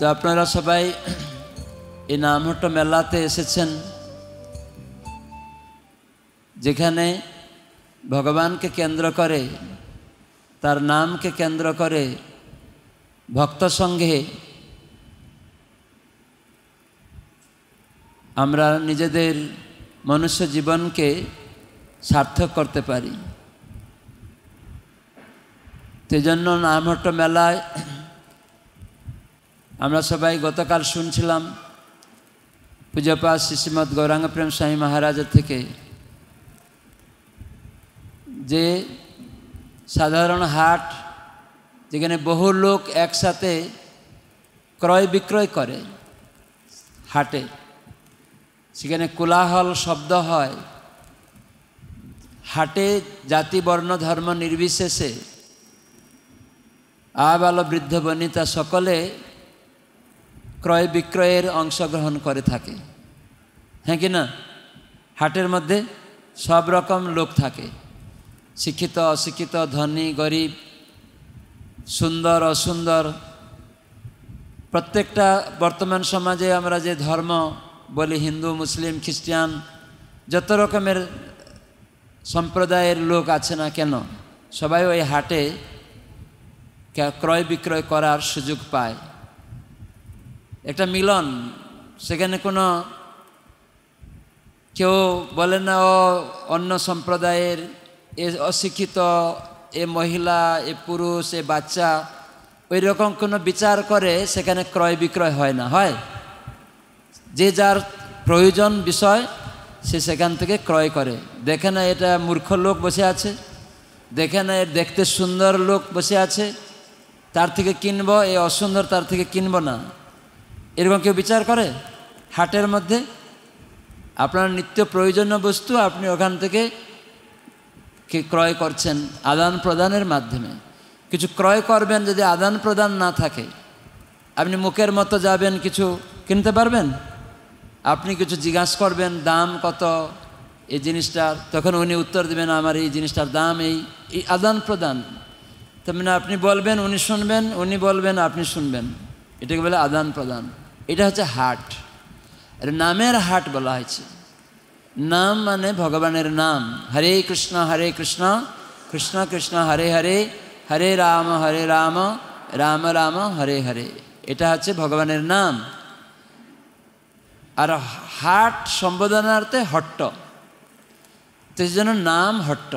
তো আপনারা সবাই এই নামহট্ট মেলাতে এসেছেন, যেখানে ভগবানকে কেন্দ্র করে, তার নামকে কেন্দ্র করে ভক্ত সঙ্গে আমরা নিজেদের মনুষ্য জীবনকে সার্থক করতে পারি। সেই জন্য নামহট্ট মেলায় আমরা সবাই গতকাল শুনছিলাম পূজাপা শ্রীশ্রীমৎ গৌরাঙ্গ প্রেম স্বামী মহারাজের থেকে যে সাধারণ হাট যেখানে বহু লোক একসাথে ক্রয় বিক্রয় করে হাটে, সেখানে কোলাহল শব্দ হয়। হাটে জাতি, বর্ণ, ধর্ম নির্বিশেষে আবাল বৃদ্ধ, বনিতা সকলে ক্রয় বিক্রয়ের অংশগ্রহণ করে থাকে। হ্যাঁ কি না? হাটের মধ্যে সব রকম লোক থাকে। শিক্ষিত, অশিক্ষিত, ধনী, গরিব, সুন্দর, অসুন্দর। প্রত্যেকটা বর্তমান সমাজে আমরা যে ধর্ম, বলি হিন্দু, মুসলিম, খ্রিস্টান, যত রকমের সম্প্রদায়ের লোক আছে না কেন, সবাই ওই হাটে ক্রয় বিক্রয় করার সুযোগ পায়। একটা মিলন, সেখানে কোনো কেউ বলে না, ও অন্য সম্প্রদায়ের, এ অশিক্ষিত, এ মহিলা, এ পুরুষ, এ বাচ্চা। ওই রকম কোনো বিচার করে সেখানে ক্রয় বিক্রয় হয় না, হয়? যে যার প্রয়োজন বিষয়, সে সেখান থেকে ক্রয় করে। দেখে না এটা মূর্খ লোক বসে আছে? দেখে না এর দেখতে সুন্দর লোক বসে আছে? তার থেকে কিনবো, এ অসুন্দর, তার থেকে কিনবো না। এরকম কেউ বিচার করে? হাটের মধ্যে? আপনার নিত্য প্রয়োজনীয় বস্তু আপনি ওখান থেকে ক্রয় করছেন আদান প্রদানের মাধ্যমে? কিছু ক্রয় করবেন যদি আদান প্রদান না থাকে, আপনি মুখের মতো যাবেন, কিছু কিনতে পারবেন? আপনি কিছু জিজ্ঞাসা করবেন, দাম কত? এই জিনিসটার, তখন উনি উত্তর দেবেন, আমার এই জিনিসটার দাম এই এই আদান প্রদান। তার মানে আপনি বলবেন, উনি শুনবেন, উনি বলবেন, আপনি শুনবেন। এটাকে বলে আদান প্রদান। এটা হচ্ছে হাট আর নামের হাট বলা হয়েছে। নাম মানে ভগবানের নাম। হরে কৃষ্ণ হরে কৃষ্ণ কৃষ্ণ কৃষ্ণ, হরে হরে হরে রাম হরে রাম রাম রাম, হরে হরে। এটা হচ্ছে ভগবানের নাম। আর হাট সম্বোধনার্থে হট্ট। তো সেই জন্য নাম হট্ট।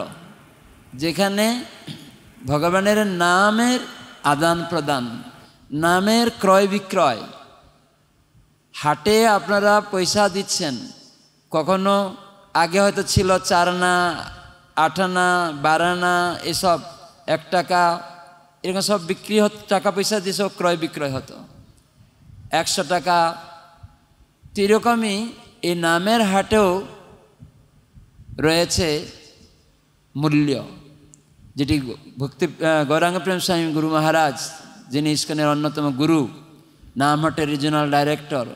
যেখানে ভগবানের নামের আদান প্রদান নামের ক্রয় বিক্রয় হাটে আপনারা পয়সা দিচ্ছেন। কখনো আগে হয়তো ছিল চারানা আটানা বারানা এসব এক টাকা, এরকম সব বিক্রি হতো, টাকা পয়সা দিয়ে সব ক্রয় বিক্রয় হতো। একশো টাকা। তো এরকমই এই নামের হাটেও রয়েছে মূল্য, যেটি ভক্তি গৌরাঙ্গ প্রেম স্বামী গুরু মহারাজ, যিনি ইস্কনের অন্যতম গুরু নাম নামহাটের রিজনাল ডাইরেক্টর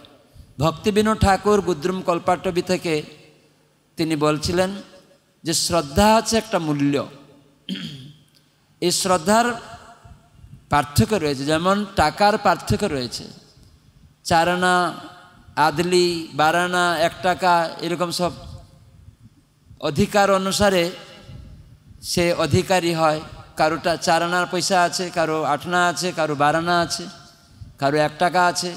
ভক্তিবিনু ঠাকুর গুদ্রুম কল্পাটবি থেকে তিনি বলছিলেন যে শ্রদ্ধা আছে একটা মূল্য। এই শ্রদ্ধার পার্থক্য রয়েছে, যেমন টাকার পার্থক্য রয়েছে। চারানা, আদলি, বারানা, এক টাকা এরকম সব অধিকার অনুসারে সে অধিকারী হয়। কারোটা চারানার পয়সা আছে, কারও আটনা আছে, কারও বারানা আছে, কারও এক টাকা আছে।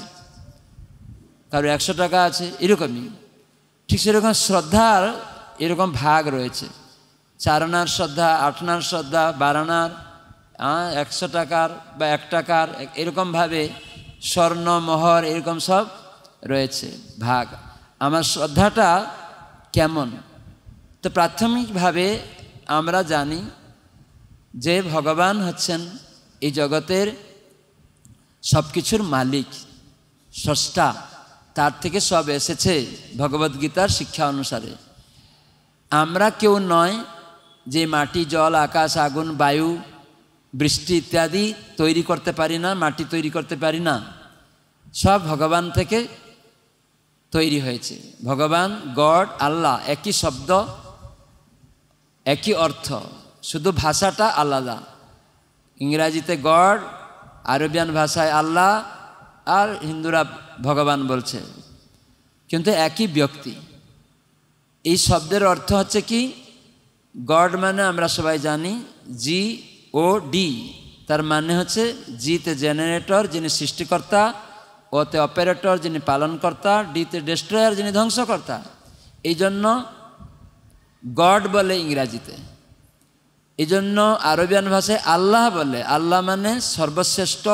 কারও একশো টাকা আছে, এরকমই। ঠিক সেরকম শ্রদ্ধার এরকম ভাগ রয়েছে। চারানার শ্রদ্ধা, আটনার শ্রদ্ধা, বারানার একশো টাকার বা এক টাকার এরকমভাবে স্বর্ণ, মোহর, এরকম সব রয়েছে ভাগ। আমার শ্রদ্ধাটা কেমন? তো প্রাথমিকভাবে আমরা জানি যে ভগবান হচ্ছেন এই জগতের সব কিছুর মালিক, স্রষ্টা। তার থেকে সব এসেছে ভগবদ্গীতার শিক্ষা অনুসারে। আমরা কেউ নয় যে মাটি, জল, আকাশ, আগুন, বায়ু, বৃষ্টি ইত্যাদি তৈরি করতে পারি না, মাটি তৈরি করতে পারি না। সব ভগবান থেকে তৈরি হয়েছে। ভগবান, গড, আল্লাহ একই শব্দ, একই অর্থ, শুধু ভাষাটা আলাদা। ইংরাজিতে গড, আরবিয়ান ভাষায় আল্লাহ, আর হিন্দুরা ভগবান বলছে, কিন্তু একই ব্যক্তি। এই শব্দের অর্থ হচ্ছে কি? গড মানে আমরা সবাই জানি জি ও ডি তার মানে হচ্ছে জিতে জেনারেটর যিনি সৃষ্টিকর্তা ওতে অপারেটর যিনি পালনকর্তা ডিতে ডেস্ট্রয়ার যিনি ধ্বংসকর্তা। এই জন্য গড বলে ইংরাজিতে। এই জন্য আরবিয়ান ভাষায় আল্লাহ বলে। আল্লাহ মানে সর্বশ্রেষ্ঠ,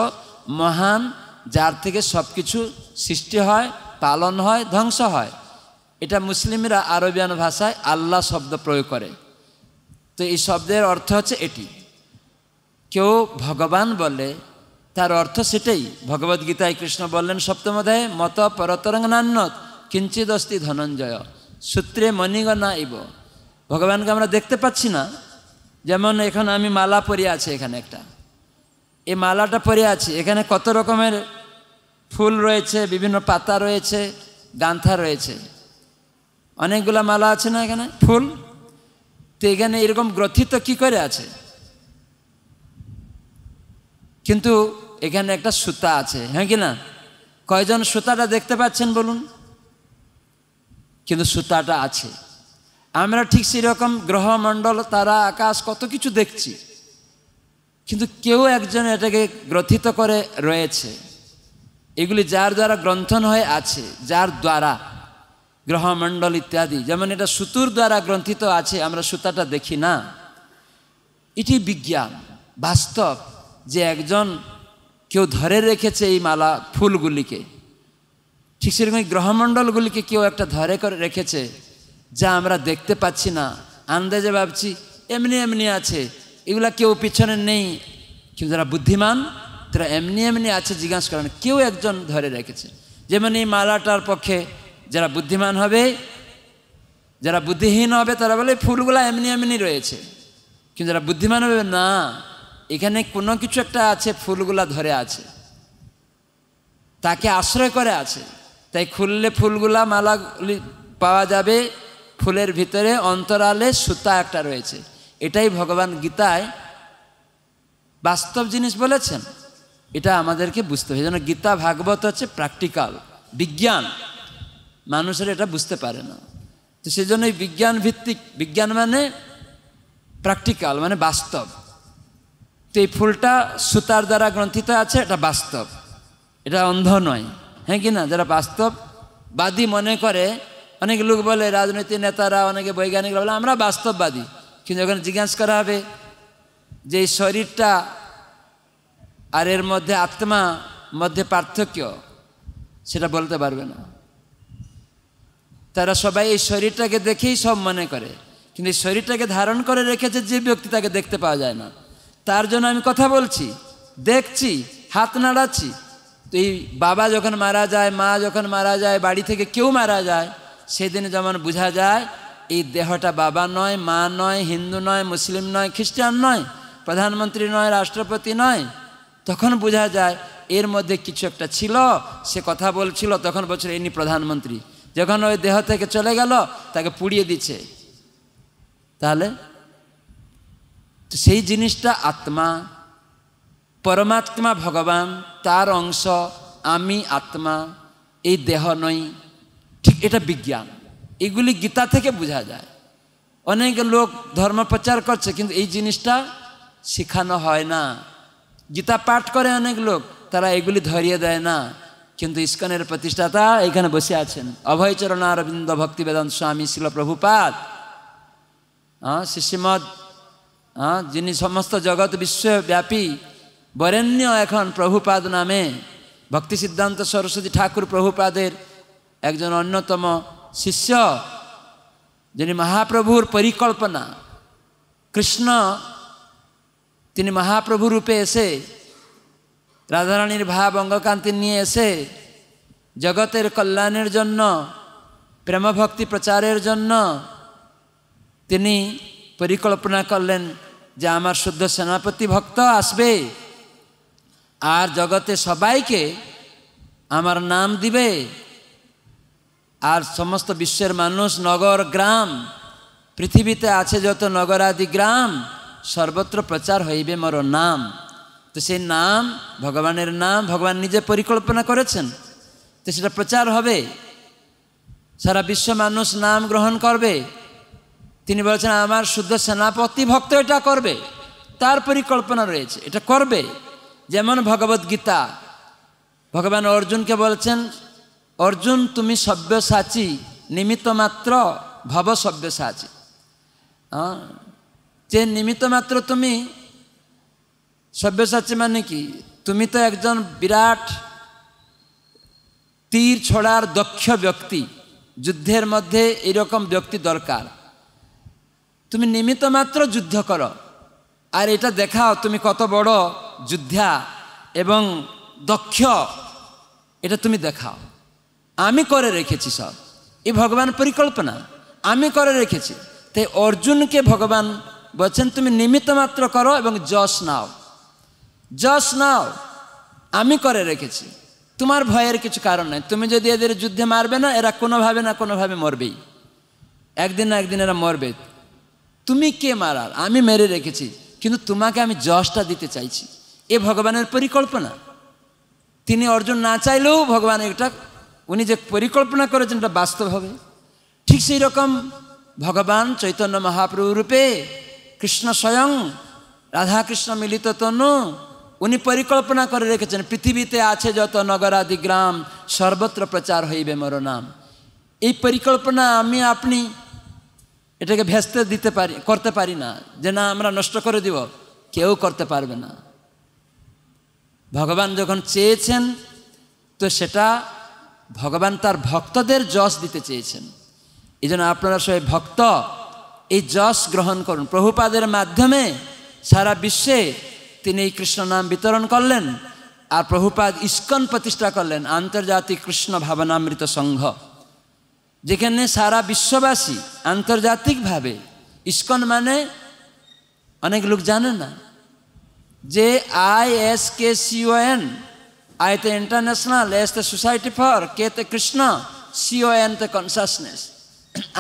মহান যার থেকে সব কিছু সৃষ্টি হয়, পালন হয়, ধ্বংস হয়। এটা মুসলিমরা আরবিয়ান ভাষায় আল্লাহ শব্দ প্রয়োগ করে। তো এই শব্দের অর্থ হচ্ছে এটি। কেউ ভগবান বলে, তার অর্থ সেটাই। ভগবদ্গীতায় কৃষ্ণ বললেন সপ্তম অধ্যায়ে মত পরতরঙ্গ নান্যত কিঞ্চিত অস্তি ধনঞ্জয়, সূত্রে মণিগণা ইব। ভগবানকে আমরা দেখতে পাচ্ছি না। যেমন এখন আমি মালা পরে আছি এখানে একটা। এই মালাটা পরে আছি। এখানে কত রকমের ফুল রয়েছে, বিভিন্ন পাতা রয়েছে গান্থা রয়েছে। অনেকগুলা মালা আছে না এখানে? ফুল? তো এখানে এরকম গ্রথিত কি করে আছে? কিন্তু এখানে একটা সুতা আছে হ্যাঁ কি না? কয়জন সুতাটা দেখতে পাচ্ছেন বলুন? কিন্তু সুতাটা আছে। আমরা ঠিক সেরকম গ্রহমণ্ডল, তারা, আকাশ কত কিছু দেখছি। কিন্তু কেউ একজন এটাকে গ্রথিত করে রয়েছে। এগুলি যার দ্বারা গ্রন্থন হয়ে আছে, যার দ্বারা গ্রহমণ্ডল ইত্যাদি। যেমন এটা সুতুর দ্বারা গ্রন্থিত আছে, আমরা সুতাটা দেখি না। এটি বিজ্ঞান, বাস্তব যে একজন কেউ ধরে রেখেছে এই মালা ফুলগুলিকে। ঠিক সেরকম গ্রহমণ্ডলগুলিকে কেউ একটা ধরে করে রেখেছে, যা আমরা দেখতে পাচ্ছি না। আন্দাজে ভাবছি, এমনি এমনি আছে এগুলা কেউ পিছনে নেই। কেউ যারা বুদ্ধিমান, তারা এমনি এমনি আছে জিজ্ঞাসা করেন, কেউ একজন ধরে রেখেছে। যেমন এই মালাটার পক্ষে যারা বুদ্ধিমান হবে, যারা বুদ্ধিহীন হবে, তারা বলে ফুলগুলা এমনি এমনি রয়েছে। কিন্তু যারা বুদ্ধিমান হবে, না, এখানে কোনো কিছু একটা আছে, ফুলগুলা ধরে আছে। তাকে আশ্রয় করে আছে। তাই খুললে ফুলগুলা, মালাগুলি পাওয়া যাবে, ফুলের ভিতরে অন্তরালে সুতা একটা রয়েছে। এটাই ভগবান গীতায় বাস্তব জিনিস বলেছেন। এটা আমাদেরকে বুঝতে হবে। যেন গীতা, ভাগবত হচ্ছে প্র্যাকটিক্যাল বিজ্ঞান। মানুষের এটা বুঝতে পারে না। তো সেই জন্য বিজ্ঞান ভিত্তিক বিজ্ঞান মানে প্র্যাকটিক্যাল মানে বাস্তব। তো এই ফুলটা সুতার দ্বারা গ্রন্থিত আছে, এটা বাস্তব। এটা অন্ধ নয়। হ্যাঁ কি না? যারা বাস্তববাদী মনে করে, অনেক লোক বলে, রাজনৈতিক নেতারা, অনেকে বৈজ্ঞানিকরা বলে, আমরা বাস্তববাদী। কিন্তু যখন জিজ্ঞাসা করা হবে যে এই শরীরটা আর এর মধ্যে আত্মা মধ্যে পার্থক্য, সেটা বলতে পারবে না। তারা সবাই এই শরীরটাকে দেখেই সব মনে করে, কিন্তু এই শরীরটাকে ধারণ করে রেখেছে যে ব্যক্তি তাকে দেখতে পাওয়া যায় না। তার জন্য আমি কথা বলছি, দেখছি, হাত নাড়াচ্ছি। তো এই বাবা যখন মারা যায়, মা যখন মারা যায়, বাড়ি থেকে কেউ মারা যায়, সেদিন যেমন বোঝা যায় এই দেহটা বাবা নয়, মা নয়, হিন্দু নয়, মুসলিম নয়, খ্রিস্টান নয়, প্রধানমন্ত্রী নয়, রাষ্ট্রপতি নয়। তখন বোঝা যায় এর মধ্যে কিছু একটা ছিল, সে কথা বলছিল, তখন বলছিল ইনি প্রধানমন্ত্রী। যখন ওই দেহ থেকে চলে গেল, তাকে পুড়িয়ে দিচ্ছে। তাহলে? সেই জিনিসটা আত্মা, পরমাত্মা ভগবান, তার অংশ, আমি আত্মা, এই দেহ নই ঠিক এটা বিজ্ঞান। এগুলি গীতা থেকে বোঝা যায়। অনেক লোক ধর্ম প্রচার করছে, কিন্তু এই জিনিসটা শেখানো হয় না। গীতা পাঠ করে অনেক লোক, তারা এগুলি ধরিয়ে দেয় না। কিন্তু ইস্কনের প্রতিষ্ঠাতা এখানে বসে আছেন। অভয়চরণ অরবিন্দ ভক্তিবেদন স্বামী শিল প্রভুপাত হ্যাঁ শিষ্যমদ হ্যাঁ যিনি সমস্ত জগৎ বিশ্বব্যাপী, বরেণ্য এখন প্রভুপাদ নামে। ভক্তি সিদ্ধান্ত সরস্বতী ঠাকুর প্রভুপাদের একজন অন্যতম শিষ্য, যিনি মহাপ্রভুর পরিকল্পনা, কৃষ্ণ তিনি মহাপ্রভু রূপে এসে, রাধারানীর ভাব, অঙ্গকান্তি নিয়ে এসে, জগতের কল্যাণের জন্য, প্রেমভক্তি প্রচারের জন্য তিনি পরিকল্পনা করলেন যে আমার শুদ্ধ সেনাপতি ভক্ত আসবে আর জগতে সবাইকে আমার নাম দিবে। আর সমস্ত বিশ্বের মানুষ নগর, গ্রাম, পৃথিবীতে আছে যত নগরাদি গ্রাম, সর্বত্র প্রচার হইবে মোর নাম। তো সেই নাম, ভগবানের নাম, ভগবান নিজে পরিকল্পনা করেছেন। তো সেটা প্রচার হবে। সারা বিশ্ব মানুষ নাম গ্রহণ করবে। তিনি বলেছেন, আমার শুদ্ধ সেনাপতি ভক্ত এটা করবে। তার পরিকল্পনা রয়েছে, এটা করবে। যেমন ভগবত গীতা ভগবান অর্জুনকে বলছেন অর্জুন, তুমি সব্যসাচী, নিমিত্ত মাত্র ভব সব্যসাচী। যে নিমিত্ত মাত্র তুমি, সব্যসাচী মানে কি? তুমি তো একজন বিরাট তীর ছড়ার দক্ষ ব্যক্তি। যুদ্ধের মধ্যে এরকম ব্যক্তি দরকার। তুমি নিমিত্ত মাত্র যুদ্ধ করো। আর এটা দেখাও তুমি কত বড় যুদ্ধা এবং দক্ষ। এটা তুমি দেখাও। আমি করে রেখেছি সব। এই ভগবান পরিকল্পনা। আমি করে রেখেছি। তাই অর্জুনকে ভগবান বলছেন, তুমি নিমিত্ত মাত্র করো এবং যশ নাও। যশ নাও। আমি করে রেখেছি। তোমার ভয়ের কিছু কারণ নাই। তুমি যদি এদের যুদ্ধে মারবে না, এরা কোনোভাবে না কোনোভাবে মরবেই। একদিন না একদিন এরা মরবে। তুমি কে মারার? আমি মেরে রেখেছি। কিন্তু তোমাকে আমি যশটা দিতে চাইছি। এ ভগবানের পরিকল্পনা। তিনি অর্জুন না চাইলেও ভগবান এটা উনি যে পরিকল্পনা করেছেন এটা বাস্তব হবে। ঠিক সেই রকম ভগবান চৈতন্য মহাপ্রভু রূপে কৃষ্ণ স্বয়ং রাধাকৃষ্ণ মিলিত তনু উনি পরিকল্পনা করে রেখেছেন, পৃথিবীতে আছে যত নগরাদি গ্রাম, সর্বত্র প্রচার হইবে মর নাম এই পরিকল্পনা আমি আপনি এটাকে ভেস্তে দিতে পারি, করতে পারি না, যে না আমরা নষ্ট করে দিব, কেউ করতে পারবে না। ভগবান যখন চেয়েছেন, তো সেটা ভগবান তার ভক্তদের যশ দিতে চেয়েছেন। এই জন্য আপনারা সবাই ভক্ত, এই যশ গ্রহণ করুন। প্রভুপাদের মাধ্যমে সারা বিশ্বে তিনি এই কৃষ্ণ নাম বিতরণ করলেন আর প্রভুপাদ ইস্কন প্রতিষ্ঠা করলেন, আন্তর্জাতিক কৃষ্ণ ভাবনামৃত সংঘ, যেখানে সারা বিশ্ববাসী আন্তর্জাতিকভাবে, ইস্কন মানে অনেক লোক জানে না, যে I S K C O N S তে সোসাইটি ফর কে তে কৃষ্ণ সিওএন তে কনসাসনেস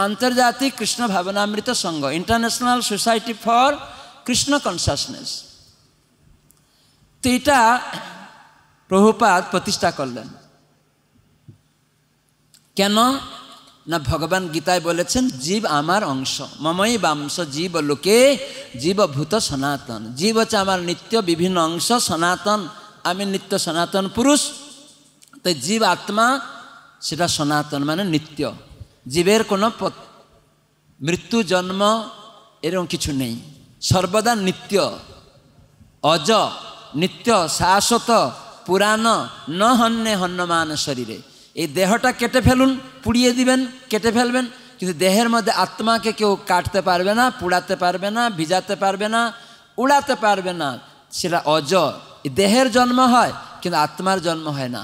আন্তর্জাতিক কৃষ্ণ ভাবনামৃত সংঘ international society for Krishna consciousness তো এটা প্রভুপাত প্রতিষ্ঠা করলেন কেন না ভগবান গীতায় বলেছেন জীব আমার অংশ মমই বাংশ জীব লোকে জীবভূত সনাতন জীব হচ্ছে আমার নিত্য বিভিন্ন অংশ সনাতন আমি নিত্য সনাতন পুরুষ তো জীব আত্মা সেটা সনাতন মানে নিত্য। জীবের কোনো মৃত্যু, জন্ম এরকম কিছু নেই। সর্বদা নিত্য। অজ, নিত্য, শাশ্বত, পুরাণ, ন হন্যে হন্যমান শরীরে। এই দেহটা কেটে ফেলুন, পুড়িয়ে দিবেন, কেটে ফেলবেন। কিন্তু দেহের মধ্যে আত্মাকে কেউ কাটতে পারবে না, পুড়াতে পারবে না, ভিজাতে পারবে না, উড়াতে পারবে না। সেটা অজ দেহের জন্ম হয়, কিন্তু আত্মার জন্ম হয় না।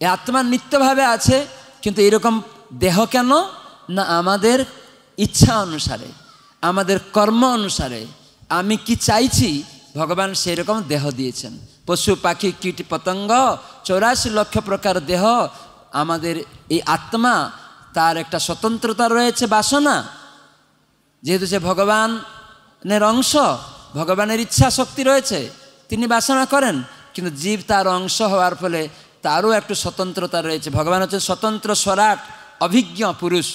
এই আত্মা নিত্যভাবে আছে, কিন্তু এরকম দেহ কেন? না, আমাদের ইচ্ছা অনুসারে, আমাদের কর্ম অনুসারে। আমি কি চাইছি? ভগবান সেরকম দেহ দিয়েছেন। পশু, পাখি, কীট, পতঙ্গ, চৌরাশি লক্ষ প্রকার দেহ, আমাদের এই আত্মা, তার একটা স্বতন্ত্রতা রয়েছে, বাসনা। যেহেতু সে ভগবানের অংশ, ভগবানের ইচ্ছা শক্তি রয়েছে তিনি বাসনা করেন, কিন্তু জীব তার অংশ হওয়ার ফলে তারও একটু স্বতন্ত্রতা রয়েছে। ভগবান হচ্ছে স্বতন্ত্র স্বরাট অভিজ্ঞ পুরুষ।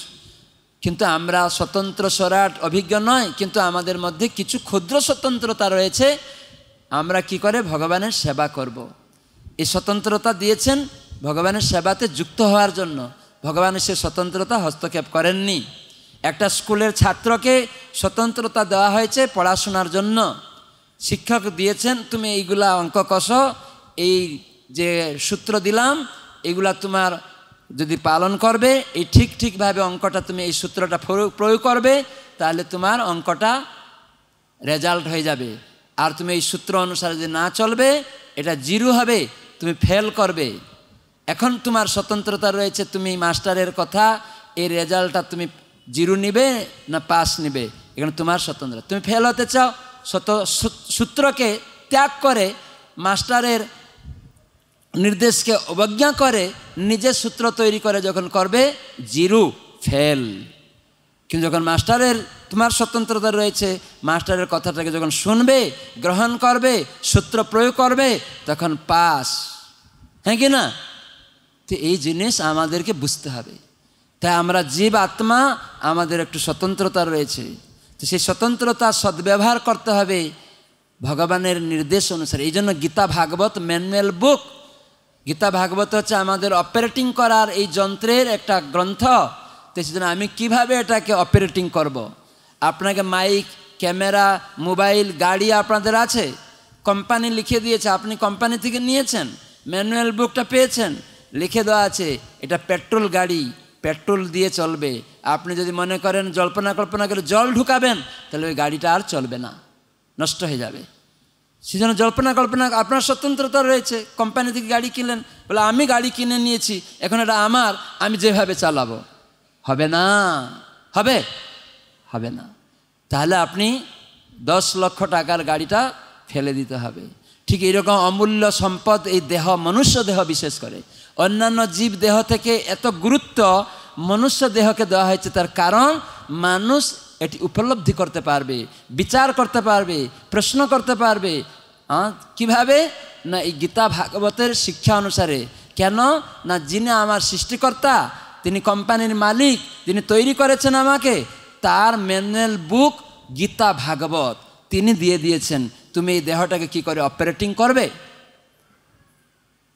কিন্তু আমরা স্বতন্ত্র স্বরাট অভিজ্ঞ নয়, কিন্তু আমাদের মধ্যে কিছু ক্ষুদ্র স্বতন্ত্রতা রয়েছে। আমরা কি করে? ভগবানের সেবা করব। এই স্বতন্ত্রতা দিয়েছেন ভগবানের সেবাতে যুক্ত হওয়ার জন্য। ভগবানের সে স্বতন্ত্রতা হস্তক্ষেপ করেননি। একটা স্কুলের ছাত্রকে স্বতন্ত্রতা দেওয়া হয়েছে পড়াশোনার জন্য। শিক্ষক দিয়েছেন, তুমি এইগুলা অঙ্ক কষ, এই যে সূত্র দিলাম, এগুলা তোমার যদি পালন করবে, এই ঠিক ঠিকভাবে অঙ্কটা তুমি এই সূত্রটা প্রয়োগ করবে, তাহলে তোমার অঙ্কটা রেজাল্ট হয়ে যাবে। আর তুমি এই সূত্র অনুসারে যদি না চলবে, এটা জিরো হবে, তুমি ফেল করবে। এখন তোমার স্বতন্ত্রতা রয়েছে, তুমি মাস্টারের কথা, এই রেজাল্টটা তুমি জিরো নিবে না পাস নিবে, এখানে তোমার স্বতন্ত্র তুমি ফেল হতে চাও সূত্রকে ত্যাগ করে, মাস্টারের নির্দেশকে অবজ্ঞা করে, নিজের সূত্র তৈরি করে যখন করবে, জিরু, ফেল। কিন্তু যখন মাস্টারের, তোমার স্বতন্ত্রতা রয়েছে, মাস্টারের কথাটাকে যখন শুনবে, গ্রহণ করবে, সূত্র প্রয়োগ করবে, তখন পাস। হ্যাঁ কি না? তো এই জিনিস আমাদেরকে বুঝতে হবে। তাই আমরা জীব আত্মা, আমাদের একটু স্বতন্ত্রতা রয়েছে। তো সেই স্বতন্ত্রতা সদ্ব্যবহার করতে হবে ভগবানের নির্দেশ অনুসারে। এই জন্য গীতা ভাগবত ম্যানুয়াল বুক। গীতা ভাগবত হচ্ছে আমাদের অপারেটিং করার এই যন্ত্রের একটা গ্রন্থ। তো সেজন্য আমি কীভাবে এটাকে অপারেটিং করব। আপনাকে মাইক ক্যামেরা মোবাইল গাড়ি আপনাদের আছে? কোম্পানি লিখে দিয়েছে, আপনি কোম্পানি থেকে নিয়েছেন? ম্যানুয়াল বুকটা পেয়েছেন? লিখে দেওয়া আছে, এটা পেট্রোল গাড়ি। পেট্রোল দিয়ে চলবে। আপনি যদি মনে করেন জল্পনা কল্পনা করে জল ঢুকাবেন, তাহলে ওই গাড়িটা আর চলবে না, নষ্ট হয়ে যাবে। সেজন্য জল্পনা কল্পনা, আপনার স্বতন্ত্রতা রয়েছে। কোম্পানি থেকে গাড়ি কিনলেন, বলে, আমি গাড়ি কিনে নিয়েছি, এখন এটা আমার, আমি যেভাবে চালাবো। হবে না। হবে? হবে না। তাহলে আপনি দশ লক্ষ টাকার গাড়িটা ফেলে দিতে হবে। ঠিক এরকম অমূল্য সম্পদ এই দেহ, মনুষ্য দেহ বিশেষ করে। অন্যান্য জীব দেহ থেকে এত গুরুত্ব মনুষ্য দেহকে দেওয়া হয়েছে, তার কারণ মানুষ এটি উপলব্ধি করতে পারবে, বিচার করতে পারবে, প্রশ্ন করতে পারবে। কীভাবে? না এই গীতা ভাগবতের শিক্ষা অনুসারে। কেন? না যিনি আমার সৃষ্টিকর্তা, তিনি কোম্পানির মালিক, তিনি তৈরি করেছেন আমাকে, তার ম্যানুয়াল বুক গীতা ভাগবত, তিনি দিয়ে দিয়েছেন। তুমি এই দেহটাকে কি করে অপারেটিং করবে?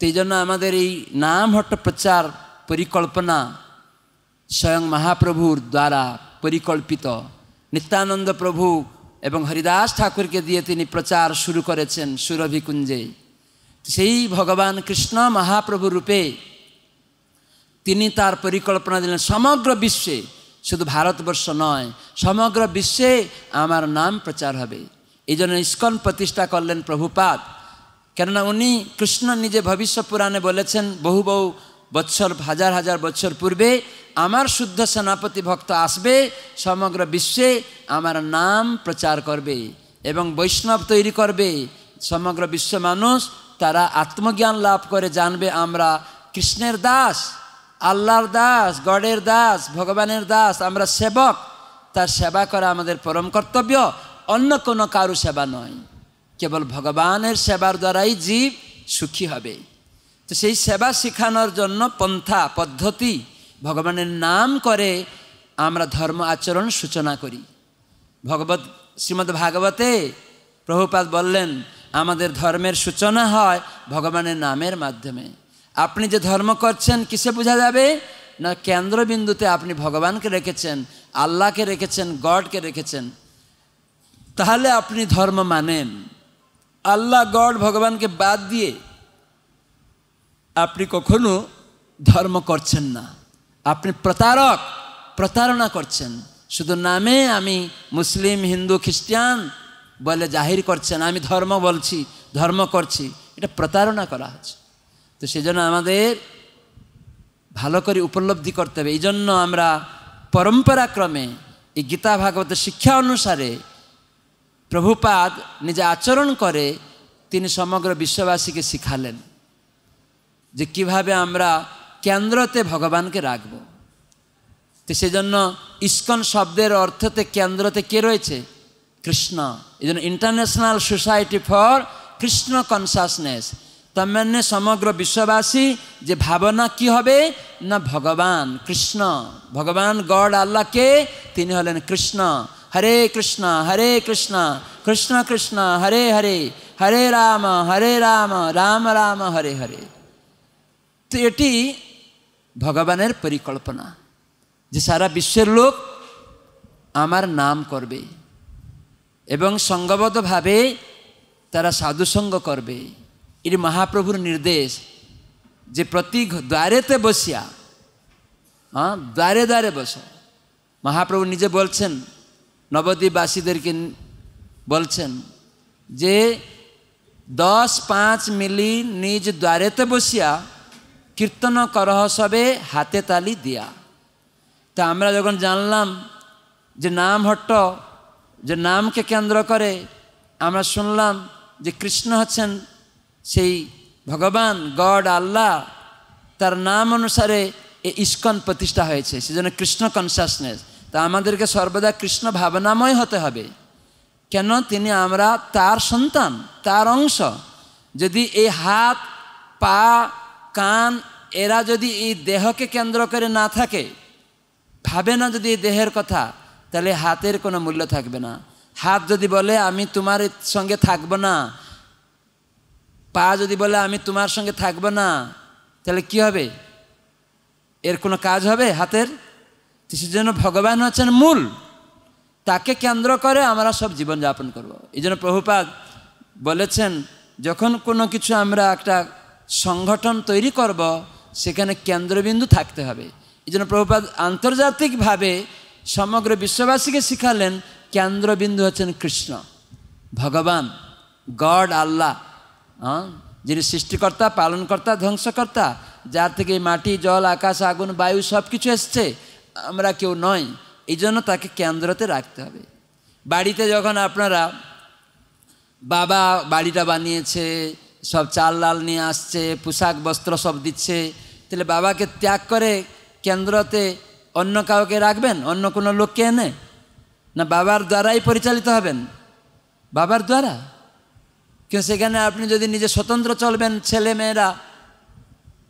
সেই জন্য আমাদের এই নাম হট্ট প্রচার পরিকল্পনা স্বয়ং মহাপ্রভুর দ্বারা পরিকল্পিত। নিত্যানন্দ প্রভু এবং হরিদাস ঠাকুরকে দিয়ে তিনি প্রচার শুরু করেছেন সুরভিকুঞ্জে। সেই ভগবান কৃষ্ণ মহাপ্রভু রূপে তিনি তার পরিকল্পনা দিলেন সমগ্র বিশ্বে। শুধু ভারতবর্ষ নয়, সমগ্র বিশ্বে আমার নাম প্রচার হবে। এই জন্য ইস্কন প্রতিষ্ঠা করলেন প্রভুপাদ। কেননা উনি কৃষ্ণ নিজে ভবিষ্য পুরাণে বলেছেন, বহু বহু বৎসর, হাজার হাজার বছর পূর্বে আমার শুদ্ধ সেনাপতি ভক্ত আসবে, সমগ্র বিশ্বে আমার নাম প্রচার করবে এবং বৈষ্ণব তৈরি করবে। সমগ্র বিশ্ব মানুষ তারা আত্মজ্ঞান লাভ করে জানবে আমরা কৃষ্ণের দাস, আল্লাহর দাস, গডের দাস, ভগবানের দাস, আমরা সেবক। তার সেবা করা আমাদের পরম কর্তব্য। অন্য কোনো কারু সেবা নয়। কেবল ভগবানের সেবার দ্বারাই জীব সুখী হবে। তো সেই সেবা শেখানোর জন্য পন্থা, পদ্ধতি ভগবানের নাম করে আমরা ধর্ম আচরণ সূচনা করি। ভগবত, শ্রীমদ্ ভাগবতে প্রভুপাত বললেন, আমাদের ধর্মের সূচনা হয় ভগবানের নামের মাধ্যমে। আপনি যে ধর্ম করছেন, কিসে বোঝা যাবে? না কেন্দ্রবিন্দুতে আপনি ভগবানকে রেখেছেন, আল্লাহকে রেখেছেন, গডকে রেখেছেন। তাহলে আপনি ধর্ম মানেন। আল্লাহ গড ভগবানকে বাদ দিয়ে আপনি কখনো ধর্ম করছেন না। আপনি প্রতারক, প্রতারণা করছেন। শুধু নামে আমি মুসলিম, হিন্দু, খ্রিস্টান বলে জাহির করছেন, আমি ধর্ম বলছি, ধর্ম করছি, এটা প্রতারণা করা হচ্ছে। তো সেজন্য আমাদের ভালো করে উপলব্ধি করতে হবে। এই জন্য আমরা পরম্পরাক্রমে এই গীতা ভাগবতের শিক্ষা অনুসারে প্রভুপাদ নিজে আচরণ করে তিনি সমগ্র বিশ্ববাসীকে শিখালেন যে কীভাবে আমরা কেন্দ্রতে ভগবানকে রাখব। তো সেজন্য ইস্কন শব্দের অর্থতে কেন্দ্রতে কে রয়েছে? কৃষ্ণ। এই জন্য international society for Krishna consciousness তার মানে সমগ্র বিশ্ববাসী যে ভাবনা কি হবে? না ভগবান, কৃষ্ণ। ভগবান গড আল্লাহকে, তিনি হলেন কৃষ্ণ। হরে কৃষ্ণ হরে কৃষ্ণ কৃষ্ণ কৃষ্ণ, হরে হরে হরে রাম হরে রাম রাম রাম, হরে হরে। তো এটি ভগবানের পরিকল্পনা যে সারা বিশ্বের লোক আমার নাম করবে এবং সঙ্গবদ্ধভাবে তারা সাধুসঙ্গ করবে। এটি মহাপ্রভুর নির্দেশ যে প্রতি দ্বারেতে বসিয়া হ্যাঁ দ্বারে দ্বারে বস। মহাপ্রভু নিজে বলছেন নবদ্বীপবাসীদেরকে বলছেন যে দশ পাঁচ মিলি নিজ দ্বারেতে বসিয়া কীর্তন করহ সবে হাতে তালি দিয়া। তা আমরা যখন জানলাম যে নাম হট্ট, যে নামকে কেন্দ্র করে আমরা শুনলাম যে কৃষ্ণ হচ্ছেন সেই ভগবান, গড, আল্লাহ, তার নাম অনুসারে এই ইস্কন প্রতিষ্ঠা হয়েছে। সেজন্য কৃষ্ণ কনসাসনেস তা আমাদেরকে সর্বদা কৃষ্ণ ভাবনাময় হতে হবে। কেন? তিনি আমরা তার সন্তান, তার অংশ। যদি এই হাত, পা, কান, এরা যদি এই দেহকে কেন্দ্র করে না থাকে, ভাবে না যদি এই দেহের কথা, তাহলে হাতের কোনো মূল্য থাকবে না। হাত যদি বলে, আমি তোমার সঙ্গে থাকব না। পা যদি বলে, আমি তোমার সঙ্গে থাকব না, তাহলে কি হবে? এর কোনো কাজ হবে হাতের? সেজন্য ভগবান হচ্ছেন মূল, তাকে কেন্দ্র করে আমরা সব জীবনযাপন করব। এই জন্য প্রভুপাদ বলেছেন, যখন কোনো কিছু আমরা একটা সংগঠন তৈরি করব, সেখানে কেন্দ্রবিন্দু থাকতে হবে এই জন্য প্রভুপাদ আন্তর্জাতিকভাবে সমগ্র বিশ্ববাসীকে শিখালেন, কেন্দ্রবিন্দু হচ্ছেন কৃষ্ণ, ভগবান, গড, আল্লাহ হ্যাঁ যিনি সৃষ্টিকর্তা, পালনকর্তা, ধ্বংসকর্তা, যার থেকে মাটি, জল, আকাশ, আগুন, বায়ু সব কিছু এসছে আমরা কেউ নয়, এই জন্য তাকে কেন্দ্রতে রাখতে হবে। বাড়িতে যখন আপনারা বাবা বাড়িটা বানিয়েছে, সব চাল লাল নিয়ে আসছে, পোশাক, বস্ত্র সব দিচ্ছে, তাহলে বাবাকে ত্যাগ করে কেন্দ্রতে অন্য কাউকে রাখবেন? অন্য কোনো লোককে এনে? না বাবার দ্বারাই পরিচালিত হবেন? বাবার দ্বারা? কেউ সেখানে আপনি যদি নিজে স্বতন্ত্র চলবেন ছেলে মেয়েরা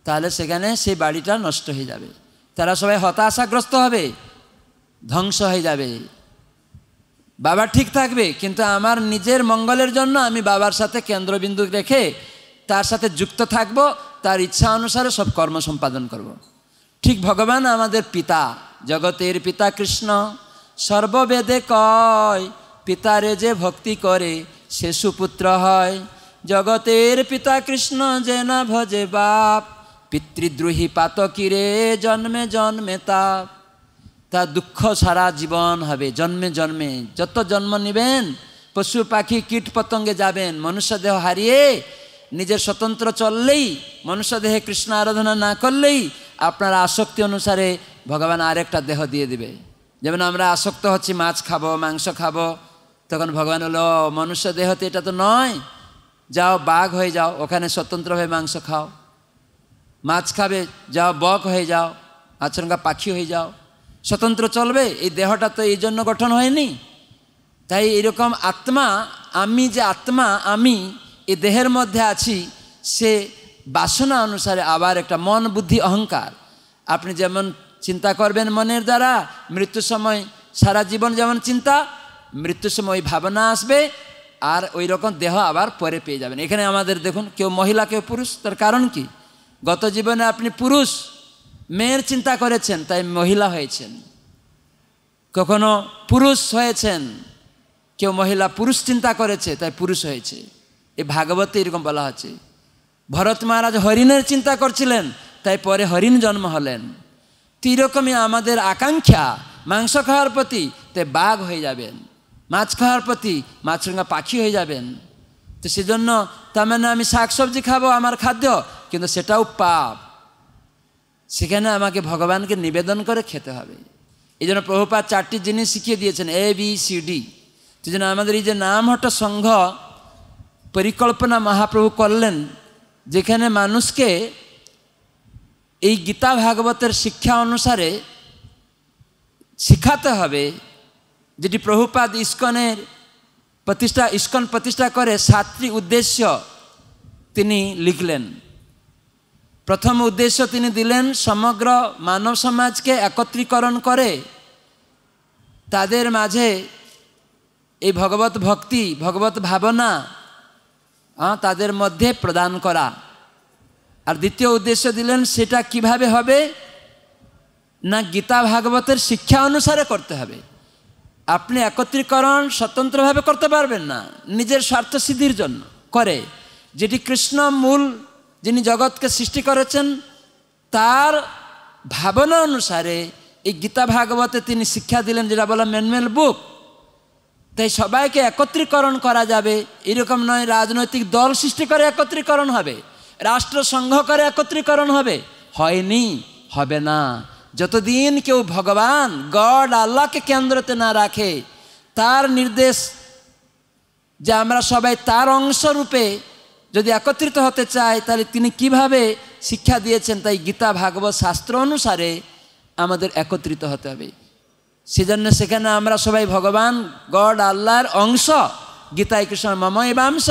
তাহলে সেখানে সেই বাড়িটা নষ্ট হয়ে যাবে। তারা সবাই হতাশাগ্রস্ত হবে, ধ্বংস হয়ে যাবে বাবা ঠিক থাকবে, কিন্তু আমার নিজের মঙ্গলের জন্য আমি বাবার সাথে কেন্দ্রবিন্দু রেখে তার সাথে যুক্ত থাকব, তার ইচ্ছা অনুসারে সব কর্ম সম্পাদন করব। ঠিক ভগবান আমাদের পিতা, জগতের পিতা কৃষ্ণ, সর্ববেদে কয়, পিতারে যে ভক্তি করে, সে সুপুত্র হয় জগতের পিতা কৃষ্ণ যে না ভজে বাপ পিতৃদ্রোহী পাতকিরে জন্মে জন্মে তাপ তা দুঃখ সারা জীবন হবে। জন্মে জন্মে যত জন্ম নেবেন, পশু পাখি কীট পতঙ্গে যাবেন। মনুষ্য দেহ হারিয়ে নিজের স্বতন্ত্র চললেই, মনুষ্য দেহে কৃষ্ণ আরাধনা না করলেই আপনার আসক্তি অনুসারে ভগবান আরেকটা দেহ দিয়ে দিবে। যেমন আমরা আসক্ত হচ্ছি, মাছ খাব, মাংস খাব, তখন ভগবান হলো মনুষ্য দেহতে এটা তো নয়। যাও, বাঘ হয়ে যাও, ওখানে স্বতন্ত্রভাবে মাংস খাও। মাছ খাবে, যাও, বক হয়ে যাও আচরঙ্গা পাখি হয়ে যাও। স্বতন্ত্র চলবে, এই দেহটা তো এই জন্য গঠন হয়নি। তাই এরকম আত্মা, আমি যে আত্মা, আমি এই দেহের মধ্যে আছি, সে বাসনা অনুসারে আবার একটা মন বুদ্ধি অহংকার। আপনি যেমন চিন্তা করবেন মনের দ্বারা মৃত্যুর সময় সারা জীবন যেমন চিন্তা মৃত্যুর সময় ভাবনা আসবে, আর ওই রকম দেহ আবার পরে পেয়ে যাবেন। এখানে আমাদের দেখুন, কেউ মহিলা, কেউ পুরুষ, তার কারণ কি? গত জীবনে আপনি পুরুষ, মেয়ের চিন্তা করেছেন, তাই মহিলা হয়েছেন। কখনো পুরুষ হয়েছেন, কেউ মহিলা পুরুষ চিন্তা করেছে, তাই পুরুষ হয়েছে। এই ভাগবতে এরকম বলা হচ্ছে ভরত মহারাজ হরিণের চিন্তা করছিলেন, তাই পরে হরিণ জন্ম হলেন। তো এরকমই আমাদের আকাঙ্ক্ষা, মাংস খাওয়ার প্রতি, তাই বাঘ হয়ে যাবেন। মাছ খাওয়ার প্রতি মাছরঙ্গা পাখি হয়ে যাবেন। তো সেজন্য তার মানে আমি শাকসবজি খাব, আমার খাদ্য, কিন্তু সেটাও পাপ। সেখানে আমাকে ভগবানকে নিবেদন করে খেতে হবে। এই জন্য প্রভুপাত চারটি জিনিস শিখিয়ে দিয়েছেন এ বি সি ডি সেই জন্য আমাদের এই যে নামহট সংঘ পরিকল্পনা মহাপ্রভু করলেন, যেখানে মানুষকে এই গীতা ভাগবতের শিক্ষা অনুসারে শিখাতে হবে, যেটি প্রভুপাদ ইস্কনের প্রতিষ্ঠা, ইস্কন প্রতিষ্ঠা করে সাতটি উদ্দেশ্য তিনি লিখলেন। প্রথম উদ্দেশ্য তিনি দিলেন, সমগ্র মানব সমাজকে একত্রীকরণ করে তাদের মাঝে এই ভগবত ভক্তি, ভগবত ভাবনা তাদের মধ্যে প্রদান করা। আর দ্বিতীয় উদ্দেশ্য দিলেন, সেটা কীভাবে হবে? না গীতা ভাগবতের শিক্ষা অনুসারে করতে হবে। আপনি একত্রীকরণ স্বতন্ত্রভাবে করতে পারবেন না, নিজের স্বার্থ সিদ্ধির জন্য। করে, যেটি কৃষ্ণ মূল যিনি জগৎকে সৃষ্টি করেছেন, তার ভাবনা অনুসারে এই গীতা ভাগবতে তিনি শিক্ষা দিলেন, যেটা বলা ম্যানুয়াল বুক। তাই সবাইকে একত্রীকরণ করা যাবে, এরকম নয়, রাজনৈতিক দল সৃষ্টি করে একত্রীকরণ হবে, রাষ্ট্রসংঘ করে একত্রীকরণ হবে। হয়নি, হবে না। যতদিন কেউ ভগবান, গড, আল্লাহকে কেন্দ্রতে না রাখে, তার নির্দেশ যে আমরা সবাই তার অংশরূপে যদি একত্রিত হতে চাই, তাহলে তিনি কীভাবে শিক্ষা দিয়েছেন? তাই গীতা ভাগবত শাস্ত্র অনুসারে আমাদের একত্রিত হতে হবে। সেজন্য সেখানে আমরা সবাই ভগবান, গড, আল্লাহর অংশ, গীতায় কৃষ্ণ মম এবাংশ,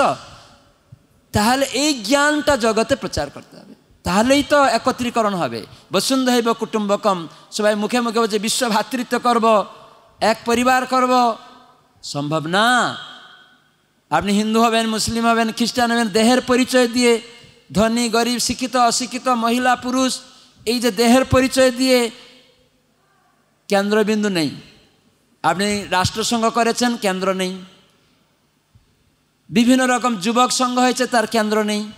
তাহলে এই জ্ঞানটা জগতে প্রচার করতে হবে। তাহলেই তো একত্রীকরণ হবে। বসুন্ধৈব কুটুম্বকম, সবাই মুখে মুখে বলছে, বিশ্ব ভাতৃত্ব করব, এক পরিবার করব। সম্ভব না। আপনি হিন্দু হবেন, মুসলিম হবেন, খ্রিস্টান হবেন, দেহের পরিচয় দিয়ে ধনী, গরিব, শিক্ষিত, অশিক্ষিত, মহিলা, পুরুষ, এই যে দেহের পরিচয় দিয়ে কেন্দ্রবিন্দু নেই। আপনি রাষ্ট্রসংঘ করেছেন, কেন্দ্র নেই। বিভিন্ন রকম যুবক সংঘ হয়েছে, তার কেন্দ্র নেই।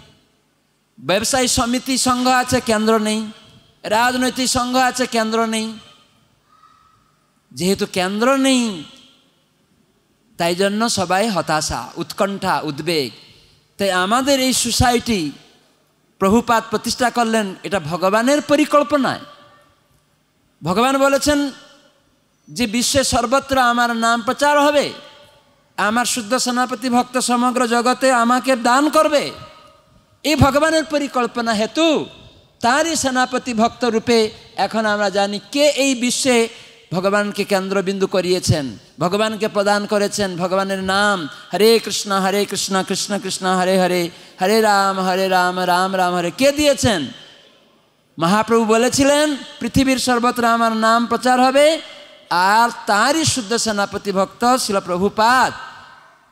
ব্যবসায়ী সমিতি সংঘ আছে, কেন্দ্র নেই। রাজনৈতিক সংঘ আছে, কেন্দ্র নেই। যেহেতু কেন্দ্র নেই, তাই জন্য সবাই হতাশা, উৎকণ্ঠা, উদ্বেগ। তাই আমাদের এই সোসাইটি প্রভুপাত প্রতিষ্ঠা করলেন, এটা ভগবানের পরিকল্পনায়। ভগবান বলেছেন যে বিশ্বে সর্বত্র আমার নাম প্রচার হবে, আমার শুদ্ধ সেনাপতি ভক্ত সমগ্র জগতে আমাকে দান করবে। এই ভগবানের পরিকল্পনা হেতু তারই সেনাপতি ভক্ত রূপে এখন আমরা জানি কে এই বিশ্বে ভগবানকে কেন্দ্রবিন্দু করিয়েছেন, ভগবানকে প্রদান করেছেন, ভগবানের নাম হরে কৃষ্ণ হরে কৃষ্ণ কৃষ্ণ কৃষ্ণ, হরে হরে হরে রাম হরে রাম রাম রাম, হরে। কে দিয়েছেন? মহাপ্রভু বলেছিলেন, পৃথিবীর সর্বত্র আমার নাম প্রচার হবে, আর তারই শুদ্ধ সেনাপতি ভক্ত শিল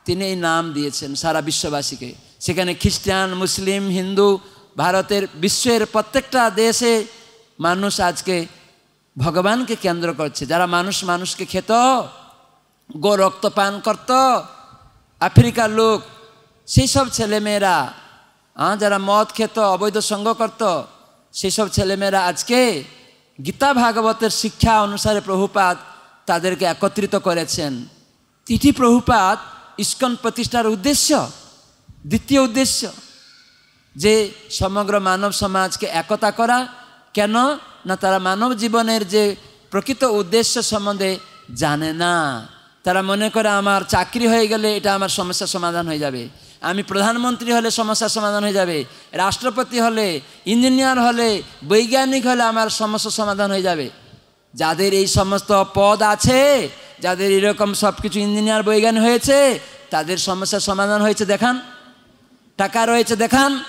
তিনি এই নাম দিয়েছেন সারা বিশ্ববাসীকে। সেখানে খ্রিস্টান, মুসলিম, হিন্দু, ভারতের বিশ্বের প্রত্যেকটা দেশে মানুষ আজকে ভগবানকে কেন্দ্র করছে। যারা মানুষ মানুষকে খেত, গো রক্ত পান করত, আফ্রিকার লোক সেই সব ছেলেমেয়েরা যারা মদ খেত, অবৈধ সঙ্গ করত সেই সব ছেলেমেয়েরা আজকে গীতা ভাগবতের শিক্ষা অনুসারে প্রভুপাত তাদেরকে একত্রিত করেছেন। তিথি প্রভুপাত ইস্কন প্রতিষ্ঠার উদ্দেশ্য দ্বিতীয় উদ্দেশ্য, যে সমগ্র মানব সমাজকে একতা করা। কেন? না, তারা মানব জীবনের যে প্রকৃত উদ্দেশ্য সম্বন্ধে জানে না। তারা মনে করে, আমার চাকরি হয়ে গেলে এটা আমার সমস্যার সমাধান হয়ে যাবে। আমি প্রধানমন্ত্রী হলে সমস্যার সমাধান হয়ে যাবে। রাষ্ট্রপতি হলে, ইঞ্জিনিয়ার হলে, বৈজ্ঞানিক হলে আমার সমস্যার সমাধান হয়ে যাবে। যাদের এই সমস্ত পদ আছে, যাদের এরকম সব কিছু ইঞ্জিনিয়ার, বৈজ্ঞানিক হয়েছে, তাদের সমস্যার সমাধান হয়েছে। দেখান। টাকা রয়েছে, দেখান।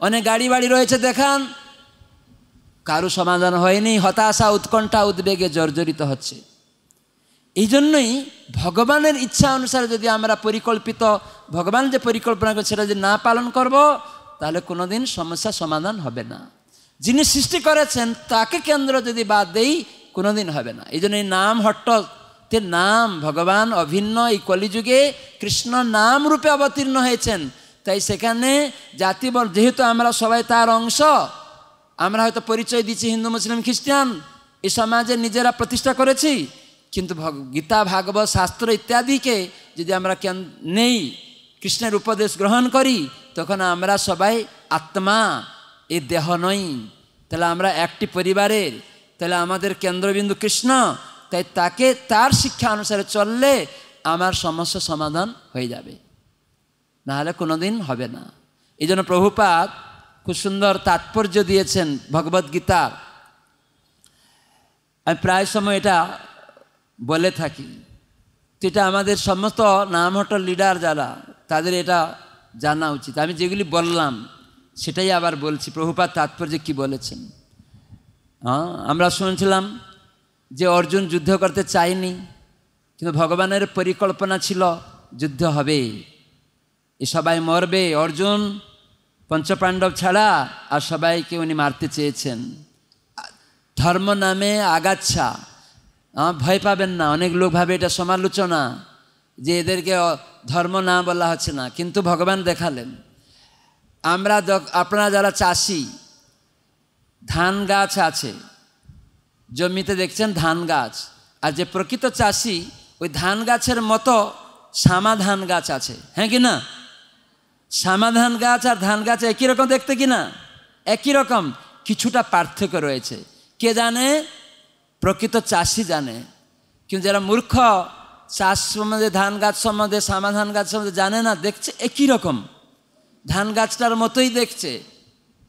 অনেক গাড়ি বাড়ি রয়েছে, দেখান। কারও সমাধান হয়নি, হতাশা, উৎকণ্ঠা, উদ্বেগে জর্জরিত হচ্ছে। এই জন্যই ভগবানের ইচ্ছা অনুসারে যদি আমরা পরিকল্পিত, ভগবান যে পরিকল্পনা করে সেটা যদি না পালন করব, তাহলে কোনোদিন সমস্যা সমাধান হবে না। যিনি সৃষ্টি করেছেন, তাকে কেন্দ্র যদি বাদ দেই, কোনোদিন হবে না। এই জন্য এই নাম হট্ট নাম ভগবান অভিন্ন এই কলিযুগে কৃষ্ণ নাম রূপে অবতীর্ণ হয়েছেন। তাই সেখানে জাতি যেহেতু আমরা সবাই তার অংশ, আমরা হয়তো পরিচয় দিচ্ছি হিন্দু, মুসলিম, খ্রিস্টান এই সমাজে নিজেরা প্রতিষ্ঠা করেছি। কিন্তু গীতা, ভাগবত, শাস্ত্র ইত্যাদিকে যদি আমরা নেই, কৃষ্ণের উপদেশ গ্রহণ করি, তখন আমরা সবাই আত্মা এই দেহ নই। তাহলে আমরা একটি পরিবারের, তাহলে আমাদের কেন্দ্রবিন্দু কৃষ্ণ, তাই তাকে তার শিক্ষা অনুসারে চললে আমার সমস্যা সমাধান হয়ে যাবে। নাহলে কোনোদিন হবে না। এই জন্য প্রভুপাত খুব সুন্দর তাৎপর্য দিয়েছেন ভগবদ্গীতার আমি প্রায় সময় এটা বলে থাকি। তো এটা আমাদের সমস্ত নামহটল লিডার যারা, তাদের এটা জানা উচিত। আমি যেগুলি বললাম, সেটাই আবার বলছি। প্রভুপাত তাৎপর্য কি বলেছেন? হ্যাঁ আমরা শুনছিলাম যে অর্জুন যুদ্ধ করতে চায়নি, কিন্তু ভগবানের পরিকল্পনা ছিল যুদ্ধ হবে। এ সবাই মরবে, অর্জুন, পঞ্চপাণ্ডব ছাড়া আর সবাইকে উনি মারতে চেয়েছেন। ধর্ম নামে আগাচ্ছা ভয় পাবেন না, অনেক লোক ভাবে এটা সমালোচনা, যে এদেরকে ধর্ম না বলা হচ্ছে না, কিন্তু ভগবান দেখালেন। আমরা আপনারা যারা চাষি, ধান গাছ আছে, জমিতে দেখছেন ধান গাছ, আর যে প্রকৃত চাষি, ওই ধান গাছের মতো সামা ধান গাছ আছে হ্যাঁ কি না? সামা ধান গাছ আর ধান গাছ একই রকম দেখতে কি না একই রকম। কিছুটা পার্থক্য রয়েছে। কে জানে? প্রকৃত চাষি জানে। কিন্তু যারা মূর্খ, চাষ সম্বন্ধে, ধান গাছ সম্বন্ধে সামা ধান গাছ সম্বন্ধে জানে না, দেখছে একই রকম। ধান গাছটার মতোই দেখছে।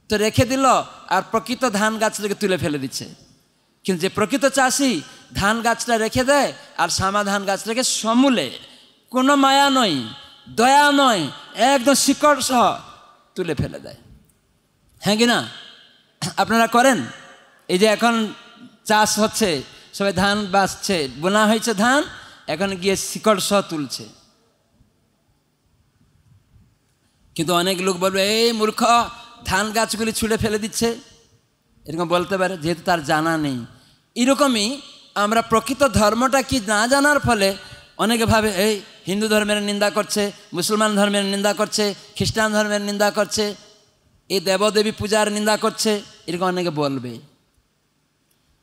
তো রেখে দিল আর প্রকৃত ধান গাছটাকে তুলে ফেলে দিচ্ছে। কিন্তু যে প্রকৃত চাষি ধান গাছটা রেখে দেয় আর সামা ধান গাছটাকে সমূলে। কোনো মায়া নয়। দয়া নয়, একদম শিকড় সহ তুলে ফেলে দেয়। হ্যাঁ কি না? আপনারা করেন? এই যে এখন চাষ হচ্ছে, সবাই ধান বাঁচছে, বোনা হয়েছে ধান, এখন গিয়ে শিকড় সহ তুলছে। কিন্তু অনেক লোক বলবে, এই মূর্খ, ধান গাছগুলি ছুঁড়ে ফেলে দিচ্ছে। এরকম বলতে পারে, যেহেতু তার জানা নেই। এরকমই আমরা প্রকৃত ধর্মটা কি না জানার ফলে অনেকে ভাবে, এই হিন্দু ধর্মের নিন্দা করছে, মুসলমান ধর্মের নিন্দা করছে, খ্রিস্টান ধর্মের নিন্দা করছে, এই দেবদেবী পূজার নিন্দা করছে, এরকম অনেকে বলবে।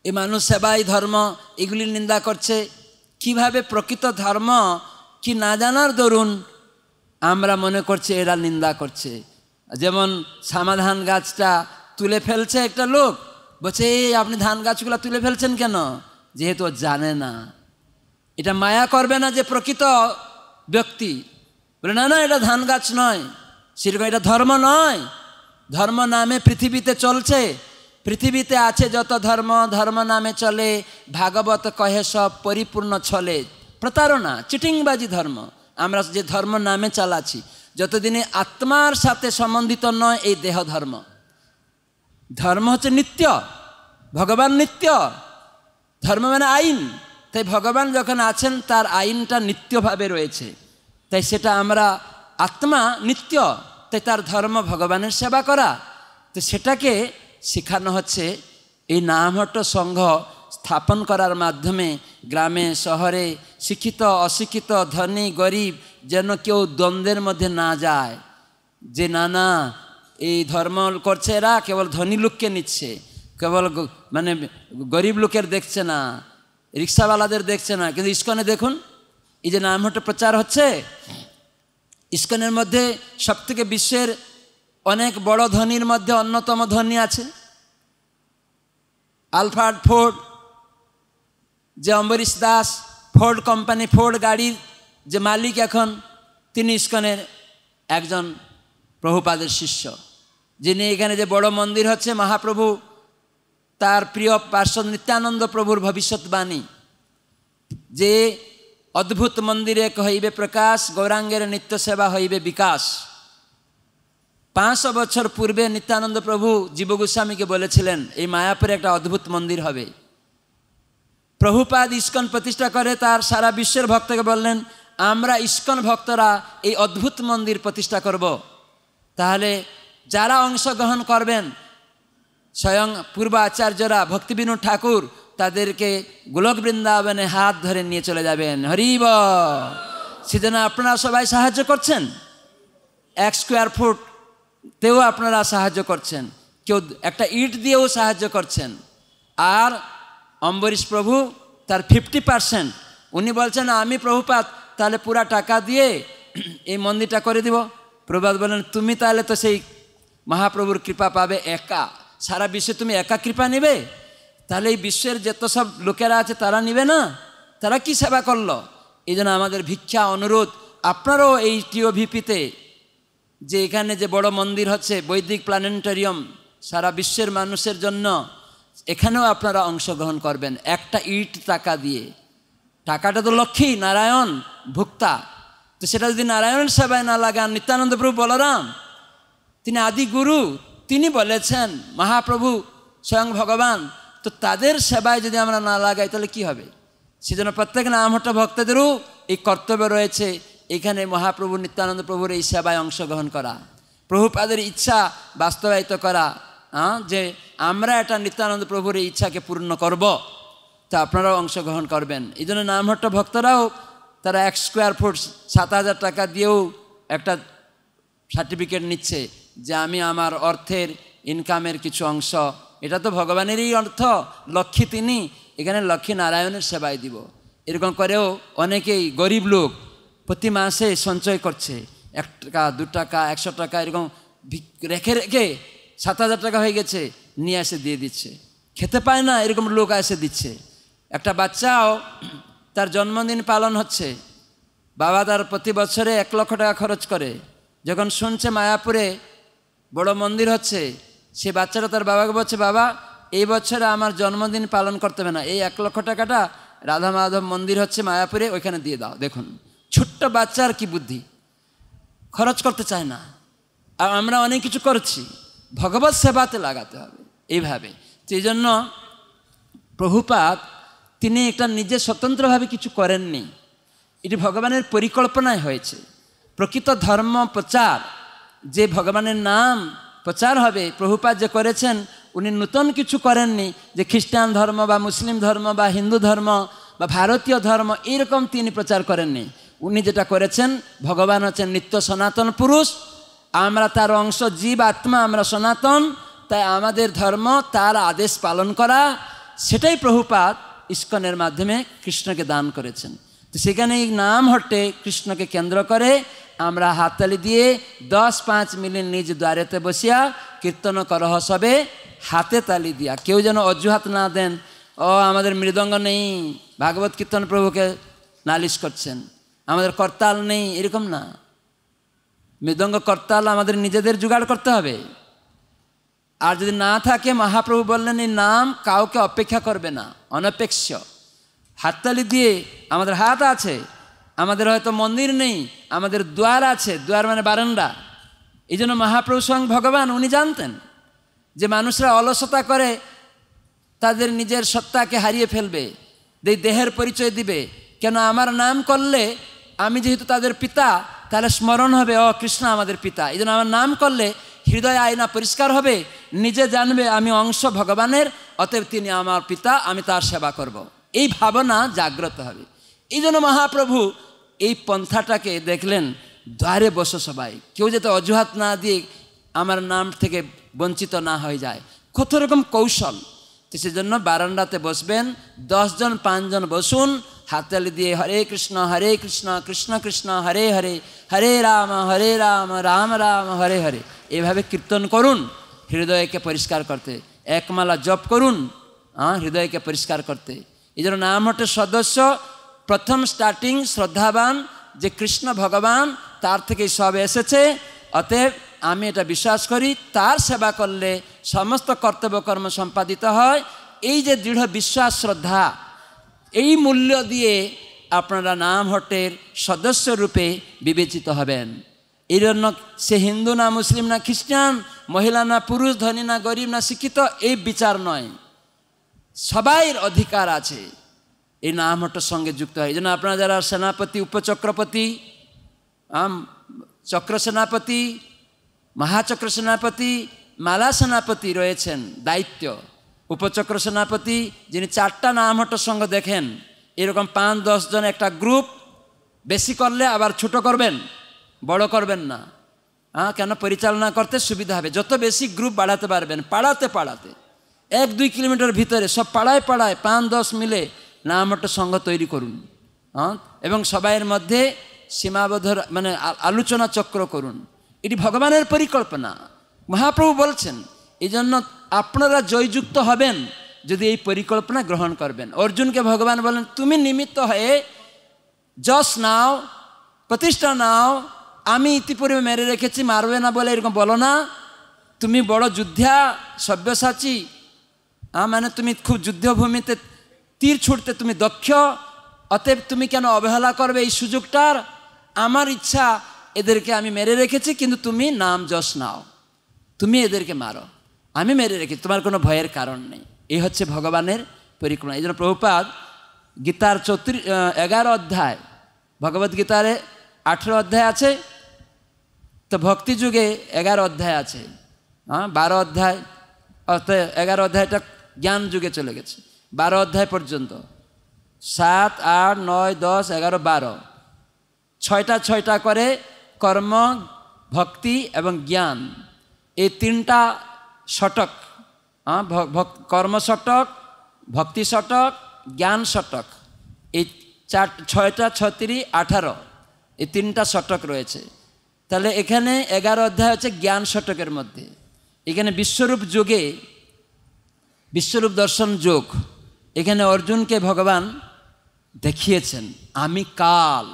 এ মানুষ সেবাই ধর্ম, এগুলির নিন্দা করছে। কীভাবে প্রকৃত ধর্ম কি না জানার দরুন আমরা মনে করছি এরা নিন্দা করছে। যেমন সামাধান গাছটা তুলে ফেলছে একটা লোক, বলছে, এই আপনি ধান গাছগুলো তুলে ফেলছেন কেন? যেহেতু জানে না। এটা মায়া করবে না যে প্রকৃত ব্যক্তি। বলে, না না, এটা ধান গাছ নয়। সেরকম এটা ধর্ম নয়। ধর্ম নামে পৃথিবীতে চলছে। পৃথিবীতে আছে যত ধর্ম ধর্ম নামে চলে। ভাগবত কহে, সব পরিপূর্ণ চলে প্রতারণা, চিটিংবাজি ধর্ম। আমরা যে ধর্ম নামে চালাচ্ছি। যতদিনে আত্মার সাথে সম্বন্ধিত নয় এই দেহ ধর্ম। ধর্ম হচ্ছে নিত্য। ভগবান নিত্য। ধর্ম মানে আইন। তাই ভগবান যখন আছেন, তার আইনটা নিত্যভাবে রয়েছে। তাই সেটা আমরা আত্মা নিত্য, তাই তার ধর্ম ভগবানের সেবা করা। তো সেটাকে শেখানো হচ্ছে, এই নামহট্ট সংঘ স্থাপন করার মাধ্যমে গ্রামে, শহরে শিক্ষিত, অশিক্ষিত, ধনী, গরিব যেন কেউ দ্বন্দ্বের মধ্যে না যায়। যে না না, এই ধর্ম করছে এরা, কেবল ধনী লোককে নিচ্ছে, কেবল মানে গরিব লোকের দেখছে না। রিক্সাওয়ালাদের দেখছে না। কিন্তু ইস্কনে দেখুন, এই যে নামহট্ট প্রচার হচ্ছে, ইস্কনের মধ্যে সবথেকে বিশ্বের অনেক বড় ধনীর মধ্যে অন্যতম ধনী আছে। আলফার্ড ফোর্ড, যে Ambarish Das, Ford company, Ford গাড়ির যে মালিক এখন, তিনি ইস্কনের একজন প্রভুপাদের শিষ্য, যিনি এখানে যে বড় মন্দির হচ্ছে মহাপ্রভু তার প্রিয় পার্শ্বদ নিত্যানন্দ প্রভুর ভবিষ্যৎবাণী যে অদ্ভুত মন্দিরে হইবে প্রকাশ, গৌরাঙ্গের নিত্য সেবা হইবে বিকাশ পাঁচশো বছর পূর্বে নিত্যানন্দ প্রভু জীব গোস্বামীকে বলেছিলেন, এই মায়াপুরে একটা অদ্ভুত মন্দির হবে প্রভুপাদ ইস্কন প্রতিষ্ঠা করে তার সারা বিশ্বের ভক্তকে বললেন, আমরা ইস্কন ভক্তরা এই অদ্ভুত মন্দির প্রতিষ্ঠা করব। তাহলে যারা অংশগ্রহণ করবেন স্বয়ং পূর্ব আচার্যরা ভক্তিবিনু ঠাকুর তাদেরকে গোলক বৃন্দাবনে হাত ধরে নিয়ে চলে যাবেন। হরিব সেজন্য আপনারা সবাই সাহায্য করছেন? এক স্কোয়ার ফুট তেও আপনারা সাহায্য করছেন। কেউ একটা ইট দিয়েও সাহায্য করছেন। আর অম্বরীশ প্রভু তার ফিফটি পারসেন্ট উনি বলছেন, আমি প্রভুপাত, তাহলে পুরা টাকা দিয়ে এই মন্দিরটা করে দিব। প্রভাত বলেন তুমি তাহলে তো সেই মহাপ্রভুর কৃপা পাবে একা। সারা বিশ্বে তুমি একা কৃপা নেবে? তাহলে এই বিশ্বের যত সব লোকেরা আছে, তারা নিবে না? তারা কি সেবা করল? এই জন্য আমাদের ভিক্ষা অনুরোধ আপনারও এই টিওভিপিতে যে এখানে যে বড় মন্দির হচ্ছে, বৈদিক প্ল্যানেটারিয়াম, সারা বিশ্বের মানুষের জন্য এখানেও আপনারা অংশগ্রহণ করবেন। একটা ইট টাকা দিয়ে। টাকাটা তো লক্ষ্মী নারায়ণ ভুক্তা। তো সেটা যদি নারায়ণের সেবায় না লাগান নিত্যানন্দ প্রভু বলরাম, তিনি আদি গুরু তিনি বলেছেন, মহাপ্রভু, স্বয়ং ভগবান, তো তাদের সেবায় যদি আমরা না লাগাই, তাহলে কি হবে? সেজন্য প্রত্যেক নামহট্টা ভক্তদেরও এই কর্তব্য রয়েছে, এখানে মহাপ্রভু নিত্যানন্দ প্রভুর এই সেবায় অংশগ্রহণ করা। প্রভুপাদের ইচ্ছা বাস্তবায়িত করা যে আমরা এটা নিত্যানন্দ প্রভুর এই ইচ্ছাকে পূর্ণ করব, তা আপনারাও অংশগ্রহণ করবেন। এই জন্য নামহট্ট ভক্তরাও তারা এক স্কোয়ার ফুট সাত হাজার টাকা দিয়েও একটা সার্টিফিকেট নিচ্ছে। যে আমি আমার অর্থের ইনকামের কিছু অংশ, এটা তো ভগবানেরই অর্থ, লক্ষ্মী তিনি, এখানে লক্ষ্মী নারায়ণের সেবায় দিব। এরকম করেও অনেকেই গরিব লোক প্রতি মাসে সঞ্চয় করছে। এক টাকা, দু টাকা, একশো টাকা, এরকম রেখে রেখে সাত হাজার টাকা হয়ে গেছে, নিয়ে এসে দিয়ে দিচ্ছে। খেতে পায় না, এরকম লোক এসে দিচ্ছে। একটা বাচ্চাও তার জন্মদিন পালন হচ্ছে। বাবা তার প্রতি বছরে এক লক্ষ টাকা খরচ করে। যখন শুনছে মায়াপুরে বড় মন্দির হচ্ছে, সে বাচ্চাটা তার বাবাকে বলছে, বাবা, এই বছরে আমার জন্মদিন পালন করতে হবে না। এই এক লক্ষ টাকাটা রাধা মাধব মন্দির হচ্ছে মায়াপুরে, ওইখানে দিয়ে দাও। দেখুন, ছোট্ট বাচ্চার কি বুদ্ধি? খরচ করতে চায় না। আর আমরা অনেক কিছু করছি। ভগবত সেবাতে লাগাতে হবে, এইভাবে। সেই জন্য প্রভুপাত তিনি একটা নিজে স্বতন্ত্রভাবে কিছু করেননি। এটি ভগবানের পরিকল্পনায় হয়েছে। প্রকৃত ধর্ম প্রচার যে ভগবানের নাম প্রচার হবে, প্রভুপাত যে করেছেন, উনি নূতন কিছু করেননি, যে খ্রিস্টান ধর্ম বা মুসলিম ধর্ম বা হিন্দু ধর্ম বা ভারতীয় ধর্ম, এরকম তিনি প্রচার করেননি। উনি যেটা করেছেন, ভগবান হচ্ছেন নিত্য সনাতন পুরুষ, আমরা তার অংশ জীব, আত্মা, আমরা সনাতন, তাই আমাদের ধর্ম তার আদেশ পালন করা, সেটাই প্রভুপাত ইস্কনের মাধ্যমে কৃষ্ণকে দান করেছেন। তো সেখানে এই নাম হটে, কৃষ্ণকে কেন্দ্র করে আমরা হাততালি দিয়ে দশ পাঁচ মিনিট নিজ দ্বারেতে বসিয়া কীর্তন করহ সবে হাতে তালি দিয়া। কেউ যেন অজুহাত না দেন, ও, আমাদের মৃদঙ্গ নেই, ভাগবত কীর্তন প্রভুকে নালিশ করছেন, আমাদের করতাল নেই এরকম না। মৃদঙ্গ করতাল আমাদের নিজেদের জোগাড় করতে হবে। আর যদি না থাকে, মহাপ্রভু বললেন এই নাম কাউকে অপেক্ষা করবে না, অনপেক্ষ। হাততালি দিয়ে আমাদের হাত আছে আমাদের হয়তো মন্দির নেই, আমাদের দুয়ার আছে, দুয়ার মানে বারান্দা। এই জন্য মহাপ্রভু স্বয়ং ভগবান, উনি জানতেন যে মানুষরা অলসতা করে তাদের নিজের সত্তাকে হারিয়ে ফেলবে দেহের পরিচয় দিবে। কেন আমার নাম করলে আমি যেহেতু তাদের পিতা, তাহলে স্মরণ হবে ও কৃষ্ণ আমাদের পিতা। এই আমার নাম করলে হৃদয় আয়না পরিষ্কার হবে, নিজে জানবে আমি অংশ ভগবানের, অতএব তিনি আমার পিতা, আমি তার সেবা করব। এই ভাবনা জাগ্রত হবে। এই জন্য মহাপ্রভু এই পন্থাটাকে দেখলেন, দ্বারে বসো সবাই। কেউ যাতে অজুহাত না দিয়ে আমার নাম থেকে বঞ্চিত না হয়ে যায়। কত রকম কৌশল। তো সেজন্য বারান্দাতে বসবেন, দশজন, পাঁচজন বসুন, হাততালি দিয়ে হরে কৃষ্ণ হরে কৃষ্ণ কৃষ্ণ কৃষ্ণ, হরে হরে হরে রাম হরে রাম রাম রাম, হরে হরে। এভাবে কীর্তন করুন, হৃদয়কে পরিষ্কার করতে। একমালা জপ করুন হৃদয়কে পরিষ্কার করতে। এই জন্য নাম হটে সদস্য প্রথম স্টার্টিং শ্রদ্ধাবান যে কৃষ্ণ ভগবান, তার থেকে সব এসেছে। অতএব আমি এটা বিশ্বাস করি, তার সেবা করলে সমস্ত কর্তব্য কর্ম সম্পাদিত হয়। এই যে দৃঢ় বিশ্বাস, শ্রদ্ধা, এই মূল্য দিয়ে আপনারা নাম হটের সদস্য রূপে বিবেচিত হবেন। এই জন্য সে হিন্দু না মুসলিম না খ্রিস্টান, মহিলা না পুরুষ, ধনী না গরিব না শিক্ষিত, এই বিচার নয়। সবাইয়ের অধিকার আছে। এই নাম হটের সঙ্গে যুক্ত হয়। এই জন্য আপনারা যারা সেনাপতি, উপচক্রপতি, আম, চক্র সেনাপতি, মহাচক্র সেনাপতি, মালা সেনাপতি রয়েছেন, দায়িত্ব। উপচক্র সেনাপতি, যিনি চারটা নাম হটোর সঙ্গে দেখেন, এরকম পাঁচ জন একটা গ্রুপ, বেশি করলে আবার ছোট করবেন, বড় করবেন না। হ্যাঁ কেন? পরিচালনা করতে সুবিধা হবে। যত বেশি গ্রুপ বাড়াতে পারবেন, পাড়াতে পাড়াতে, এক দুই কিলোমিটার ভিতরে সব পাড়ায় পাড়ায় পাঁচ, দশ মিলে নাম হটো সংঘ তৈরি করুন হ্যাঁ এবং সবাইয়ের মধ্যে সীমাবদ্ধ মানে আলোচনা চক্র করুন। এটি ভগবানের পরিকল্পনা। মহাপ্রভু বলছেন এই জন্য আপনারা জয়যুক্ত হবেন যদি এই পরিকল্পনা গ্রহণ করবেন। অর্জুনকে ভগবান বলেন, তুমি নিমিত্ত হয়ে যশ নাও, প্রতিষ্ঠা নাও, আমি ইতিপূর্বে মেরে রেখেছি, মারবে না বলে এরকম বলো না। তুমি বড় যুদ্ধা, সব্যসাচী মানে তুমি খুব যুদ্ধভূমিতে তীর ছুটতে তুমি দক্ষ, অতএব তুমি কেন অবহেলা করবে এই সুযোগটার? আমার ইচ্ছা এদেরকে আমি মেরে রেখেছি, কিন্তু তুমি নাম যশ নাও। তুমি এদেরকে মারো। আমি মেরে রেখেছি, তোমার কোনো ভয়ের কারণ নেই। এই হচ্ছে ভগবানের পরিক্রমা। এই জন্য প্রভুপাদ গীতার চৌত্রিশ এগারো অধ্যায়, ভগবত গীতারে আঠেরো অধ্যায় আছে, তো ভক্তি যুগে এগারো অধ্যায় আছে। হ্যাঁ বারো অধ্যায়, অর্থাৎ এগারো অধ্যায়টা জ্ঞান যুগে চলে গেছে। বারো অধ্যায় পর্যন্ত। সাত, আট, নয়, দশ, এগারো, বারো। ছয়টা ছয়টা করে কর্ম, ভক্তি এবং জ্ঞান। এই তিনটা শটক কর্ম শটক ভক্তি শটক জ্ঞান শটক এই চার, ছয়টা ছত্রিশ আঠারো। এই তিনটা শটক রয়েছে। তাহলে এখানে এগারো অধ্যায় হচ্ছে জ্ঞান শটকের মধ্যে। এখানে বিশ্বরূপ যোগে, বিশ্বরূপ দর্শন যোগ। এখানে অর্জুনকে ভগবান দেখিয়েছেন, আমি কাল।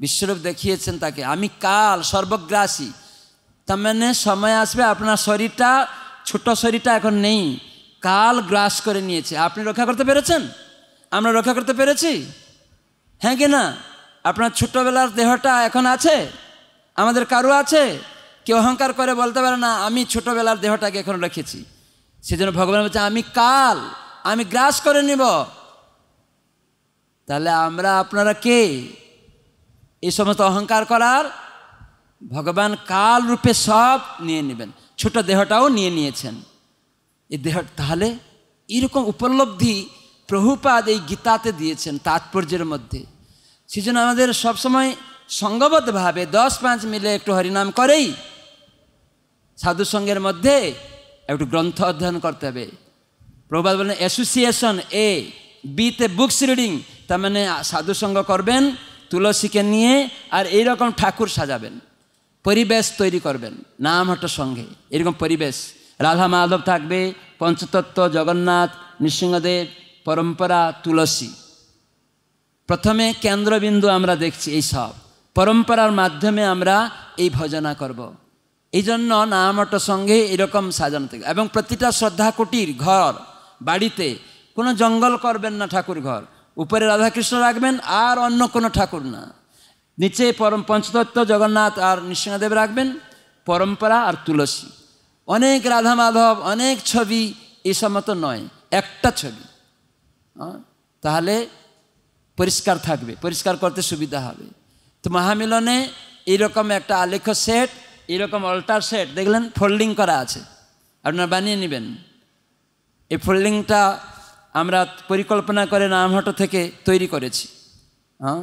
বিশ্বরূপ দেখিয়েছেন তাকে, আমি কাল, সর্বগ্রাসী। তার মানে সময় আসবে, আপনার শরীরটা, ছোট শরীরটা এখন নেই। কাল গ্রাস করে নিয়েছে। আপনি রক্ষা করতে পেরেছেন? আমরা রক্ষা করতে পেরেছি? হ্যাঁ কি না? আপনার ছোট্টবেলার দেহটা এখন আছে? আমাদের কারও আছে? কেউ অহংকার করে বলতে পারে না, আমি ছোটবেলার দেহটাকে এখন রেখেছি। সেজন্য ভগবান বলছে, আমি কাল। আমি গ্রাস করে নিব। তাহলে আমরা আপনারা কে? এই সমস্ত অহংকার করার ভগবান কাল রূপে সব নিয়ে নেবেন। ছোট দেহটাও নিয়ে নিয়েছেন। এই দেহ, তাহলে এরকম উপলব্ধি প্রভুপাদ এই গীতাতে দিয়েছেন তাৎপর্যের মধ্যে। সেজন্য আমাদের সবসময় সঙ্গবদ্ধভাবে দশ পাঁচ মিলে একটু হরিনাম করেই সাধু সঙ্গের মধ্যে একটু গ্রন্থ অধ্যয়ন করতে হবে। প্রভাত বলেন অ্যাসোসিয়েশন এ বিতে বুকস রিডিং তার মানে সাধু সঙ্গ করবেন তুলসীকে নিয়ে, আর এইরকম ঠাকুর সাজাবেন, পরিবেশ তৈরি করবেন, নাম হটো সঙ্গে। এরকম পরিবেশ। রাধা মাধব থাকবে, পঞ্চতত্ত্ব, জগন্নাথ, নৃসিংহদেব, পরম্পরা, তুলসী। প্রথমে কেন্দ্রবিন্দু আমরা দেখছি এই সব। পরম্পরার মাধ্যমে আমরা এই ভজনা করব। এই জন্য নাম নামট সঙ্গে এরকম সাজানো থাকে। এবং প্রতিটা শ্রদ্ধা কুটির ঘর বাড়িতে কোনো জঙ্গল করবেন না ঠাকুর ঘর উপরে রাধাকৃষ্ণ রাখবেন, আর অন্য কোনো ঠাকুর না। নিচে পরম পঞ্চতত্ত্ব জগন্নাথ আর নৃসিংহদেব রাখবেন, পরম্পরা আর তুলসী। অনেক রাধা মাধব, অনেক ছবি এসব মতো নয়, একটা ছবি। তাহলে পরিষ্কার থাকবে, পরিষ্কার করতে সুবিধা হবে। তো মহামিলনে এইরকম একটা আলেখ্য সেট এরকম অল্টার সেট দেখলেন ফোল্ডিং করা আছে। আপনারা বানিয়ে নেবেন। এই ফোল্ডিংটা আমরা পরিকল্পনা করে নামহটো থেকে তৈরি করেছি। হ্যাঁ?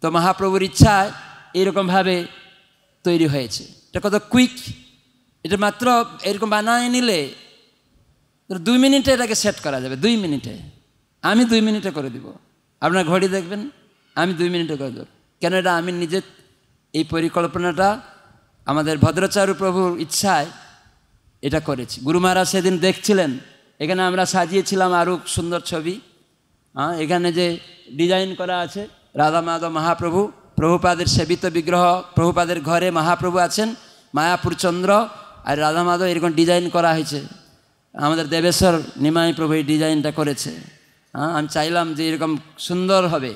তো মহাপ্রভুর ইচ্ছায় এইরকমভাবে তৈরি হয়েছে। এটা কত কুইক? এটা মাত্র এরকম বানায় নিলে দুই মিনিটে এটাকে সেট করা যাবে, দুই মিনিটে। আমি দুই মিনিটে করে দিব। আপনার ঘড়ি দেখবেন, আমি দুই মিনিটে করে দেব। কেন এটা আমি নিজে এই পরিকল্পনাটা আমাদের ভদ্রাচার্য প্রভুর ইচ্ছায় এটা করেছি। গুরু মহারাজ সেদিন দেখছিলেন এখানে আমরা সাজিয়েছিলাম আরও সুন্দর ছবি। হ্যাঁ এখানে যে ডিজাইন করা আছে, রাধা মাধব মহাপ্রভু, প্রভুপাদের সেবিত বিগ্রহ, প্রভুপাদের ঘরে মহাপ্রভু আছেন, মায়াপুর চন্দ্র আর রাধা মাধব এরকম ডিজাইন করা হয়েছে। আমাদের দেবেশ্বর নিমাই প্রভু এই ডিজাইনটা করেছে। হ্যাঁ আমি চাইলাম যে এরকম সুন্দর হবে।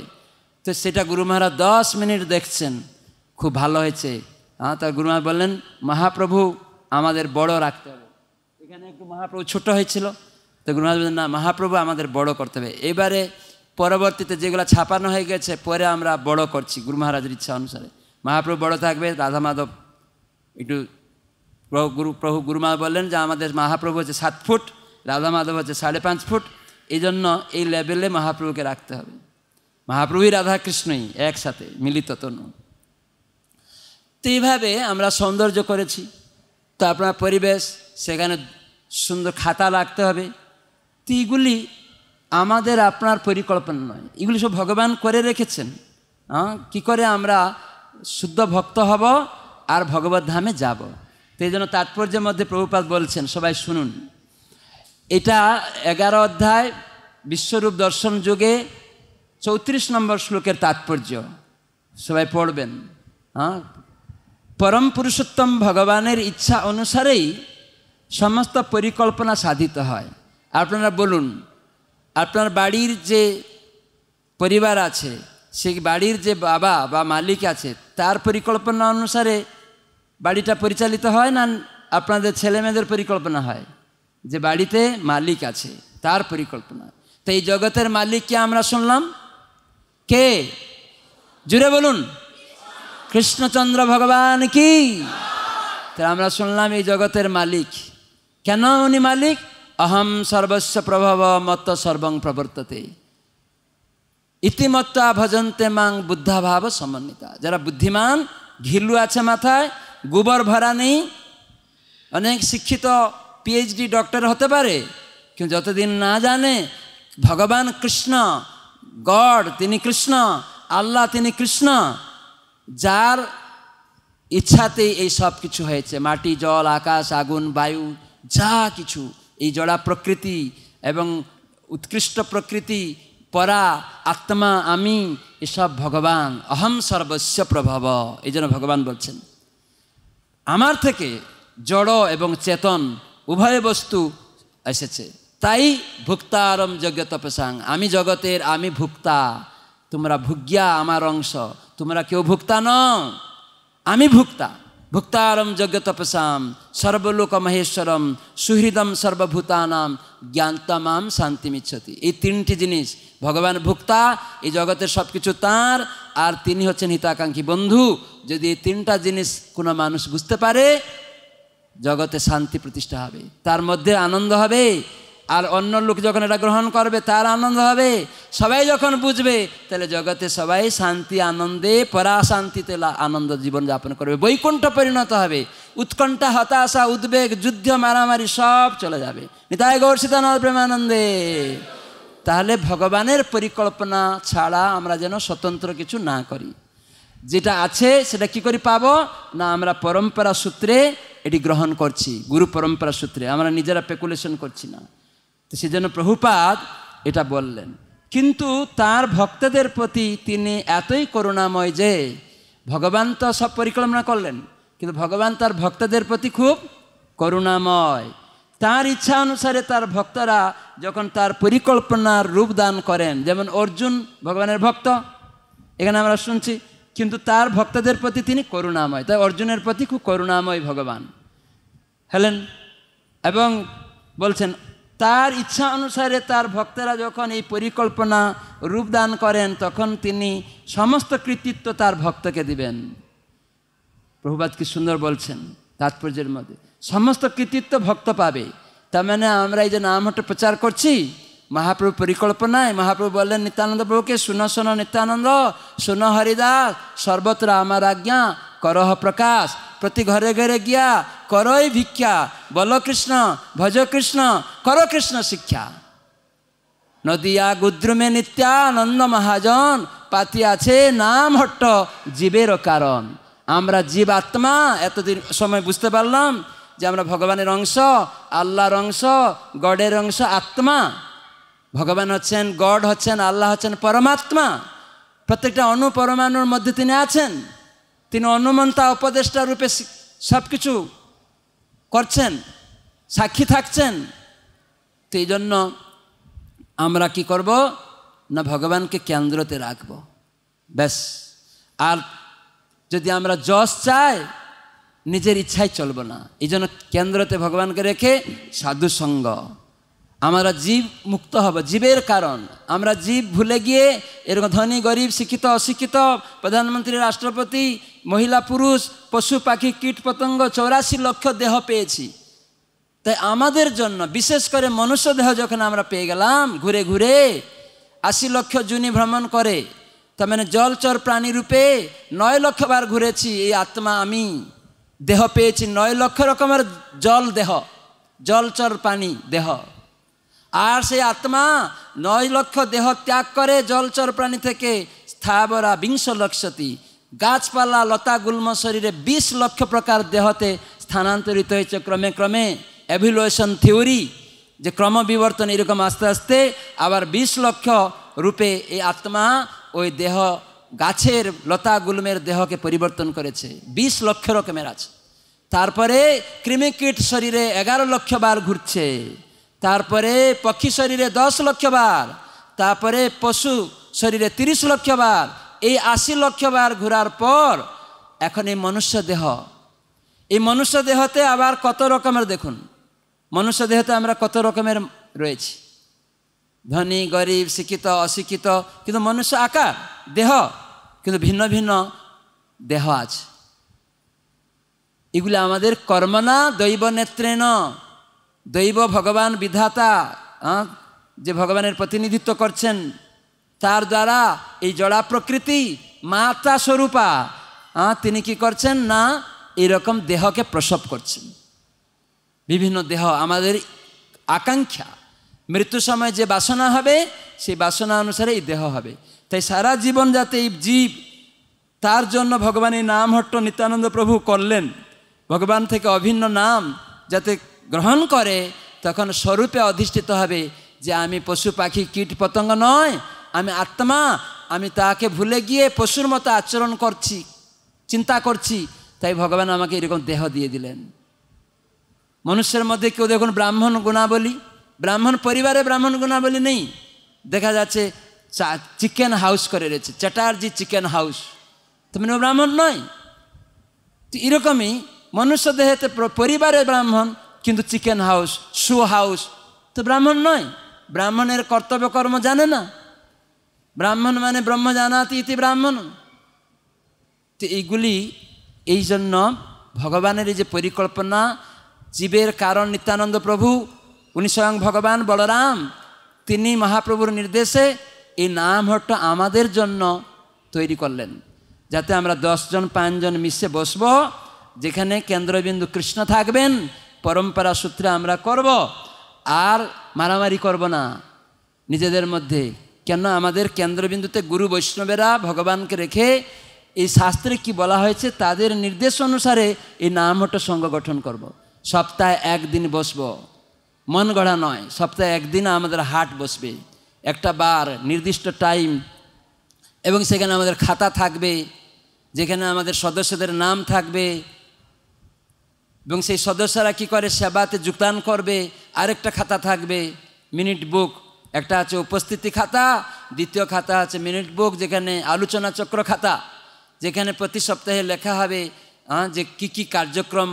তো সেটা গুরু মহারাজ দশ মিনিট দেখছেন, খুব ভালো হয়েছে। হ্যাঁ তা গুরু মহারাজ বললেন, মহাপ্রভু, আমাদের বড় রাখতে হবে। এখানে একটু মহাপ্রভু ছোট হয়েছিল তো গুরু মহারাজ না, মহাপ্রভু আমাদের বড় করতে হবে। এবারে পরবর্তীতে যেগুলো ছাপানো হয়ে গেছে, পরে আমরা বড় করছি গুরু মহারাজের ইচ্ছা অনুসারে। মহাপ্রভু বড় থাকবে, রাধা মাধব একটু প্রভু গুরু, প্রভু গুরুমা বললেন যে, আমাদের মহাপ্রভু হচ্ছে সাত ফুট, রাধা মাধব হচ্ছে সাড়ে পাঁচ ফুট। এই জন্য এই লেভেলে মহাপ্রভুকে রাখতে হবে। মহাপ্রভুই রাধাকৃষ্ণই একসাথে মিলিত তনু। তো এইভাবে আমরা সৌন্দর্য করেছি। তো আপনার পরিবেশ, সেখানে সুন্দর খাতা রাখতে হবে। তো এইগুলি আমাদের আপনার পরিকল্পনা নয়। এগুলি সব ভগবান করে রেখেছেন। হ্যাঁ কী করে আমরা শুদ্ধ ভক্ত হব আর ভগবত ধামে যাব? তো এই জন্য তাৎপর্যের মধ্যে প্রভুপাত বলছেন, সবাই শুনুন। এটা এগারো অধ্যায়, বিশ্বরূপ দর্শন যুগে চৌত্রিশ নম্বর শ্লোকের তাৎপর্য। সবাই পড়বেন। হ্যাঁ পরম পুরুষোত্তম ভগবানের ইচ্ছা অনুসারেই সমস্ত পরিকল্পনা সাধিত হয়। আপনারা বলুন, আপনার বাড়ির যে পরিবার আছে সেই বাড়ির যে বাবা বা মালিক আছে, তার পরিকল্পনা অনুসারে বাড়িটা পরিচালিত হয় না আপনাদের ছেলে মেয়েদের পরিকল্পনা হয়? যে বাড়িতে মালিক আছে, তার পরিকল্পনা। তো এই জগতের মালিককে আমরা শুনলাম? কে? জুড়ে বলুন। কৃষ্ণচন্দ্র ভগবান কি? তা আমরা শুনলাম এই জগতের মালিক। কেন উনি মালিক? অহম সর্বস্ব প্রভব মত সর্বং প্রবর্ততে ইতিমত্তা ভজন্তে মাং বুদ্ধাভাব সমন্বিতা যারা বুদ্ধিমান ঘিলু আছে মাথায় গোবর ভরা নেই অনেক শিক্ষিত পিএইচডি ডক্টর হতে পারে কিন্তু যতদিন না জানে ভগবান কৃষ্ণ গড তিনি কৃষ্ণ আল্লাহ তিনি কৃষ্ণ যার ইচ্ছাতেই এই সব কিছু হয়েছে মাটি জল আকাশ আগুন বায়ু যা কিছু এই জড়া প্রকৃতি এবং উৎকৃষ্ট প্রকৃতি, পরা আত্মা, আমি, এসব ভগবান, অহম সর্বস্ব প্রভাব, এই জন্য ভগবান বলছেন। আমার থেকে জড় এবং চেতন উভয় বস্তু এসেছে। তাই ভুক্তারম যজ্ঞ তপসাং, আমি জগতের, আমি ভুক্তা, তোমরা ভুগ্যা আমার অংশ, তোমরা কেউ ভুক্তা ন আমি ভুক্তা। ভুক্তারম যজ্ঞ তপসাম সর্বলোক মহেশ্বরম সুহৃদম সর্বভূতানাম শান্তি মিচ্ছতি এই তিনটি জিনিস ভগবান ভুক্তা, এই জগতের সব কিছু তাঁর, আর তিনি হচ্ছেন হিতাকাঙ্ক্ষী বন্ধু। যদি এই তিনটা জিনিস কোনো মানুষ বুঝতে পারে, জগতে শান্তি প্রতিষ্ঠা হবে। তার মধ্যে আনন্দ হবে আর অন্য লোক যখন এটা গ্রহণ করবে, তার আনন্দ হবে। সবাই যখন বুঝবে, তাহলে জগতে সবাই শান্তি, আনন্দে পরা শান্তিতে আনন্দ জীবন যাপন করবে। বৈকুণ্ঠ পরিণত হবে। উৎকণ্ঠা, হতাশা, উদ্বেগ, যুদ্ধ, মারামারি সব চলে যাবে। নিতাই গৌর প্রেমানন্দে। তাহলে ভগবানের পরিকল্পনা ছাড়া আমরা যেন স্বতন্ত্র কিছু না করি। যেটা আছে, সেটা কি করে পাব? না, আমরা পরম্পরা সূত্রে এটি গ্রহণ করছি। গুরু পরম্পরা সূত্রে। আমরা নিজেরা পেকুলেশন করছি না। তো সেজন্য প্রভুপাদ এটা বললেন, কিন্তু তার ভক্তদের প্রতি তিনি এতই করুণাময় যে ভগবান তো সব পরিকল্পনা করলেন, কিন্তু ভগবান তার ভক্তদের প্রতি খুব করুণাময়। তার ইচ্ছা অনুসারে তার ভক্তরা যখন তার পরিকল্পনার রূপ দান করেন, যেমন অর্জুন ভগবানের ভক্ত, এখানে আমরা শুনছি, কিন্তু তার ভক্তদের প্রতি তিনি করুণাময়, তাই অর্জুনের প্রতি খুব করুণাময় ভগবান। হলেন, এবং বলছেন তার ইচ্ছা অনুসারে তার ভক্তেরা যখন এই পরিকল্পনা রূপদান করেন, তখন তিনি সমস্ত কৃতিত্ব তার ভক্তকে দিবেন। প্রভুবাদ কি সুন্দর বলছেন তাৎপর্যের মধ্যে। সমস্ত কৃতিত্ব ভক্ত পাবে। তার মানে আমরা এই যে নাম হটে প্রচার করছি মহাপ্রভু পরিকল্পনায়, মহাপ্রভু বললেন, নিত্যানন্দ প্রভুকে, শুনো, শোনো, নিত্যানন্দ, শুনো, হরিদাস, সর্বত্র আমার আজ্ঞা, করহ প্রকাশ, প্রতি ঘরে ঘরে গিয়া করই ভিক্ষা, বল কৃষ্ণ, ভজ কৃষ্ণ, কর কৃষ্ণ শিক্ষা। নদিয়া গুদ্রুমে নিত্যানন্দ মহাজন, পাতি আছে নাম হট্ট জীবেরও কারণ। আমরা জীব আত্মা, এতদিন সময় বুঝতে পারলাম যে আমরা ভগবানের অংশ, আল্লাহর অংশ, গডের অংশ আত্মা। ভগবান হচ্ছেন গড হচ্ছেন, আল্লাহ হচ্ছেন, পরমাত্মা। প্রত্যেকটা অনু পরমাণুর মধ্যে তিনি আছেন। তিনি অনুমন্তা, উপদেষ্টা রূপে সব কিছু করছেন, সাক্ষী থাকছেন। তো এই জন্য আমরা কি করব? না, ভগবানকে কেন্দ্রতে রাখব। ব্যাস। আর যদি আমরা যশ চাই, নিজের ইচ্ছায় চলব না। এই জন্য কেন্দ্রতে ভগবানকে রেখে সাধু সঙ্গ আমরা জীব মুক্ত হব, জীবের কারণ। আমরা জীব ভুলে গিয়ে এরকম ধনী, গরিব, শিক্ষিত, অশিক্ষিত, প্রধানমন্ত্রী, রাষ্ট্রপতি, মহিলা, পুরুষ, পশু, পাখি, কীট, পতঙ্গ, চৌরাশি লক্ষ দেহ পেয়েছি। তাই আমাদের জন্য, বিশেষ করে মনুষ্য দেহ যখন আমরা পেয়ে গেলাম, ঘুরে ঘুরে, আশি লক্ষ জুনি ভ্রমণ করে, তার মানে জলচর প্রাণী রূপে নয় লক্ষ বার ঘুরেছি এই আত্মা আমি। দেহ পেয়েছি নয় লক্ষ রকমের জল দেহ জলচর প্রাণী দেহ। আর সেই আত্মা নয় লক্ষ দেহ ত্যাগ করে জলচর প্রাণী থেকে স্থাবরা বিংশ লক্ষতি। গাছপালা, লতা, গুল্ম শরীরে বিশ লক্ষ প্রকার দেহতে স্থানান্তরিত হয়েছে ক্রমে ক্রমে। অ্যাভিলুয়েশন থিওরি যে ক্রমবিবর্তন এরকম আস্তে আস্তে আবার বিশ লক্ষ রূপে এই আত্মা ওই দেহ গাছের, লতা, গুলমের দেহকে পরিবর্তন করেছে। বিশ লক্ষ রকমের আছে। তারপরে ক্রিমিকিট শরীরে এগারো লক্ষ বার ঘুরছে। তারপরে পক্ষী শরীরে দশ লক্ষ বার, তারপরে পশু শরীরে তিরিশ লক্ষ বার, এই আশি লক্ষ বার ঘোরার পর এখন এই মনুষ্য দেহ। এই মনুষ্য দেহতে আবার কত রকমের দেখুন, মনুষ্য দেহতে আমরা কত রকমের রয়েছি। ধনী, গরিব, শিক্ষিত, অশিক্ষিত, কিন্তু মনুষ্য আকার, দেহ, কিন্তু ভিন্ন ভিন্ন দেহ আছে। এগুলো আমাদের কর্মনা দৈব নেত্রেণ দৈব ভগবান বিধাতা যে ভগবানের প্রতিনিধিত্ব করছেন, তার দ্বারা এই জড়া প্রকৃতি মাতা স্বরূপা তিনি কি করছেন না, এরকম দেহকে প্রসব করছেন। বিভিন্ন দেহ আমাদের আকাঙ্ক্ষা। মৃত্যু সময় যে বাসনা হবে, সেই বাসনা অনুসারে এই দেহ হবে। তাই সারা জীবন যাতে এই জীব, তার জন্য ভগবান এই নাম হট্ট নিত্যানন্দ প্রভু করলেন, ভগবান থেকে অভিন্ন নাম যাতে গ্রহণ করে, তখন স্বরূপে অধিষ্ঠিত হবে যে আমি পশু পাখি কীট পতঙ্গ নয়, আমি আত্মা, আমি তাকে ভুলে গিয়ে পশুর মতো আচরণ করছি, চিন্তা করছি। তাই ভগবান আমাকে এরকম দেহ দিয়ে দিলেন। মনুষ্যের মধ্যে কেউ দেখুন ব্রাহ্মণ গুণাবলী, ব্রাহ্মণ পরিবারে ব্রাহ্মণ গুণাবলী নেই। দেখা যাচ্ছে চিকেন হাউস করে রয়েছে চ্যাটার্জি চিকেন হাউস। তো মানে ব্রাহ্মণ নয়। তো এরকমই মনুষ্য দেহেতে পরিবারে ব্রাহ্মণ কিন্তু চিকেন হাউস, শু হাউস তো ব্রাহ্মণ নয়। ব্রাহ্মণের কর্তব্য কর্ম জানে না। ব্রাহ্মণ মানে ব্রহ্ম জানাতি ইতি ব্রাহ্মণ। তো এইগুলি, এই জন্য ভগবানের এই যে পরিকল্পনা, জীবের কারণ নিত্যানন্দ প্রভু, উনি স্বয়ং ভগবান বলরাম, তিনি মহাপ্রভুর নির্দেশে এই নাম হট্ট আমাদের জন্য তৈরি করলেন। যাতে আমরা দশজন, পাঁচজন মিশে বসব, যেখানে কেন্দ্রবিন্দু কৃষ্ণ থাকবেন পরম্পরা সূত্রে আমরা করব, আর মারামারি করব না। নিজেদের মধ্যে। কেন আমাদের কেন্দ্রবিন্দুতে গুরু বৈষ্ণবেরা ভগবানকে রেখে এই শাস্ত্রে কি বলা হয়েছে, তাদের নির্দেশ অনুসারে এই নামহট সঙ্গ গঠন করব। সপ্তাহে একদিন বসব। মন গড়া নয়, সপ্তাহে একদিন আমাদের হাট বসবে। একটা বার নির্দিষ্ট টাইম, এবং সেখানে আমাদের খাতা থাকবে, যেখানে আমাদের সদস্যদের নাম থাকবে এবং সেই সদস্যরা কি করে? সেবাতে যোগদান করবে। আরেকটা খাতা থাকবে মিনিট বুক একটা আছে উপস্থিতি খাতা, দ্বিতীয় খাতা আছে মিনিট বুক যেখানে আলোচনা চক্র খাতা, যেখানে প্রতি সপ্তাহে লেখা হবে যে কি কি কার্যক্রম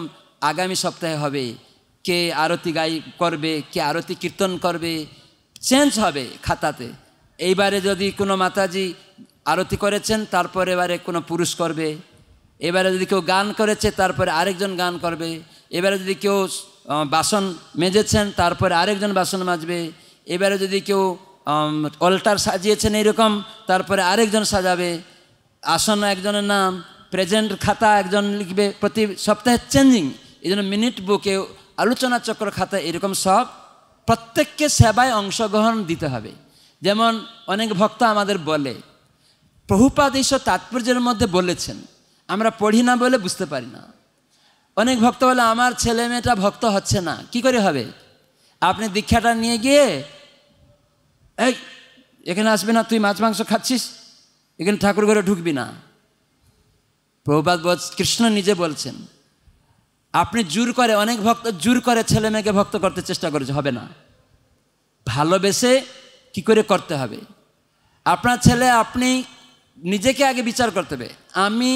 আগামী সপ্তাহে হবে, কে আরতি গাই করবে, কে আরতি কীর্তন করবে চেঞ্জ হবে খাতাতে। এইবারে যদি কোনো মাতাজি আরতি করেছেন, তারপর এবারে কোনো পুরুষ করবে। এবারে যদি কেউ গান করেছে, তারপরে আরেকজন গান করবে। এবারে যদি কেউ বাসন মেজেছেন, তারপরে আরেকজন বাসন মাজবে। এবারে যদি কেউ অল্টার সাজিয়েছেন এইরকম তারপরে আরেকজন সাজাবে। আসন একজনের নাম, প্রেজেন্ট খাতা একজন লিখবে। প্রতি সপ্তাহে চেঞ্জিং এই জন্য মিনিট বুকে আলোচনা চক্র খাতা এরকম সব প্রত্যেককে সেবায় অংশগ্রহণ দিতে হবে। যেমন অনেক ভক্ত আমাদের বলে, প্রভুপাদ এইসব তাৎপর্যের মধ্যে বলেছেন আমরা পড়ি না বলে বুঝতে পারি না। অনেক ভক্ত বলে, আমার ছেলে মেয়েটা ভক্ত হচ্ছে না, কি করে হবে? আপনি দীক্ষাটা নিয়ে গিয়ে, এই, এখানে আসবে না, তুই মাছ মাংস খাচ্ছিস? এখানে ঠাকুর ঘরে ঢুকবি না। প্রভুপাত কৃষ্ণ নিজে বলছেন, আপনি জোর করে, অনেক ভক্ত জোর করে ছেলে মেয়েকে ভক্ত করতে চেষ্টা করেছে, হবে না। ভালোবেসে কি করে করতে হবে? আপনার ছেলে, আপনি নিজেকে আগে বিচার করতে হবে। আমি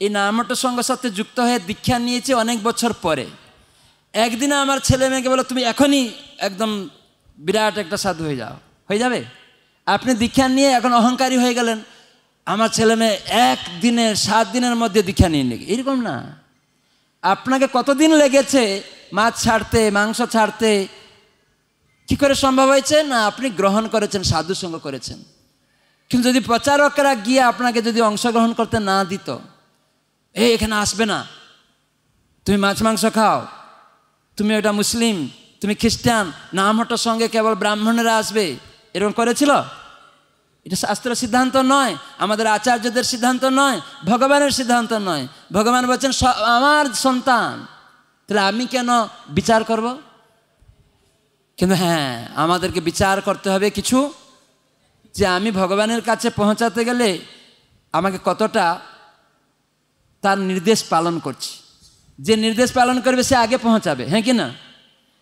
এই নামট সঙ্গ সাথে যুক্ত হয়ে দীক্ষা নিয়েছি অনেক বছর পরে। একদিনে আমার ছেলে মেয়েকে বলো তুমি এখনই একদম বিরাট একটা সাধু হয়ে যাও। হয়ে যাবে? আপনি দীক্ষা নিয়ে এখন অহংকারী হয়ে গেলেন। আমার ছেলে মেয়ে একদিনের সাত দিনের মধ্যে দীক্ষা নিয়ে নিয়ে এরকম না। আপনাকে কতদিন লেগেছে মাছ ছাড়তে, মাংস ছাড়তে? কি করে সম্ভব হয়েছে? না, আপনি গ্রহণ করেছেন সাধু সঙ্গ করেছেন। কিন্তু যদি প্রচারকরা গিয়ে আপনাকে যদি অংশগ্রহণ করতে না দিত এই, এখানে আসবে না। তুমি মাছ, মাংস খাও। তুমি ওটা মুসলিম, তুমি খ্রিস্টান নামহটার সঙ্গে কেবল ব্রাহ্মণেরা আসবে? এরকম করেছিল? এটা শাস্ত্র সিদ্ধান্ত নয়, আমাদের আচার্যদের সিদ্ধান্ত নয়, ভগবানের সিদ্ধান্ত নয়। ভগবান বলছেন আমার সন্তান। তাহলে আমি কেন বিচার করব? কিন্তু হ্যাঁ আমাদেরকে বিচার করতে হবে কিছু। যে আমি ভগবানের কাছে পৌঁছাতে গেলে আমাকে কতটা তার নির্দেশ পালন করছি। যে নির্দেশ পালন করবে, সে আগে পৌঁছাবে হ্যাঁ কি না?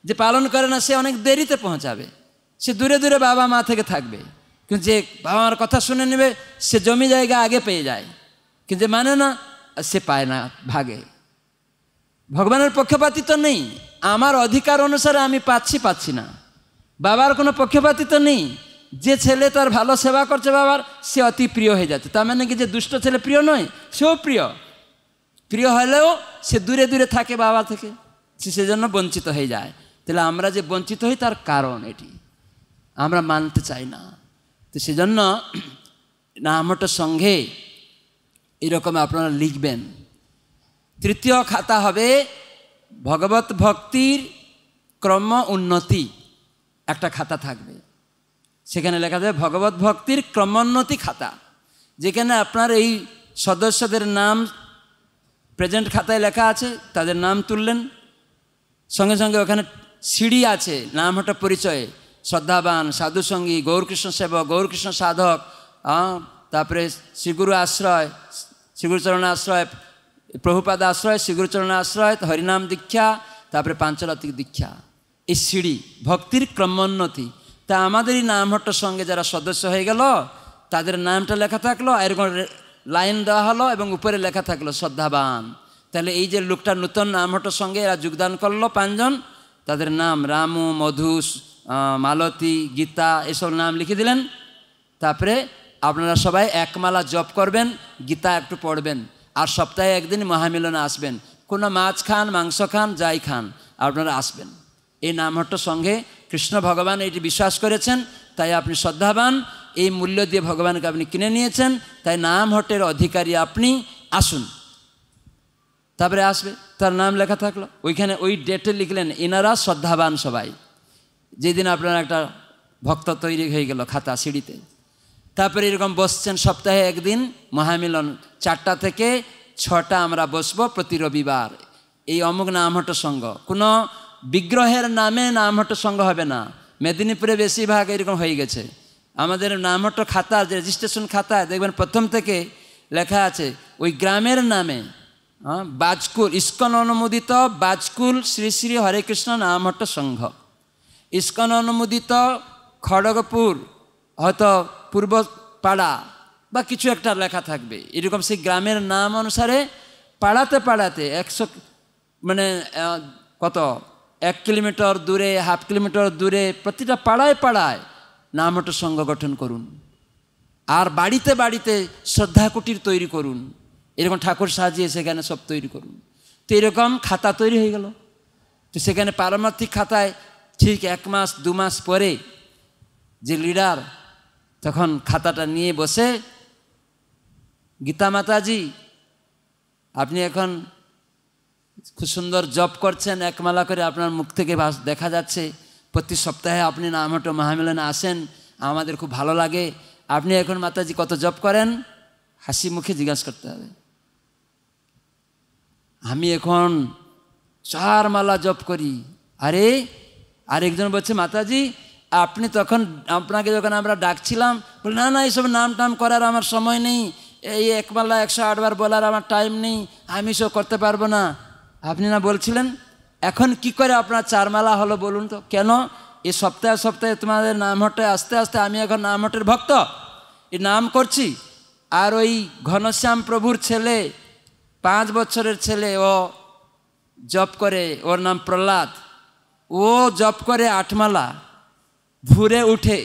যে পালন করে না, সে অনেক দেরিতে পৌঁছাবে। সে দূরে দূরে বাবা মা থেকে থাকবে। কিন্তু যে বাবা মার কথা শুনে নেবে, সে জমি জায়গা আগে পেয়ে যায়। কিন্তু মানে না সে পায় না ভাগে। ভগবানের পক্ষপাতিত্ব নেই। আমার অধিকার অনুসারে আমি পাচ্ছি পাচ্ছি না। বাবার কোনো পক্ষপাতিত্ব নেই। যে ছেলে তার ভালো সেবা করছে বাবার, সে অতি প্রিয় হয়ে যাচ্ছে। তার মানে কি যে দুষ্ট ছেলে প্রিয় নয়? সেও প্রিয়। প্রিয় হলেও সে দূরে দূরে থাকে বাবা থেকে, সে সেজন্য বঞ্চিত হয়ে যায়। তাহলে আমরা যে বঞ্চিত হই তার কারণ এটি। আমরা মানতে চাই না। তো সেজন্য নামটার সঙ্গে এরকম আপনারা লিখবেন। তৃতীয় খাতা হবে ভগবত ভক্তির ক্রম উন্নতি। একটা খাতা থাকবে। সেখানে লেখা যাবে ভগবত ভক্তির ক্রমোন্নতি খাতা। যেখানে আপনার এই সদস্যদের নাম প্রেজেন্ট খাতায় লেখা আছে, তাদের নাম তুললেন। সঙ্গে সঙ্গে ওখানে সিঁড়ি আছে, নাম হটা পরিচয়ে। শ্রদ্ধাবান, সাধুসঙ্গী, গৌরকৃষ্ণ সেবক, গৌরকৃষ্ণ সাধক তারপরে শ্রীগুরু আশ্রয় শ্রীগুরুচরণ আশ্রয়, প্রভুপাদ আশ্রয় শ্রীগুরুচরণ আশ্রয়, হরিনাম দীক্ষা, তারপরে পাঞ্চরাত্রিক দীক্ষা। এই সিঁড়ি, ভক্তির ক্রমোন্নতি। তা আমাদের এই নামহট্টর সঙ্গে যারা সদস্য হয়ে গেল, তাদের নামটা লেখা থাকল এরকম লাইন দেওয়া হলো এবং উপরে লেখা থাকল শ্রদ্ধাবান। তাহলে এই যে লোকটা নূতন নামহট্টর সঙ্গে, এরা যোগদান করল পাঁচজন। তাদের নাম রামু মধু মালতী, গীতা, এসব নাম লিখে দিলেন। তারপরে আপনারা সবাই একমালা জপ করবেন, গীতা একটু পড়বেন। আর সপ্তাহে একদিন মহামিলনে আসবেন। কোনো মাছ খান, মাংস খান, যাই খান, আপনারা আসবেন। এই নামহট্ট সঙ্গে, কৃষ্ণ ভগবান এটি বিশ্বাস করেছেন, তাই আপনি শ্রদ্ধাবান। এই মূল্য দিয়ে ভগবানকে আপনি কিনে নিয়েছেন, তাই নামহট্টের অধিকারী আপনি, আসুন। তারপরে আসবে, তার নাম লেখা থাকল। ওইখানে ওই ডেটে লিখলেন, এনারা শ্রদ্ধাবান সবাই। যেদিন আপনার একটা ভক্ত তৈরি হয়ে গেল খাতা সিঁড়িতে। তারপরে এরকম বসছেন সপ্তাহে একদিন, মহামিলন চারটা থেকে ছটা আমরা বসবো প্রতি রবিবার। এই অমুক নামহট সঙ্গ। কোনো বিগ্রহের নামে নামহট সঙ্গ হবে না। মেদিনীপুরে বেশিরভাগ এরকম হয়ে গেছে। আমাদের নামহট খাতা, যে রেজিস্ট্রেশন খাতায় দেখবেন প্রথম থেকে লেখা আছে, ওই গ্রামের নামে হ্যাঁ বাজকুল, ইস্কন অনুমোদিত বাজকুল শ্রী শ্রী হরে কৃষ্ণ নামহট্ট সংঘ। ইস্কন অনুমোদিত খড়গপুর, হয়তো পূর্ব পাড়া বা কিছু একটা লেখা থাকবে। এরকম সেই গ্রামের নাম অনুসারে পাড়াতে পাড়াতে একশো মানে কত, এক কিলোমিটার দূরে, হাফ কিলোমিটার দূরে, প্রতিটা পাড়ায় পাড়ায় নামহট্ট সংঘ গঠন করুন। আর বাড়িতে বাড়িতে শ্রদ্ধা কুটির তৈরি করুন। এরকম ঠাকুর সাজিয়ে সেখানে সব তৈরি করুন। তো এরকম খাতা তৈরি হয়ে গেল। তো সেখানে পারমার্থিক খাতায় ঠিক এক মাস, দু মাস পরে যে লিডার তখন খাতাটা নিয়ে বসে, গীতা মাতাজি, আপনি এখন খুব সুন্দর জব করছেন একমালা করে আপনার মুখ থেকে দেখা যাচ্ছে। প্রতি সপ্তাহে আপনি নামহটো মহামিলনে আসেন, আমাদের খুব ভালো লাগে। আপনি এখন মাতাজি কত জব করেন? হাসি মুখে জিজ্ঞাসা করতে হবে। আমি এখন চার মালা জপ করি। আরে, আরেকজন বলছে, মাতাজি, আপনি তখন আপনাকে যখন আমরা ডাকছিলাম, বলে, না না এইসব নাম টাম করার আমার সময় নেই। এই একমালা একশো আটবার বলার আমার টাইম নেই। আমি সব করতে পারব না। আপনি না বলছিলেন? এখন কি করে আপনার চারমালা হলো বলুন তো? কেন? এই সপ্তাহে সপ্তাহে তোমাদের নামহটে আস্তে আস্তে আমি এখন নামহটের ভক্ত। এই নাম করছি। আর ওই ঘনশ্যাম প্রভুর ছেলে, পাঁচ বছরের ছেলে, ও জপ করে, ওর নাম প্রহ্লাদ। ও জপ করে আটমালা, ভুরে উঠে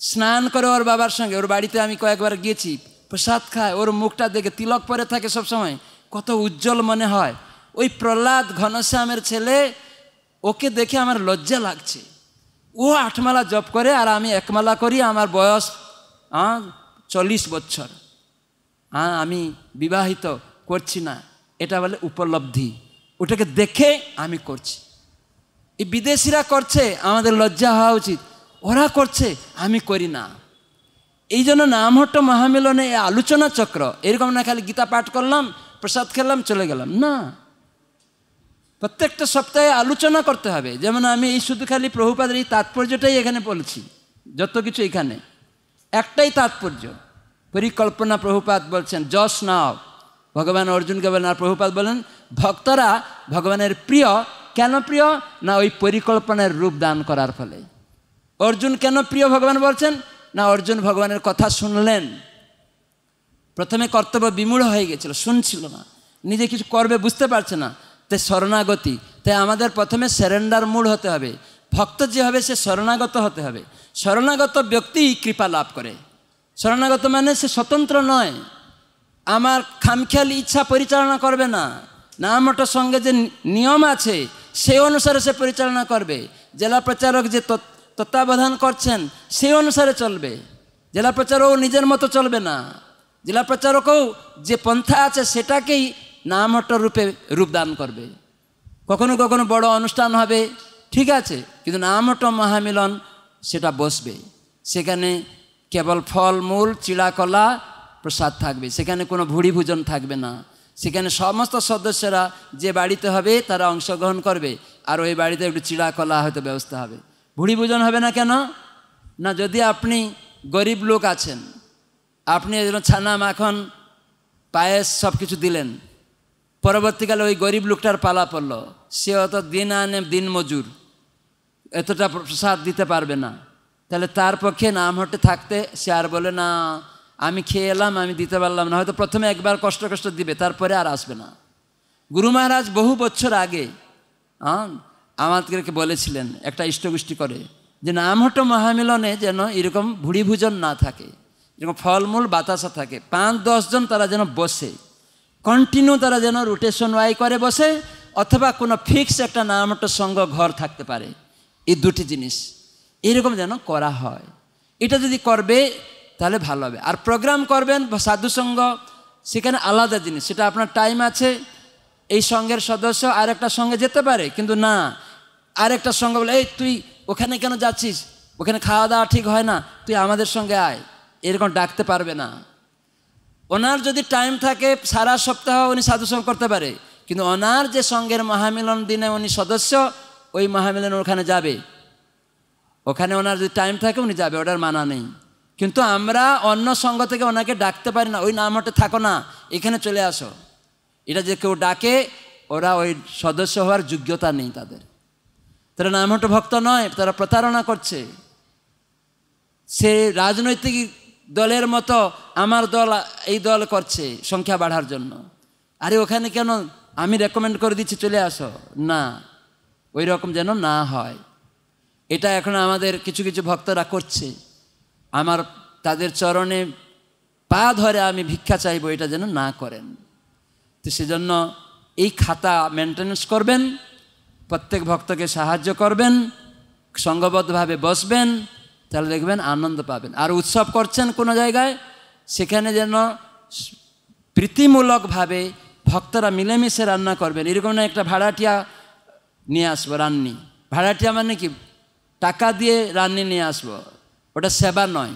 স্নান করে ওর বাবার সঙ্গে। ওর বাড়িতে আমি কয়েকবার গিয়েছি, প্রসাদ খায়। ওর মুখটা দেখে তিলক পরে থাকে সবসময়। কত উজ্জ্বল মনে হয়। ওই প্রহ্লাদ ঘনশ্যামের ছেলে, ওকে দেখে আমার লজ্জা লাগছে। ও আটমালা জপ করে আর আমি একমালা করি, আমার বয়স চল্লিশ বছর। হ্যাঁ আমি বিবাহিত, করছি না। এটা বলে উপলব্ধি। ওটাকে দেখে আমি করছি। এই বিদেশিরা করছে, আমাদের লজ্জা হওয়া উচিত। ওরা করছে, আমি করি না। এই জন্য নামহট্ট মহামিলনে আলোচনা চক্র, এরকম না খালি গীতা পাঠ করলাম, প্রসাদ খেলাম, চলে গেলাম। না। প্রত্যেকটা সপ্তাহে আলোচনা করতে হবে। যেমন আমি এই শুধু খালি প্রভুপাদের এই তাৎপর্যটাই এখানে বলেছি, যত কিছু এখানে। একটাই তাৎপর্য, পরিকল্পনা প্রভুপাত বলছেন, যশ নাও। ভগবান অর্জুনকে বলেন আর প্রভুপাত বলেন, ভক্তরা ভগবানের প্রিয়, কেন প্রিয়? না ওই পরিকল্পনার রূপ দান করার ফলে। অর্জুন কেন প্রিয় ভগবান বলছেন? না অর্জুন ভগবানের কথা শুনলেন। প্রথমে কর্তব্য বিমূঢ় হয়ে গেছিল, শুনছিল না। নিজে কিছু করবে বুঝতে পারছে না। তাই শরণাগতি। তাই আমাদের প্রথমে স্যারেন্ডার মূল হতে হবে। ভক্ত যে হবে সে শরণাগত হতে হবে। শরণাগত ব্যক্তি কৃপা লাভ করে। শরণাগত মানে সে স্বতন্ত্র নয়। আমার খামখেয়ালি ইচ্ছা পরিচালনা করবে না। নামটার সঙ্গে যে নিয়ম আছে, সেই অনুসারে সে পরিচালনা করবে। জেলা প্রচারক যে তত্ত্বাবধান করছেন, সেই অনুসারে চলবে। জেলা প্রচারকও নিজের মতো চলবে না। জেলা প্রচারকও যে পন্থা আছে, সেটাকেই নামহট্ট রূপে রূপদান করবে। কখনো কখনো বড় অনুষ্ঠান হবে, ঠিক আছে, কিন্তু নামহট্ট মহামিলন সেটা বসবে। সেখানে কেবল ফল, মূল, চিড়াকলা প্রসাদ থাকবে, সেখানে কোনো ভুড়ি ভোজন থাকবে না। সেখানে সমস্ত সদস্যরা যে বাড়িতে হবে, তারা অংশগ্রহণ করবে, আর ওই বাড়িতে একটু চিড়াকলা হয়তো ব্যবস্থা হবে। ভুড়ি ভোজন হবে না কেন? না, যদি আপনি গরিব লোক আছেন, আপনি ছানা মাখন পায়েস সব কিছু দিলেন পরবর্তীকালে ওই গরিব লোকটার পালা পড়ল। সে অত দিন আনে, দিন মজুর। এতটা প্রসাদ দিতে পারবে না। তাহলে তার পক্ষে নাম হটে থাকতে সে আর বলে, না, আমি খেয়ে এলাম, আমি দিতে পারলাম না। হয়তো প্রথমে একবার কষ্ট কষ্ট দিবে, তারপরে আর আসবে না। গুরু মহারাজ বহু বছর আগে আমাদেরকে বলেছিলেন, একটা ইষ্টগোষ্ঠী করে, যে নামহট মহামিলনে যেন এরকম ভুড়ি ভোজন না থাকে, এরকম ফলমূল বাতাসা থাকে। পাঁচ দশজন তারা যেন বসে। কন্টিনিউ তারা যেন রোটেশন ওয়াই করে বসে, অথবা কোনো ফিক্স একটা নামহট সঙ্গ ঘর থাকতে পারে। এই দুটি জিনিস। এরকম যেন করা হয়। এটা যদি করবে, তাহলে ভালো হবে। আর প্রোগ্রাম করবেন বা সাধুসঙ্গ সেখানে আলাদা জিনিস। সেটা আপনার টাইম আছে, এই সঙ্গের সদস্য আরেকটা সঙ্গে যেতে পারে, কিন্তু না। আরেকটা সঙ্গে বলে, এই তুই ওখানে কেন যাচ্ছিস? ওখানে খাওয়া দাওয়া ঠিক হয় না। তুই আমাদের সঙ্গে আয়। এরকম ডাকতে পারবে না। ওনার যদি টাইম থাকে, সারা সপ্তাহ উনি সাধুসঙ্গ করতে পারে। কিন্তু ওনার যে সঙ্গের মহামিলন দিনে উনি সদস্য, ওই মহামিলন ওখানে যাবে। ওখানে ওনার যদি টাইম থাকে, উনি যাবে, ওটার মানা নেই। কিন্তু আমরা অন্য সঙ্গ থেকে ওনাকে ডাকতে পারি না, ওই নামটা থাকো না, এখানে চলে আসো। এটা যে কেউ ডাকে, ওরা ওই সদস্য হওয়ার যোগ্যতা নেই তাদের। তারা নামহট ভক্ত নয়, তারা প্রতারণা করছে। সে রাজনৈতিক দলের মতো আমার দল, এই দল করছে সংখ্যা বাড়ার জন্য। আরে ওখানে কেন আমি রেকমেন্ড করে দিচ্ছি চলে আসো? না, ওই রকম যেন না হয়। এটা এখন আমাদের কিছু কিছু ভক্তরা করছে। আমার, তাদের চরণে পা ধরে আমি ভিক্ষা চাইব এটা যেন না করেন। তো সেজন্য এই খাতা মেনটেন্যান্স করবেন, প্রত্যেক ভক্তকে সাহায্য করবেন, সঙ্গবদ্ধভাবে বসবেন তাহলে দেখবেন আনন্দ পাবেন। আর উৎসব করছেন কোনো জায়গায়? সেখানে যেন প্রীতিমূলকভাবে ভক্তরা মিলেমিশে রান্না করবেন। এরকম না একটা ভাড়াটিয়া নিয়ে আসব রান্নি। ভাড়াটিয়া মানে কি? টাকা দিয়ে রান্নি নিয়ে আসব। ওটা সেবা নয়।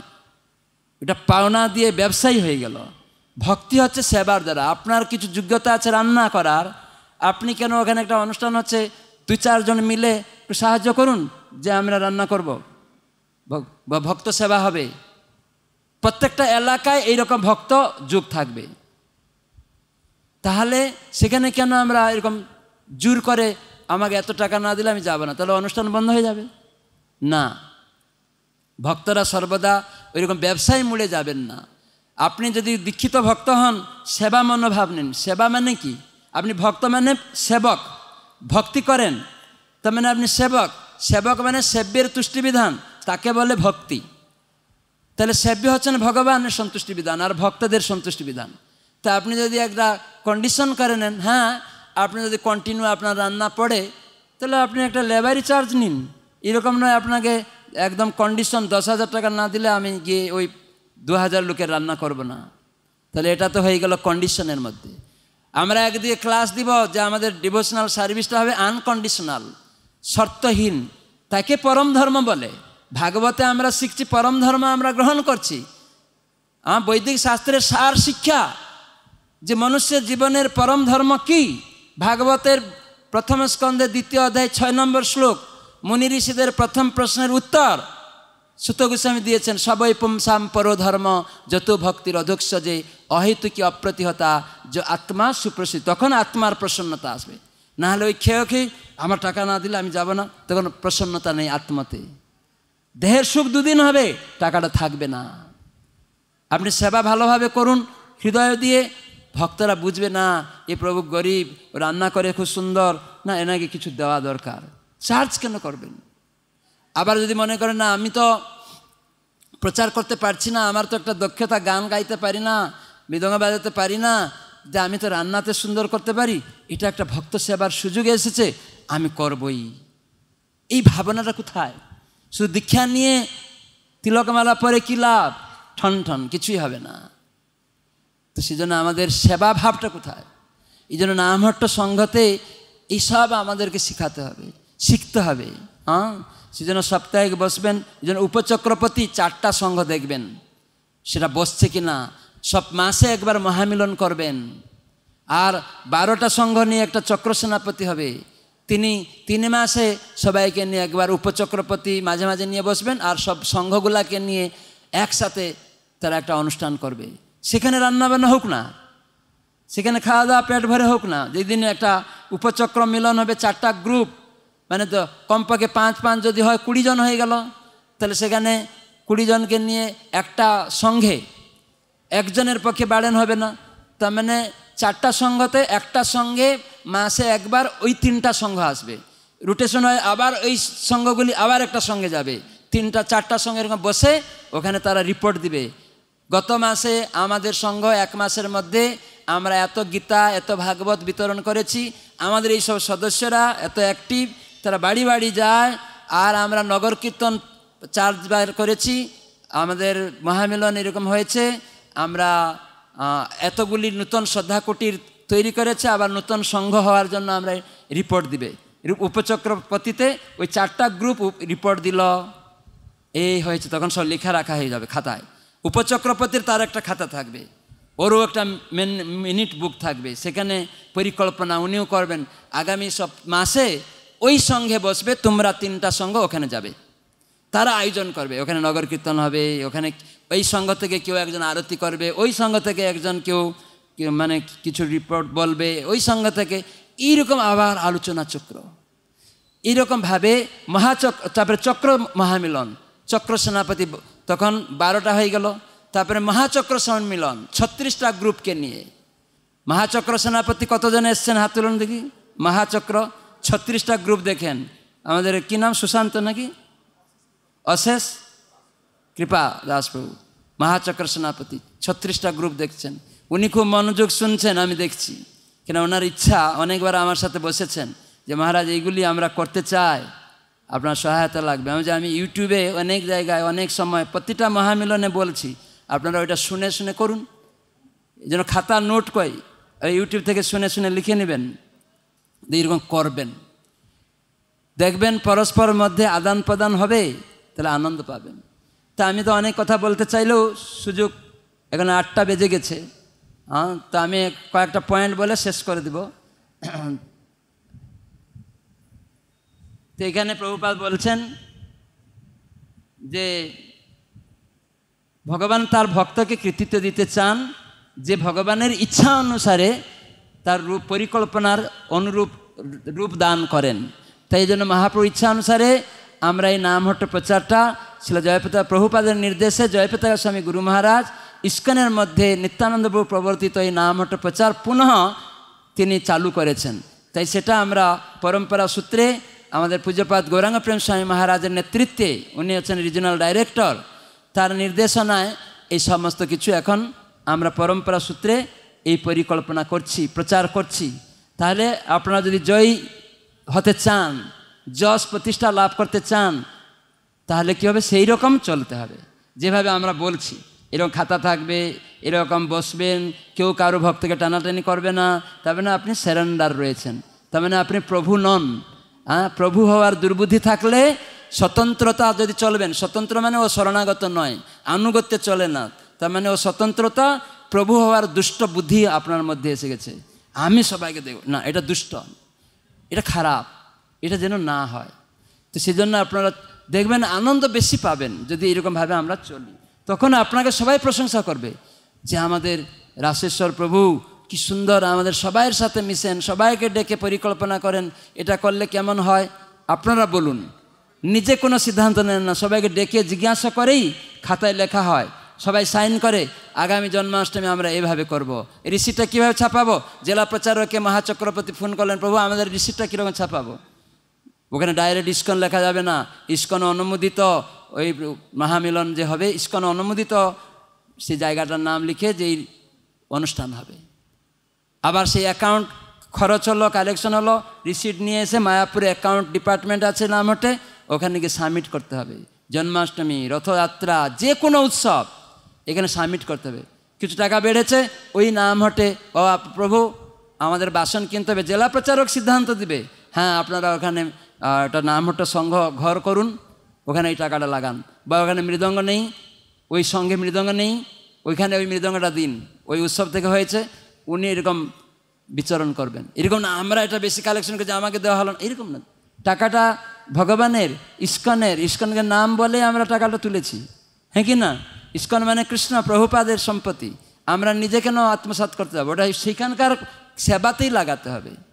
এটা পাওনা দিয়ে ব্যবসায়ী হয়ে গেল। ভক্তি হচ্ছে সেবার দ্বারা। আপনার কিছু যোগ্যতা আছে রান্না করার। আপনি কেন ওখানে একটা অনুষ্ঠান হচ্ছে? দুই চারজন মিলে একটু সাহায্য করুন যে আমরা রান্না করব। বা ভক্ত সেবা হবে। প্রত্যেকটা এলাকায় এইরকম ভক্ত যুগ থাকবে। তাহলে সেখানে কেন আমরা এরকম জোর করে আমাকে এত টাকা না দিলে আমি যাব না? তাহলে অনুষ্ঠান বন্ধ হয়ে যাবে? না। ভক্তরা সর্বদা ওইরকম ব্যবসায় মুড়ে যাবেন না। আপনি যদি দীক্ষিত ভক্ত হন, সেবা মনোভাব নিন। সেবা মানে কি? আপনি ভক্ত মানে সেবক। ভক্তি করেন। তার মানে আপনি সেবক। সেবক মানে সেব্যের তুষ্টিবিধান। তাকে বলে ভক্তি। তাহলে সেব্য হচ্ছেন ভগবানের সন্তুষ্টি বিধান আর ভক্তদের সন্তুষ্টি বিধান। তা আপনি যদি একটা কন্ডিশন করে নেন হ্যাঁ আপনি যদি কন্টিনিউ আপনার রান্না পড়ে, তাহলে আপনি একটা লেবারি চার্জ নিন। এরকম নয় আপনাকে একদম কন্ডিশন দশ হাজার টাকা না দিলে আমি গিয়ে ওই দু হাজার লোকের রান্না করব না। তাহলে এটা তো হয়ে গেল কন্ডিশনের মধ্যে। আমরা একদিকে ক্লাস দিব যে আমাদের ডিভোশনাল সার্ভিসটা হবে আনকন্ডিশনাল শর্তহীন, তাকে পরম ধর্ম বলে। ভাগবতে আমরা শিখছি, পরম ধর্ম আমরা গ্রহণ করছি। আমার বৈদিক শাস্ত্রের সার শিক্ষা যে মনুষ্যের জীবনের পরম ধর্ম কি? ভাগবতের প্রথম স্কন্ধে দ্বিতীয় অধ্যায় ছয় নম্বর শ্লোক, মুনি ঋষিদের প্রথম প্রশ্নের উত্তর। সুত গোস্বামী দিয়েছেন সবই পুমসাম পর ধর্ম যত ভক্তির অধ্যক্ষ যে অহেতুকি অপ্রতিহতা, যে আত্মা সুপ্রসিদ্ধ। তখন আত্মার প্রসন্নতা আসবে। না হলে ওই খেয়ে খেয়ে আমার টাকা না দিলে আমি যাব না। তখন প্রসন্নতা নেই আত্মাতে। দেহের সুখ দুদিন হবে, টাকাটা থাকবে না। আপনি সেবা ভালোভাবে করুন, হৃদয় দিয়ে ভক্তরা বুঝবে, না, এ প্রভু গরিব রান্না করে খুব সুন্দর, না এনাকে কিছু দেওয়া দরকার। চার্জ কেন করবেন? আবার যদি মনে করেন, না, আমি তো প্রচার করতে পারছি না, আমার তো একটা দক্ষতা গান গাইতে পারি না, মৃদঙ্গ বাজাতে পারি না, যে আমি তো রান্নাতে সুন্দর করতে পারি। এটা একটা ভক্ত সেবার সুযোগ এসেছে, আমি করবই। এই ভাবনাটা কোথায়? শুধু দীক্ষা নিয়ে তিলকমালা পরে কি লাভ? ঠন ঠন, কিছুই হবে না। তো সেই জন্য আমাদের সেবা ভাবটা কোথায়? এই জন্য নামহট্ট সংঘতে এইসব আমাদেরকে শিখাতে হবে, শিখতে হবে হ্যাঁ? সেজন্য সপ্তাহে বসবেন, এই জন্য উপচক্রপতি চারটা সংঘ দেখবেন, সেটা বসছে কি না সব মাসে একবার মহামিলন করবেন। আর বারোটা সংঘ নিয়ে একটা চক্র সেনাপতি হবে তিনি তিন মাসে সবাইকে নিয়ে একবার উপচক্রপতি মাঝে মাঝে নিয়ে বসবেন আর সব সংঘগুলাকে নিয়ে একসাথে তারা একটা অনুষ্ঠান করবে। সেখানে রান্নাবান্না হোক না, সেখানে খাওয়া দাওয়া পেট ভরে হোক না, যেদিন একটা উপচক্র মিলন হবে, চারটা গ্রুপ মানে তো কমপক্ষে পাঁচ পাঁচ যদি হয় কুড়ি জন হয়ে গেল, তাহলে সেখানে কুড়ি জনকে নিয়ে একটা সঙ্ঘে একজনের পক্ষে বাড়েন হবে না। তার মানে চারটা সঙ্গতে একটা সঙ্গে মাসে একবার ওই তিনটা সংঘ আসবে। রোটেশন হয় আবার ওই সঙ্গগুলি আবার একটা সঙ্গে যাবে। তিনটা, চারটা সঙ্গে এরকম বসে ওখানে তারা রিপোর্ট দিবে। গত মাসে আমাদের সংঘ এক মাসের মধ্যে আমরা এত গীতা, এত ভাগবত বিতরণ করেছি, আমাদের এই সব সদস্যরা এত অ্যাক্টিভ তারা বাড়ি বাড়ি যায়, আর আমরা নগর কীর্তন চার্জ বার করেছি, আমাদের মহামিলন এরকম হয়েছে, আমরা এতগুলি নূতন শ্রদ্ধা কুটির তৈরি করেছে, আবার নূতন সংঘ হওয়ার জন্য আমরা রিপোর্ট দিবে। উপচক্রপতিতে ওই চারটা গ্রুপ রিপোর্ট দিল। এই হয়েছে, তখন সব লেখা রাখা হয়ে যাবে খাতায়। উপচক্রপতির তার একটা খাতা থাকবে। ওরও একটা মেন- মিনিট বুক থাকবে। সেখানে পরিকল্পনা উনিও করবেন। আগামী সব মাসে ওই সঙ্গে বসবে, তোমরা তিনটা সঙ্গ ওখানে যাবে। তারা আয়োজন করবে। ওখানে নগর কীর্তন হবে, ওখানে ওই সঙ্গ থেকে কেউ একজন আরতি করবে, ওই সঙ্গ থেকে একজন কেউ মানে কিছু রিপোর্ট বলবে, ওই সঙ্গ থেকে এইরকম আবার আলোচনা চক্র। এইরকমভাবে মহাচক্র তারপরে চক্র মহামিলন, চক্র সেনাপতি তখন বারোটা হয়ে গেল, তারপরে মহাচক্র সম্মিলন, ছত্রিশটা গ্রুপকে নিয়ে। মহাচক্র সেনাপতি কতজন এসছেন হাত তুলুন দেখি। মহাচক্র ছত্রিশটা গ্রুপ দেখেন। আমাদের কি নাম, সুশান্ত নাকি? অশেষ? কৃপা দাসবাবু মহাচক্র সেনাপতি, ছত্রিশটা গ্রুপ দেখছেন। উনি খুব মনোযোগ শুনছেন, আমি দেখছি। কেন ওনার ইচ্ছা, অনেকবার আমার সাথে বসেছেন যে, মহারাজ, এইগুলি আমরা করতে চাই। আপনার সহায়তা লাগবে। আমি যে, আমি ইউটিউবে অনেক জায়গায়, অনেক সময় প্রতিটা মহামিলনে বলছি, আপনারা ওইটা শুনে শুনে করুন। এই জন্য খাতা নোট কই ইউটিউব থেকে শুনে শুনে লিখে নেবেন দিয়ে এরকম করবেন। দেখবেন পরস্পর মধ্যে আদান প্রদান হবে, তাহলে আনন্দ পাবেন। তা আমি তো অনেক কথা বলতে চাইলেও সুযোগ এখানে আটটা বেজে গেছে। হ্যাঁ তা আমি কয়েকটা পয়েন্ট বলে শেষ করে দিব। তো এখানে প্রভুপাল বলছেন যে, ভগবান তার ভক্তকে কৃতিত্ব দিতে চান, যে ভগবানের ইচ্ছা অনুসারে তার রূপ পরিকল্পনার অনুরূপ রূপ দান করেন। তাই জন্য মহাপ্রভু ইচ্ছা অনুসারে আমরা এই নামহট্ট প্রচারটা ছিল জয়প্রতা প্রভুপাদের নির্দেশে। জয়প্রতা স্বামী গুরু মহারাজ, ইস্কনের মধ্যে নিত্যানন্দ প্রভু প্রবর্তিত এই নামহট্ট প্রচার পুনঃ তিনি চালু করেছেন। তাই সেটা আমরা পরম্পরা সূত্রে আমাদের পূজ্যপাত গৌরাঙ্গ প্রেম স্বামী মহারাজের নেতৃত্বে, উনি হচ্ছেন রিজিনাল ডাইরেক্টর তার নির্দেশনায় এই সমস্ত কিছু এখন আমরা পরম্পরা সূত্রে এই পরিকল্পনা করছি, প্রচার করছি। তাহলে আপনারা যদি জয়ী হতে চান যশ প্রতিষ্ঠা লাভ করতে চান, তাহলে কী হবে? সেই রকম চলতে হবে। যেভাবে আমরা বলছি, এরকম খাতা থাকবে, এরকম বসবেন, কেউ কারও ভক্তকে টানাটানি করবে না। তবে না, আপনি স্যারেন্ডার রয়েছেন। তার মানে আপনি প্রভু নন। হ্যাঁ প্রভু হওয়ার দুর্বুদ্ধি থাকলে স্বতন্ত্রতা যদি চলবেন, স্বতন্ত্র মানে ও শরণাগত নয়, আনুগত্যে চলে না। তার মানে ও স্বতন্ত্রতা, প্রভু হওয়ার দুষ্ট বুদ্ধি আপনার মধ্যে এসে গেছে। আমি সবাইকে দেব না, এটা দুষ্ট। এটা খারাপ। এটা যেন না হয়। তো সেই জন্য আপনারা দেখবেন আনন্দ বেশি পাবেন যদি এরকমভাবে আমরা চলি। তখন আপনাকে সবাই প্রশংসা করবে যে আমাদের রাশেশ্বর প্রভু কি সুন্দর আমাদের সবাইয়ের সাথে মিশেন, সবাইকে ডেকে পরিকল্পনা করেন, এটা করলে কেমন হয়? আপনারা বলুন। নিজে কোনো সিদ্ধান্ত নেন না, সবাইকে ডেকে জিজ্ঞাসা করেই খাতায় লেখা হয়। সবাই সাইন করে, আগামী জন্মাষ্টমী আমরা এভাবে করব। রিসিটটা কীভাবে ছাপাবো? জেলা প্রচারকে মহাচক্রবর্তী ফোন করলেন, প্রভু, আমাদের রিসিটটা কীরকম ছাপাবো? ওখানে ডাইরেক্ট ইস্কন লেখা যাবে না। ইস্কন অনুমোদিত, ওই মহামিলন যে হবে, ইস্কন অনুমোদিত সেই জায়গাটার নাম লিখে যেই অনুষ্ঠান হবে। আবার সেই অ্যাকাউন্ট খরচ হলো কালেকশন হলো রিসিট নিয়ে এসে মায়াপুরে অ্যাকাউন্ট ডিপার্টমেন্ট আছে নামটে ওখানে গিয়ে সাবমিট করতে হবে। জন্মাষ্টমী, রথযাত্রা যে কোনো উৎসব, এখানে সাবমিট করতে হবে। কিছু টাকা বেড়েছে, ওই নাম হটে ও প্রভু আমাদের বাসন কিনতে হবে, জেলা প্রচারক সিদ্ধান্ত দিবে। হ্যাঁ আপনারা ওখানে একটা নাম হটে সংঘ ঘর করুন, ওখানে এই টাকাটা লাগান। বা ওখানে মৃদঙ্গ নেই, ওই সঙ্গে মৃদঙ্গ নেই, ওইখানে ওই মৃদঙ্গটা দিন। ওই উৎসব থেকে হয়েছে, উনি এরকম বিচরণ করবেন। এরকম না, আমরা এটা বেশি কালেকশন করছি আমাকে দেওয়া হলো এরকম না। টাকাটা ভগবানের, ইস্কনের, ইস্কনকে নাম বলে আমরা টাকাটা তুলেছি। হ্যাঁ কি না? ইস্কন মানে কৃষ্ণ, প্রভুপাদের সম্পত্তি। আমরা নিজে কেন আত্মসাৎ করতে হবে ওটা সেখানকার সেবাতেই লাগাতে হবে।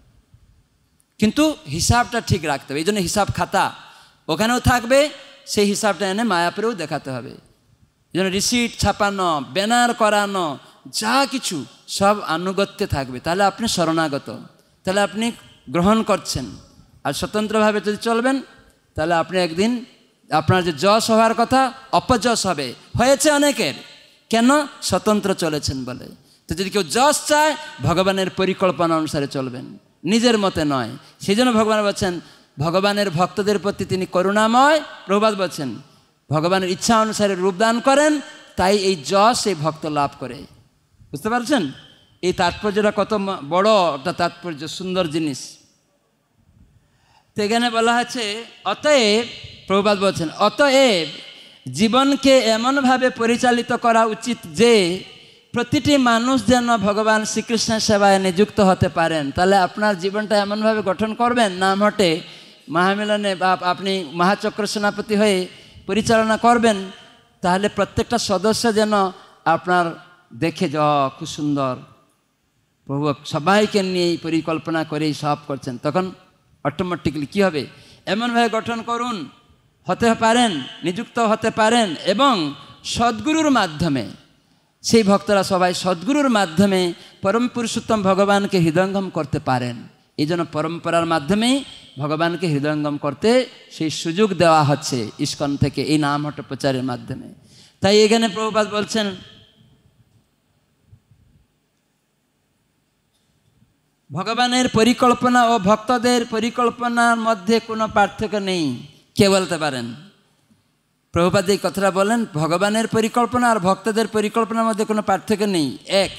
কিন্তু হিসাবটা ঠিক রাখতে হবে, এই জন্য হিসাব খাতা। ওখানেও থাকবে, সেই হিসাবটা এনে মায়াপুরেও দেখাতে হবে। এই জন্য রিসিট ছাপানো ব্যানার করানো, যা কিছু সব আনুগত্যে থাকবে। তাহলে আপনি শরণাগত, তাহলে আপনি গ্রহণ করছেন। আর স্বতন্ত্রভাবে যদি চলবেন, তাহলে আপনি একদিন আপনার যে যশ হওয়ার কথা, অপযশ হবে। হয়েছে অনেকের। কেন? স্বতন্ত্র চলেছেন বলে। তো যদি কেউ যশ চায়, ভগবানের পরিকল্পনা অনুসারে চলবেন। নিজের মতে নয়। সেই জন্য ভগবান বলছেন, ভগবানের ভক্তদের প্রতি তিনি করুণাময় প্রভাত বলছেন। ভগবানের ইচ্ছা অনুসারে রূপদান করেন, তাই এই যশ এই ভক্ত লাভ করে। বুঝতে পারছেন? এই তাৎপর্যটা কত বড় একটা তাৎপর্য, সুন্দর জিনিস। তো এখানে বলা হচ্ছে অতএব প্রভুপাত বলছেন, অতএব জীবনকে এমনভাবে পরিচালিত করা উচিত যে প্রতিটি মানুষ যেন ভগবান শ্রীকৃষ্ণের সেবায় নিযুক্ত হতে পারেন। তাহলে আপনার জীবনটা এমনভাবে গঠন করবেন? না হটে মহামিলনে বা আপনি মহাচক্র সেনাপতি হয়ে পরিচালনা করবেন, তাহলে প্রত্যেকটা সদস্য যেন আপনার দেখে, য, খুব সুন্দর। প্রভু, সবাইকে নিয়ে পরিকল্পনা করেই সব করছেন। তখন অটোমেটিকলি কী হবে? এমনভাবে গঠন করুন, হতে পারেন, নিযুক্ত হতে পারেন এবং সদ্গুরুর মাধ্যমে সেই ভক্তরা সবাই সদ্গুরুর মাধ্যমে পরম পুরুষোত্তম ভগবানকে হৃদয়ঙ্গম করতে পারেন। এই জন্য পরম্পরার মাধ্যমেই ভগবানকে হৃদয়ঙ্গম করতে সেই সুযোগ দেওয়া হচ্ছে ইস্কন থেকে এই নাম হট প্রচারের মাধ্যমে। তাই এখানে প্রভুপাত বলছেন, ভগবানের পরিকল্পনা ও ভক্তদের পরিকল্পনার মধ্যে কোনো পার্থক্য নেই। কে বলতে পারেন? প্রভুপাদ এই কথাটা বলেন, ভগবানের পরিকল্পনা আর ভক্তদের পরিকল্পনার মধ্যে কোনো পার্থক্য নেই। এক,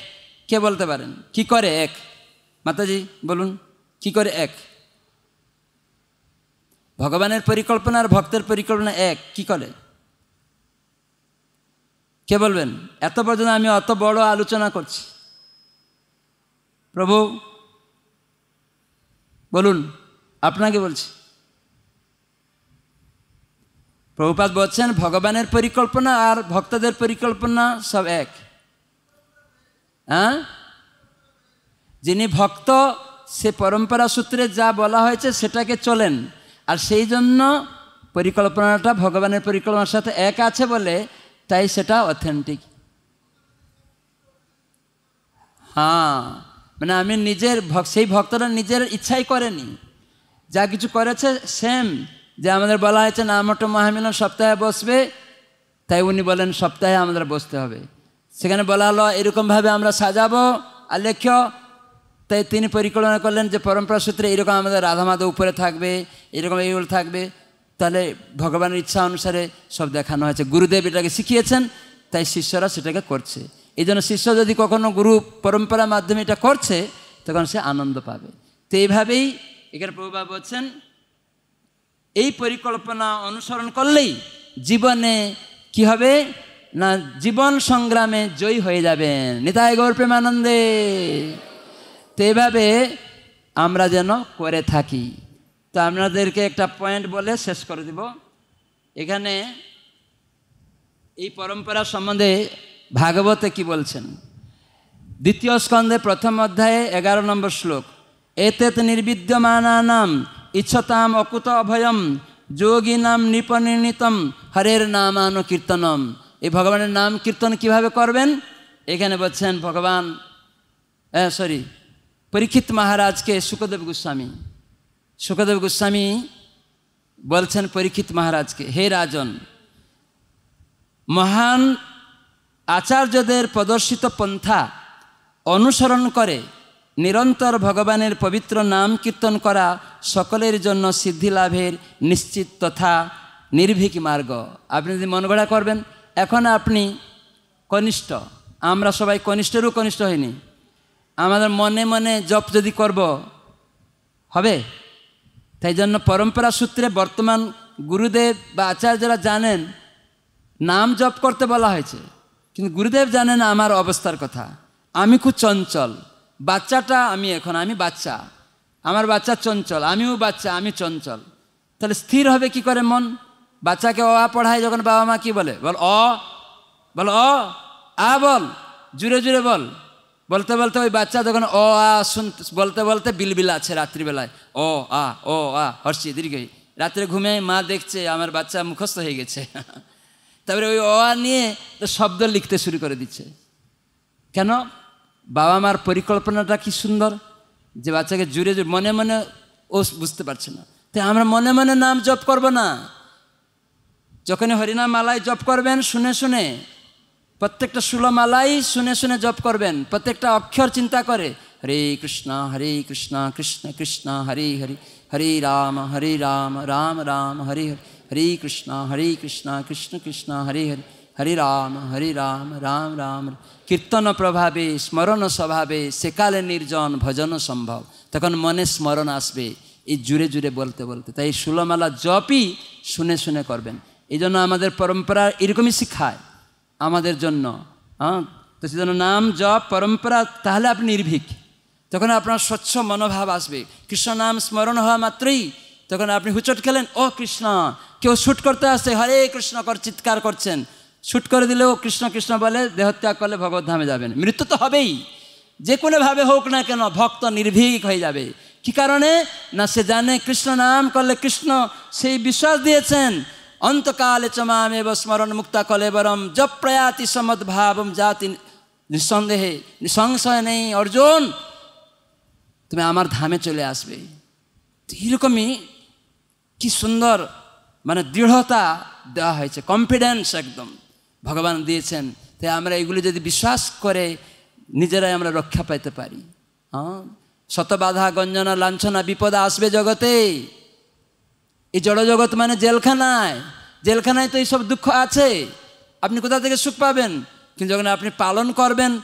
কে বলতে পারেন? কি করে এক? মাতাজি, বলুন, কি করে এক? ভগবানের পরিকল্পনা আর ভক্তের পরিকল্পনা এক, কি করে? কে বলবেন? এত পর্যন্ত আমি অত বড় আলোচনা করছি। প্রভু, বলুন, আপনাকে বলছি। প্রভুপাত বলছেন, ভগবানের পরিকল্পনা আর ভক্তদের পরিকল্পনা সব এক। হ্যাঁ? যিনি ভক্ত, সে পরম্পরা সূত্রে যা বলা হয়েছে সেটাকে চলেন। আর সেই জন্য পরিকল্পনাটা, ভগবানের পরিকল্পনার সাথে এক আছে বলে, তাই সেটা অথেন্টিক হ্যাঁ মানে আমি নিজের সেই ভক্তরা নিজের ইচ্ছাই করেনি। যা কিছু করেছে সেম যে আমাদের বলা হয়েছে নামটো মহামিলন সপ্তাহে বসবে, তাই উনি বলেন সপ্তাহে আমাদের বসতে হবে। সেখানে বলা হলো, এরকমভাবে আমরা সাজাবো আলেখ্য তাই তিনি পরিকল্পনা করলেন যে পরম্পরা সূত্রে এরকম আমাদের রাধা মাধব উপরে থাকবে, এরকম এইগুলো থাকবে। তাহলে ভগবানের ইচ্ছা অনুসারে সব দেখানো হয়েছে। গুরুদেব এটাকে শিখিয়েছেন, তাই শিষ্যরা সেটাকে করছে। এই জন্য শিষ্য যদি কখনো গুরু পরম্পরার মাধ্যমে এটা করছে, তখন সে আনন্দ পাবে। তো এইভাবেই এখানে প্রভুবা বলছেন এই পরিকল্পনা অনুসরণ করলেই জীবনে কি হবে? না, জীবন সংগ্রামে জয়ী হয়ে যাবেন। নিতাই গৌর প্রেমানন্দে। তো এভাবে আমরা যেন করে থাকি। তো আপনাদেরকে একটা পয়েন্ট বলে শেষ করে দিব। এখানে এই পরম্পরা সম্বন্ধে ভাগবতে কি বলছেন? দ্বিতীয় স্কন্ধে প্রথম অধ্যায়ে এগারো নম্বর শ্লোক। এতে নির্বিদ্যমানা নির্বিদ্যমানানাম ইচ্ছতাম অকুত অভয়ম যোগিনাম নিপনির্ণিতম হরের নামানু কীর্তনম এই ভগবানের নাম কীর্তন কীভাবে করবেন? এখানে বলছেন, ভগবান সরি পরীক্ষিত মহারাজকে সুখদেব গোস্বামী। সুখদেব গোস্বামী বলছেন পরীক্ষিত মহারাজকে, হে রাজন, মহান আচার্যদের প্রদর্শিত পন্থা অনুসরণ করে নিরন্তর ভগবানের পবিত্র নাম কীর্তন করা সকলের জন্য সিদ্ধি লাভের নিশ্চিত তথা নির্ভীক মার্গ। আপনি যদি মন গড়া করবেন, এখন আপনি কনিষ্ঠ। আমরা সবাই কনিষ্ঠেরও কনিষ্ঠ হইনি। আমাদের মনে মনে জপ যদি করব, হবে? তাই জন্য পরম্পরা সূত্রে বর্তমান গুরুদেব বা আচার্যরা জানেন, নাম জপ করতে বলা হয়েছে। কিন্তু গুরুদেব জানেন আমার অবস্থার কথা। আমি খুব চঞ্চল। বাচ্চাটা আমি এখন, আমি বাচ্চা। আমার বাচ্চা চঞ্চল, আমিও বাচ্চা, আমি চঞ্চল। তাহলে স্থির হবে কি করে মন? বাচ্চাকে অ পড়ায় যখন বাবা মা কি বলে? বল, অ। বল, অ। আ বল, জুড়ে জুড়ে বল। বলতে বলতে ওই বাচ্চা যখন অ, আ শুন, বলতে বলতে বিলবিল আছে রাত্রিবেলায়। ও আ ও আ, হর্ষি দীর্ঘ রাত্রে ঘুমে মা দেখছে আমার বাচ্চা মুখস্থ হয়ে গেছে। তারপরে ওই অ, আ নিয়ে শব্দ লিখতে শুরু করে দিচ্ছে। কেন? বাবা মার পরিকল্পনাটা কি সুন্দর? যে বাচ্চাকে জুড়ে জুড়ে, মনে মনে ও বুঝতে পারছে না। তাই আমরা মনে মনে নাম জপ করব না। যখন হরিনাম মালাই জপ করবেন, শুনে শুনে প্রত্যেকটা সুলমালাই শুনে শুনে জপ করবেন। প্রত্যেকটা অক্ষর চিন্তা করে, হরে কৃষ্ণ হরে কৃষ্ণ কৃষ্ণ কৃষ্ণ, হরে হরি, হরে রাম হরে রাম রাম রাম, হরে হরি, হরে কৃষ্ণ হরে কৃষ্ণ কৃষ্ণ কৃষ্ণ, হরে হরি। হরে রাম হরে রাম রাম রাম। কীর্তন প্রভাবে, স্মরণ স্বভাবে, সেকালে নির্জন, ভজন সম্ভব। তখন মনে স্মরণ আসবে, এই জুড়ে জুড়ে বলতে বলতে। তাই সুলমালা জপই শুনে শুনে করবেন। এই জন্য আমাদের পরম্পরা এরকমই শিখায়, আমাদের জন্য। হ্যাঁ তো সেজন্য নাম জপ, পরম্পরা, তাহলে আপনি নির্ভীক। তখন আপনার স্বচ্ছ মনোভাব আসবে। কৃষ্ণ নাম স্মরণ হওয়া মাত্রই তখন আপনি হুচট খেলেন, ও কৃষ্ণ, কেউ শ্যুট করতে আসছে হরে কৃষ্ণ কর, চিৎকার করছেন। শ্যুট করে দিলেও কৃষ্ণ কৃষ্ণ বলে, দেহত্যাগ করলে ভগবত ধামে যাবেন। মৃত্যু তো হবেই। যে কোনোভাবে হোক না কেন ভক্ত নির্ভীক হয়ে যাবে। কি কারণে? না, সে জানে কৃষ্ণ নাম করলে কৃষ্ণ সেই বিশ্বাস দিয়েছেন। অন্তকালে চমামেব স্মরণ মুক্তা কলেবরম জপ প্রয়াতি সমদ্ভাবম জাতি নিঃসন্দেহে, নিঃসংশয় নেই অর্জুন। তুমি আমার ধামে চলে আসবে। এরকমই কি সুন্দর মানে দৃঢ়তা দেওয়া হয়েছে কনফিডেন্স একদম। ভগবান দিয়েছেন, তাই আমরা এগুলি যদি বিশ্বাস করে নিজেরাই আমরা রক্ষা পাইতে পারি। হ্যাঁ? শত বাধা, গঞ্জনা, লাঞ্ছনা, বিপদ আসবে জগতে। এই জড়জগৎ মানে জেলখানায়। জেলখানায় তো এইসব দুঃখ আছে। আপনি কোথা থেকে সুখ পাবেন? কিন্তু যখন আপনি পালন করবেন,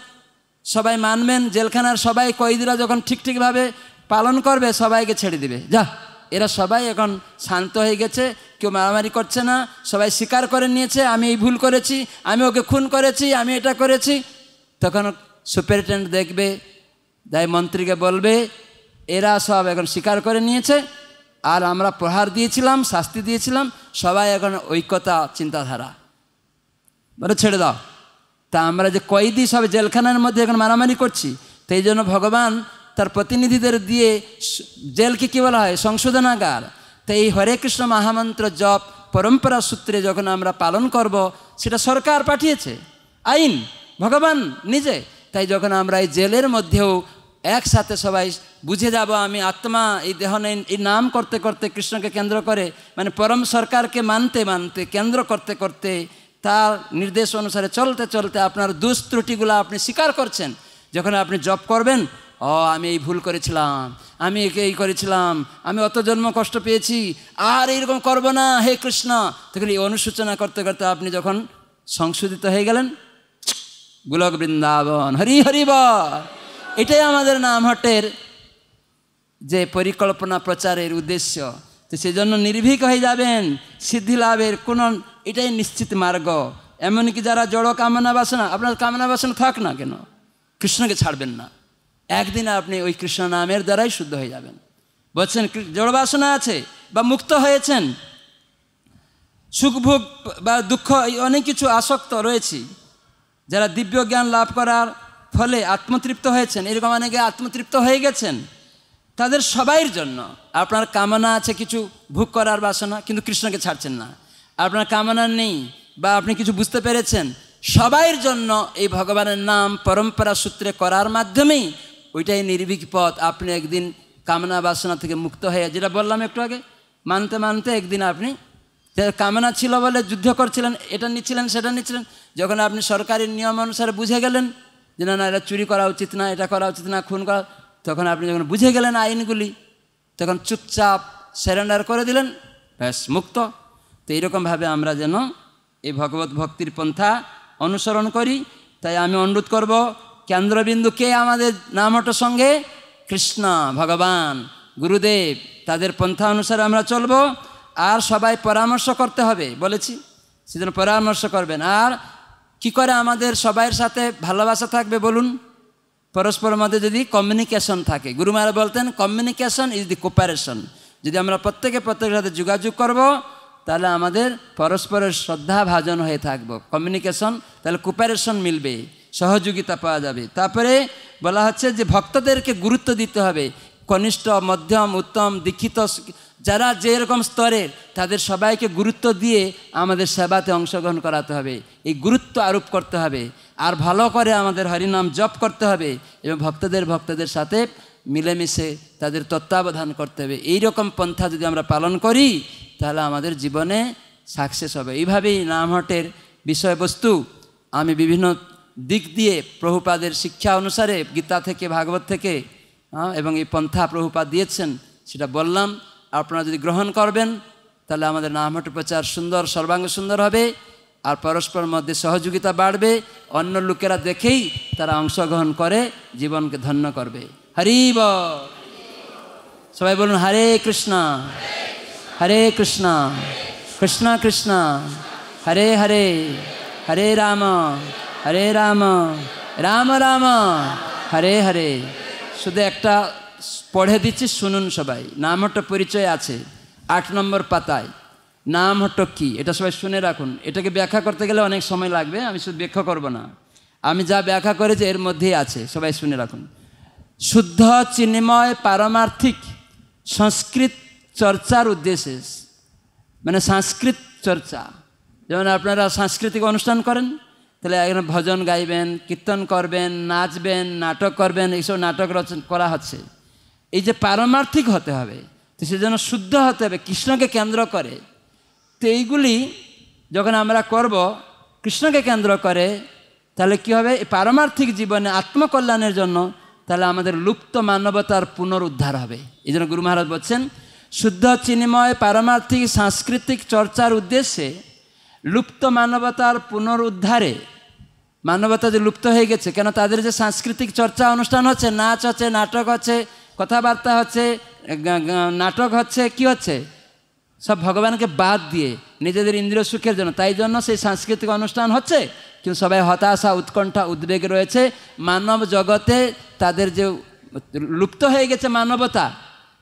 সবাই মানবেন, জেলখানার সবাই কয়েদিরা যখন ঠিক ঠিকভাবে পালন করবে, সবাইকে ছেড়ে দিবে। যা। এরা সবাই এখন শান্ত হয়ে গেছে, কেউ মারামারি করছে না, সবাই স্বীকার করে নিয়েছে, আমি এই ভুল করেছি, আমি ওকে খুন করেছি, আমি এটা করেছি। তখন সুপারিনটেন্ডেন্ট দেখবে, দায় মন্ত্রীকে বলবে, এরা সব এখন স্বীকার করে নিয়েছে, আর আমরা প্রহার দিয়েছিলাম, শাস্তি দিয়েছিলাম, সবাই এখন ঐক্যতা, চিন্তাধারা। বলে, ছেড়ে দাও। তা আমরা যে কয়েদি সব জেলখানার মধ্যে এখন মারামারি করছি তো এই জন্য ভগবান তার প্রতিনিধিদের দিয়ে জেলকে কী বলা হয়? সংশোধনাগার। তো এই হরে কৃষ্ণ মহামন্ত্র জপ পরম্পরা সূত্রে যখন আমরা পালন করব, সেটা সরকার পাঠিয়েছে। আইন, ভগবান নিজে। তাই যখন আমরা এই জেলের মধ্যেও একসাথে সবাই বুঝে যাব, আমি আত্মা, এই দেহ নেই, এই নাম করতে করতে কৃষ্ণকে কেন্দ্র করে মানে পরম সরকারকে মানতে মানতে, কেন্দ্র করতে করতে, তার নির্দেশ অনুসারে চলতে চলতে আপনার দুষ্ত্রুটিগুলো আপনি স্বীকার করছেন। যখন আপনি জব করবেন ও, আমি এই ভুল করেছিলাম, আমি একে এই করেছিলাম, আমি অত জন্ম কষ্ট পেয়েছি, আর এইরকম করব না, হে কৃষ্ণ। তখন এই অনুসূচনা করতে করতে আপনি যখন সংশোধিত হয়ে গেলেন, গোলক বৃন্দাবন, হরি হরিব এটাই আমাদের নাম হটের যে পরিকল্পনা প্রচারের উদ্দেশ্য। তো সেজন্য নির্ভীক হয়ে যাবেন, সিদ্ধি লাভের কোন এটাই নিশ্চিত মার্গ। এমনকি যারা জড় কামনা বাসনা, আপনার কামনা বাসনা থাক না কেন, কৃষ্ণকে ছাড়বেন না। একদিন আপনি ওই কৃষ্ণ নামের দ্বারাই শুদ্ধ হয়ে যাবেন। বলছেন জড় বাসনা আছে বা মুক্ত হয়েছেন। সুখ ভোগ বা দুঃখ অনেক কিছু আসক্ত রয়েছে। যারা দিব্য জ্ঞান লাভ করার ফলে আত্মতৃপ্ত হয়েছেন, এরকম অনেকে আত্মতৃপ্ত হয়ে গেছেন। তাদের সবাইয়ের জন্য আপনার কামনা আছে কিছু ভোগ করার বাসনা, কিন্তু কৃষ্ণকে ছাড়ছেন না। আপনার কামনা নেই বা আপনি কিছু বুঝতে পেরেছেন, সবাইয়ের জন্য এই ভগবানের নাম পরম্পরা সূত্রে করার মাধ্যমেই ওইটাই নির্ভীক পথ। আপনি একদিন কামনা বাসনা থেকে মুক্ত হয়ে, যেটা বললাম একটু আগে, মানতে মানতে একদিন আপনি কামনা ছিল বলে যুদ্ধ করছিলেন, এটা নিচ্ছিলেন, সেটা নিচ্ছিলেন, যখন আপনি সরকারি নিয়ম অনুসারে বুঝে গেলেন যে না না, এটা চুরি করা উচিত না, এটা করা উচিত না, খুন করা, তখন আপনি যখন বুঝে গেলেন আইনগুলি, তখন চুপচাপ স্যারেন্ডার করে দিলেন, ব্যাস, মুক্ত। তো এইরকমভাবে আমরা যেন এই ভগবত ভক্তির পন্থা অনুসরণ করি। তাই আমি অনুরোধ করব কেন্দ্রবিন্দু কে আমাদের নামটার সঙ্গে? কৃষ্ণ, ভগবান, গুরুদেব। তাদের পন্থা অনুসারে আমরা চলব। আর সবাই পরামর্শ করতে হবে, বলেছি। সেজন্য পরামর্শ করবেন। আর কি করে আমাদের সবাইয়ের সাথে ভালোবাসা থাকবে বলুন? পরস্পর মধ্যে যদি কমিউনিকেশন থাকে। গুরুমারা বলতেন কমিউনিকেশন ইজ দি কোপারেশন যদি আমরা প্রত্যেকে প্রত্যেকের সাথে যোগাযোগ করব, তাহলে আমাদের পরস্পরের শ্রদ্ধা ভাজন হয়ে থাকব। কমিউনিকেশন তাহলে কোপারেশন মিলবে। সহযোগিতা পাওয়া যাবে। তারপরে বলা হচ্ছে যে ভক্তদেরকে গুরুত্ব দিতে হবে। কনিষ্ঠ, মধ্যম, উত্তম, দীক্ষিত, যারা যেরকম স্তরের, তাদের সবাইকে গুরুত্ব দিয়ে আমাদের সেবাতে অংশগ্রহণ করাতে হবে। এই গুরুত্ব আরোপ করতে হবে। আর ভালো করে আমাদের হরিনাম জপ করতে হবে এবং ভক্তদের ভক্তদের সাথে মিলেমিশে তাদের তত্ত্বাবধান করতে হবে। এই রকম পন্থা যদি আমরা পালন করি, তাহলে আমাদের জীবনে সাকসেস হবে। এইভাবেই নামহটের বিষয়বস্তু আমি বিভিন্ন দিক দিয়ে প্রভুপাদের শিক্ষা অনুসারে গীতা থেকে, ভাগবত থেকে এবং এই পন্থা প্রভুপাদ দিয়েছেন, সেটা বললাম। আপনারা যদি গ্রহণ করবেন, তাহলে আমাদের নামহট প্রচার সুন্দর, সর্বাঙ্গ সুন্দর হবে, আর পরস্পর মধ্যে সহযোগিতা বাড়বে। অন্য লোকেরা দেখেই তারা অংশগ্রহণ করে, জীবনকে ধন্য করবে। হরিব সবাই বলুন, হরে কৃষ্ণ। হরে কৃষ্ণ। কৃষ্ণ কৃষ্ণ। হরে হরে। হরে রাম। হরে রাম রাম রাম, হরে হরে। শুধু একটা পড়ে দিচ্ছি, শুনুন সবাই। নামহট্ট পরিচয় আছে, আট নম্বর পাতায়। নামহট্ট কি? এটা সবাই শুনে রাখুন। এটাকে ব্যাখ্যা করতে গেলে অনেক সময় লাগবে, আমি শুধু ব্যাখ্যা করব না। আমি যা ব্যাখ্যা করেছি, এর মধ্যেই আছে, সবাই শুনে রাখুন। শুদ্ধ চিন্ময় পারমার্থিক সংস্কৃত চর্চার উদ্দেশ্যে মানে সংস্কৃত চর্চা। যেমন আপনারা সাংস্কৃতিক অনুষ্ঠান করেন তাহলে এখানে ভজন গাইবেন, কীর্তন করবেন, নাচবেন, নাটক করবেন, এইসব নাটক রচনা করা হচ্ছে। এই যে পারমার্থিক হতে হবে, তো সেজন্য শুদ্ধ হতে হবে, কৃষ্ণকে কেন্দ্র করে। তো এইগুলি যখন আমরা করব, কৃষ্ণকে কেন্দ্র করে, তাহলে কি হবে? এই পারমার্থিক জীবনে আত্মকল্যাণের জন্য তাহলে আমাদের লুপ্ত মানবতার পুনরুদ্ধার হবে। এই জন্য গুরু মহারাজ বলছেন, শুদ্ধ চিনিময় পারমার্থিক সাংস্কৃতিক চর্চার উদ্দেশ্যে লুপ্ত মানবতার পুনরুদ্ধারে, মানবতা যে লুপ্ত হয়ে গেছে, কেন তাদের যে সাংস্কৃতিক চর্চা অনুষ্ঠান হচ্ছে, নাচ হচ্ছে, নাটক হচ্ছে, কথাবার্তা হচ্ছে নাটক হচ্ছে, কি হচ্ছে? সব ভগবানকে বাদ দিয়ে নিজেদের ইন্দ্রিয় সুখের জন্য। তাই জন্য সেই সাংস্কৃতিক অনুষ্ঠান হচ্ছে, কিন্তু সবাই হতাশা, উৎকণ্ঠা, উদ্বেগ রয়েছে। মানব জগতে তাদের যে লুপ্ত হয়ে গেছে মানবতা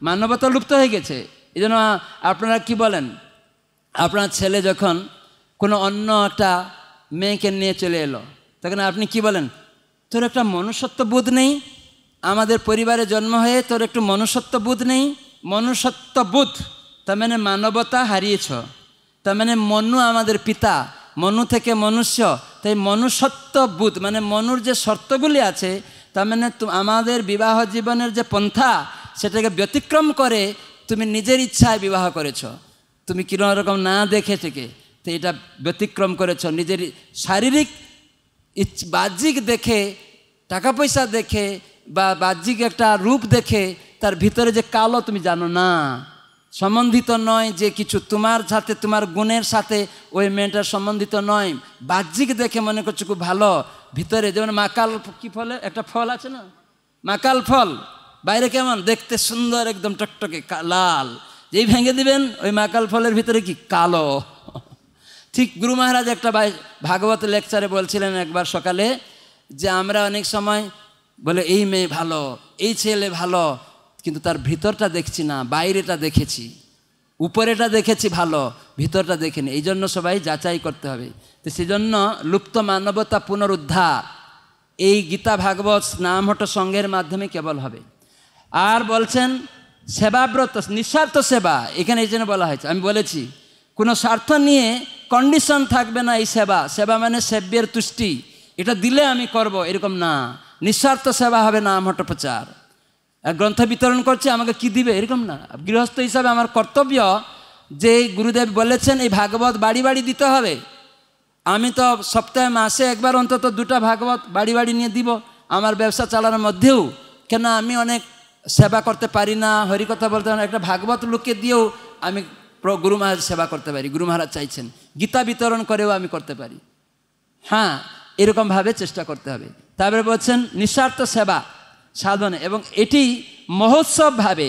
মানবতা লুপ্ত হয়ে গেছে। এই জন্য আপনারা কি বলেন? আপনার ছেলে যখন কোনো অন্য একটা মেয়েকে নিয়ে চলে এলো। তখন আপনি কি বলেন? তোর একটা মনুষ্যত্ব বোধ নেই? আমাদের পরিবারে জন্ম হয়ে তোর একটু মনুষ্যত্ব বোধ নেই? মনুষ্যত্ব বোধ? তার মানে মানবতা হারিয়েছ। তার মানে মনু আমাদের পিতা। মনু থেকে মনুষ্য। তাই মনুষ্যত্ব বোধ মানে মনুর যে শর্তগুলি আছে, তার মানে আমাদের বিবাহ জীবনের যে পন্থা, সেটাকে ব্যতিক্রম করে তুমি নিজের ইচ্ছায় বিবাহ করেছ। তুমি কীরকম রকম না দেখে থেকে তো এটা ব্যতিক্রম করেছ। নিজের শারীরিক বাহ্যিক দেখে টাকা পয়সা দেখে বা বাহ্যিক একটা রূপ দেখে তার ভিতরে যে কালো তুমি জানো না। সম্বন্ধিত নয় যে কিছু তোমার সাথে, তোমার গুণের সাথে ওই মেয়েটার সম্বন্ধিত নয়। বাহ্যিক দেখে মনে করছ খুব ভালো। ভিতরে যেমন মাকাল কি ফলে? একটা ফল আছে না? মাকাল ফল। বাইরে কেমন? দেখতে সুন্দর, একদম টকটকে লাল। যেই ভেঙে দিবেন, ওই মাকাল ফলের ভিতরে কি? কালো। ঠিক গুরু মহারাজ একটা ভাগবত লেকচারে বলছিলেন একবার সকালে যে আমরা অনেক সময় বলে, এই মেয়ে ভালো, এই ছেলে ভালো, কিন্তু তার ভিতরটা দেখছি না, বাইরেটা দেখেছি, উপরেটা দেখেছি ভালো, ভিতরটা দেখিনি। এই জন্য সবাই যাচাই করতে হবে। তো সেই জন্য লুপ্ত মানবতা পুনরুদ্ধার, এই গীতা ভাগবত নামহট সঙ্গের মাধ্যমে কেবল হবে। আর বলছেন, সেবাব্রত, নিঃস্বার্থ সেবা, এখানে এই জন্য বলা হয়েছে। আমি বলেছি কোনো স্বার্থ নিয়ে কন্ডিশন থাকবে না এই সেবা। সেবা মানে সেব্যের তুষ্টি। এটা দিলে আমি করব, এরকম না। নিঃস্বার্থ সেবা হবে না আমহট প্রচার গ্রন্থ বিতরণ করছে, আমাকে কি দিবে? এরকম না। গৃহস্থ হিসাবে আমার কর্তব্য যে গুরুদেব বলেছেন, এই ভাগবত বাড়ি বাড়ি দিতে হবে। আমি তো সপ্তাহে মাসে একবার অন্তত দুটা ভাগবত বাড়ি বাড়ি নিয়ে দিব। আমার ব্যবসা চালানোর মধ্যেও। কেন আমি অনেক সেবা করতে পারি না, হরিকথা বলতে একটা ভাগবত লোককে দিয়েও আমি গুরু মহারাজ সেবা করতে পারি, গুরু মহারাজ চাইছেন, গীতা বিতরণ করেও আমি করতে পারি। হ্যাঁ এরকমভাবে চেষ্টা করতে হবে। তারপরে বলছেন, নিঃস্বার্থ সেবা, সাধনে, এবং এটি মহোৎসবভাবে,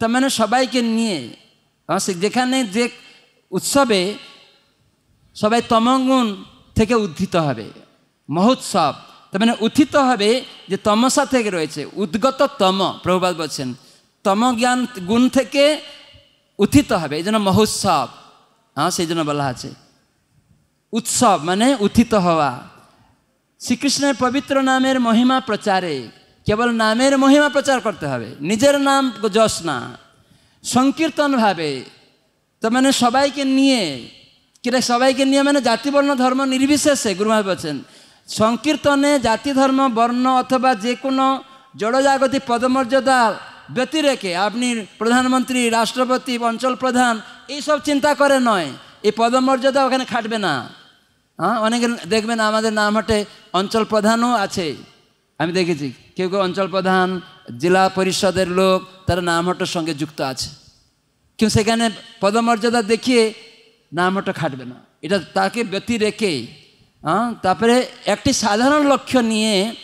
তার মানে সবাইকে নিয়ে যেখানে যে উৎসবে সবাই তমগুণ থেকে উদ্ধিত হবে, মহোৎসব, তার মানে উত্থিত হবে যে তমসা থেকে রয়েছে, উদ্গত তম প্রভুপাত বলছেন তম জ্ঞান গুণ থেকে উত্থিত হবে, এই জন্য মহোৎসব হ্যাঁ সেই জন্য বলা আছে। উৎসব মানে উত্থিত হওয়া। শ্রীকৃষ্ণের পবিত্র নামের মহিমা প্রচারে। কেবল নামের মহিমা প্রচার করতে হবে, নিজের নাম যশ না সংকীর্তনভাবে, তো মানে সবাইকে নিয়ে কিরা সবাইকে নিয়ে মানে জাতিবর্ণ ধর্ম নির্বিশেষে গুরুমা বলছেন, সংকীর্তনে জাতি, ধর্ম, বর্ণ অথবা যে কোনো জড়জাগতিক পদমর্যাদা ব্যতিরেকে, আপনি প্রধানমন্ত্রী, রাষ্ট্রপতি, অঞ্চল প্রধান, এইসব চিন্তা করে নয়। এই পদমর্যাদা ওখানে খাটবে না। হ্যাঁ অনেকে দেখবেন আমাদের নাম হাটে অঞ্চল প্রধানও আছে। আমি দেখেছি, কেউ কেউ অঞ্চল প্রধান, জেলা পরিষদের লোক, তারা নামহট্টের সঙ্গে যুক্ত আছে। কিন্তু সেখানে পদমর্যাদা দেখিয়ে নাম নামহট্ট খাটবে না। এটা তাকে ব্যতি রেখে হ্যাঁ তারপরে একটি সাধারণ লক্ষ্য নিয়ে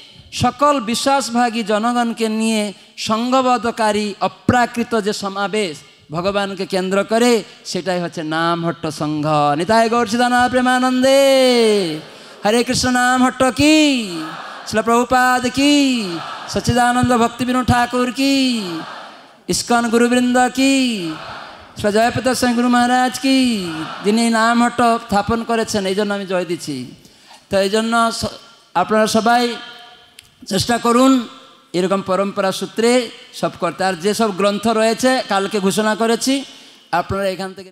সকল বিশ্বাসভাগী জনগণকে নিয়ে সংঘবদ্ধকারী অপ্রাকৃত যে সমাবেশ ভগবানকে কেন্দ্র করে, সেটাই হচ্ছে নাম হট্ট সংঘ। নিতাই গৌরচিদানা প্রেমানন্দে। হরে কৃষ্ণ নাম হট্ট কি? শিল প্রভুপাদ কি? সচ্চিদানন্দ ভক্তি বিনোদ ঠাকুর কি? ইস্কন গুরুবৃন্দ কি? জয়প্রতাপ সিং গুরু মহারাজ কি? যিনি নাম হট্ট স্থাপন করেছেন, এই জন্য আমি জয় দিচ্ছি। তো এই জন্য আপনারা সবাই চেষ্টা করুন, এরকম পরম্পরা সূত্রে সব কর্তার যেসব গ্রন্থ রয়েছে, কালকে ঘোষণা করেছি, আপনারা এখান থেকে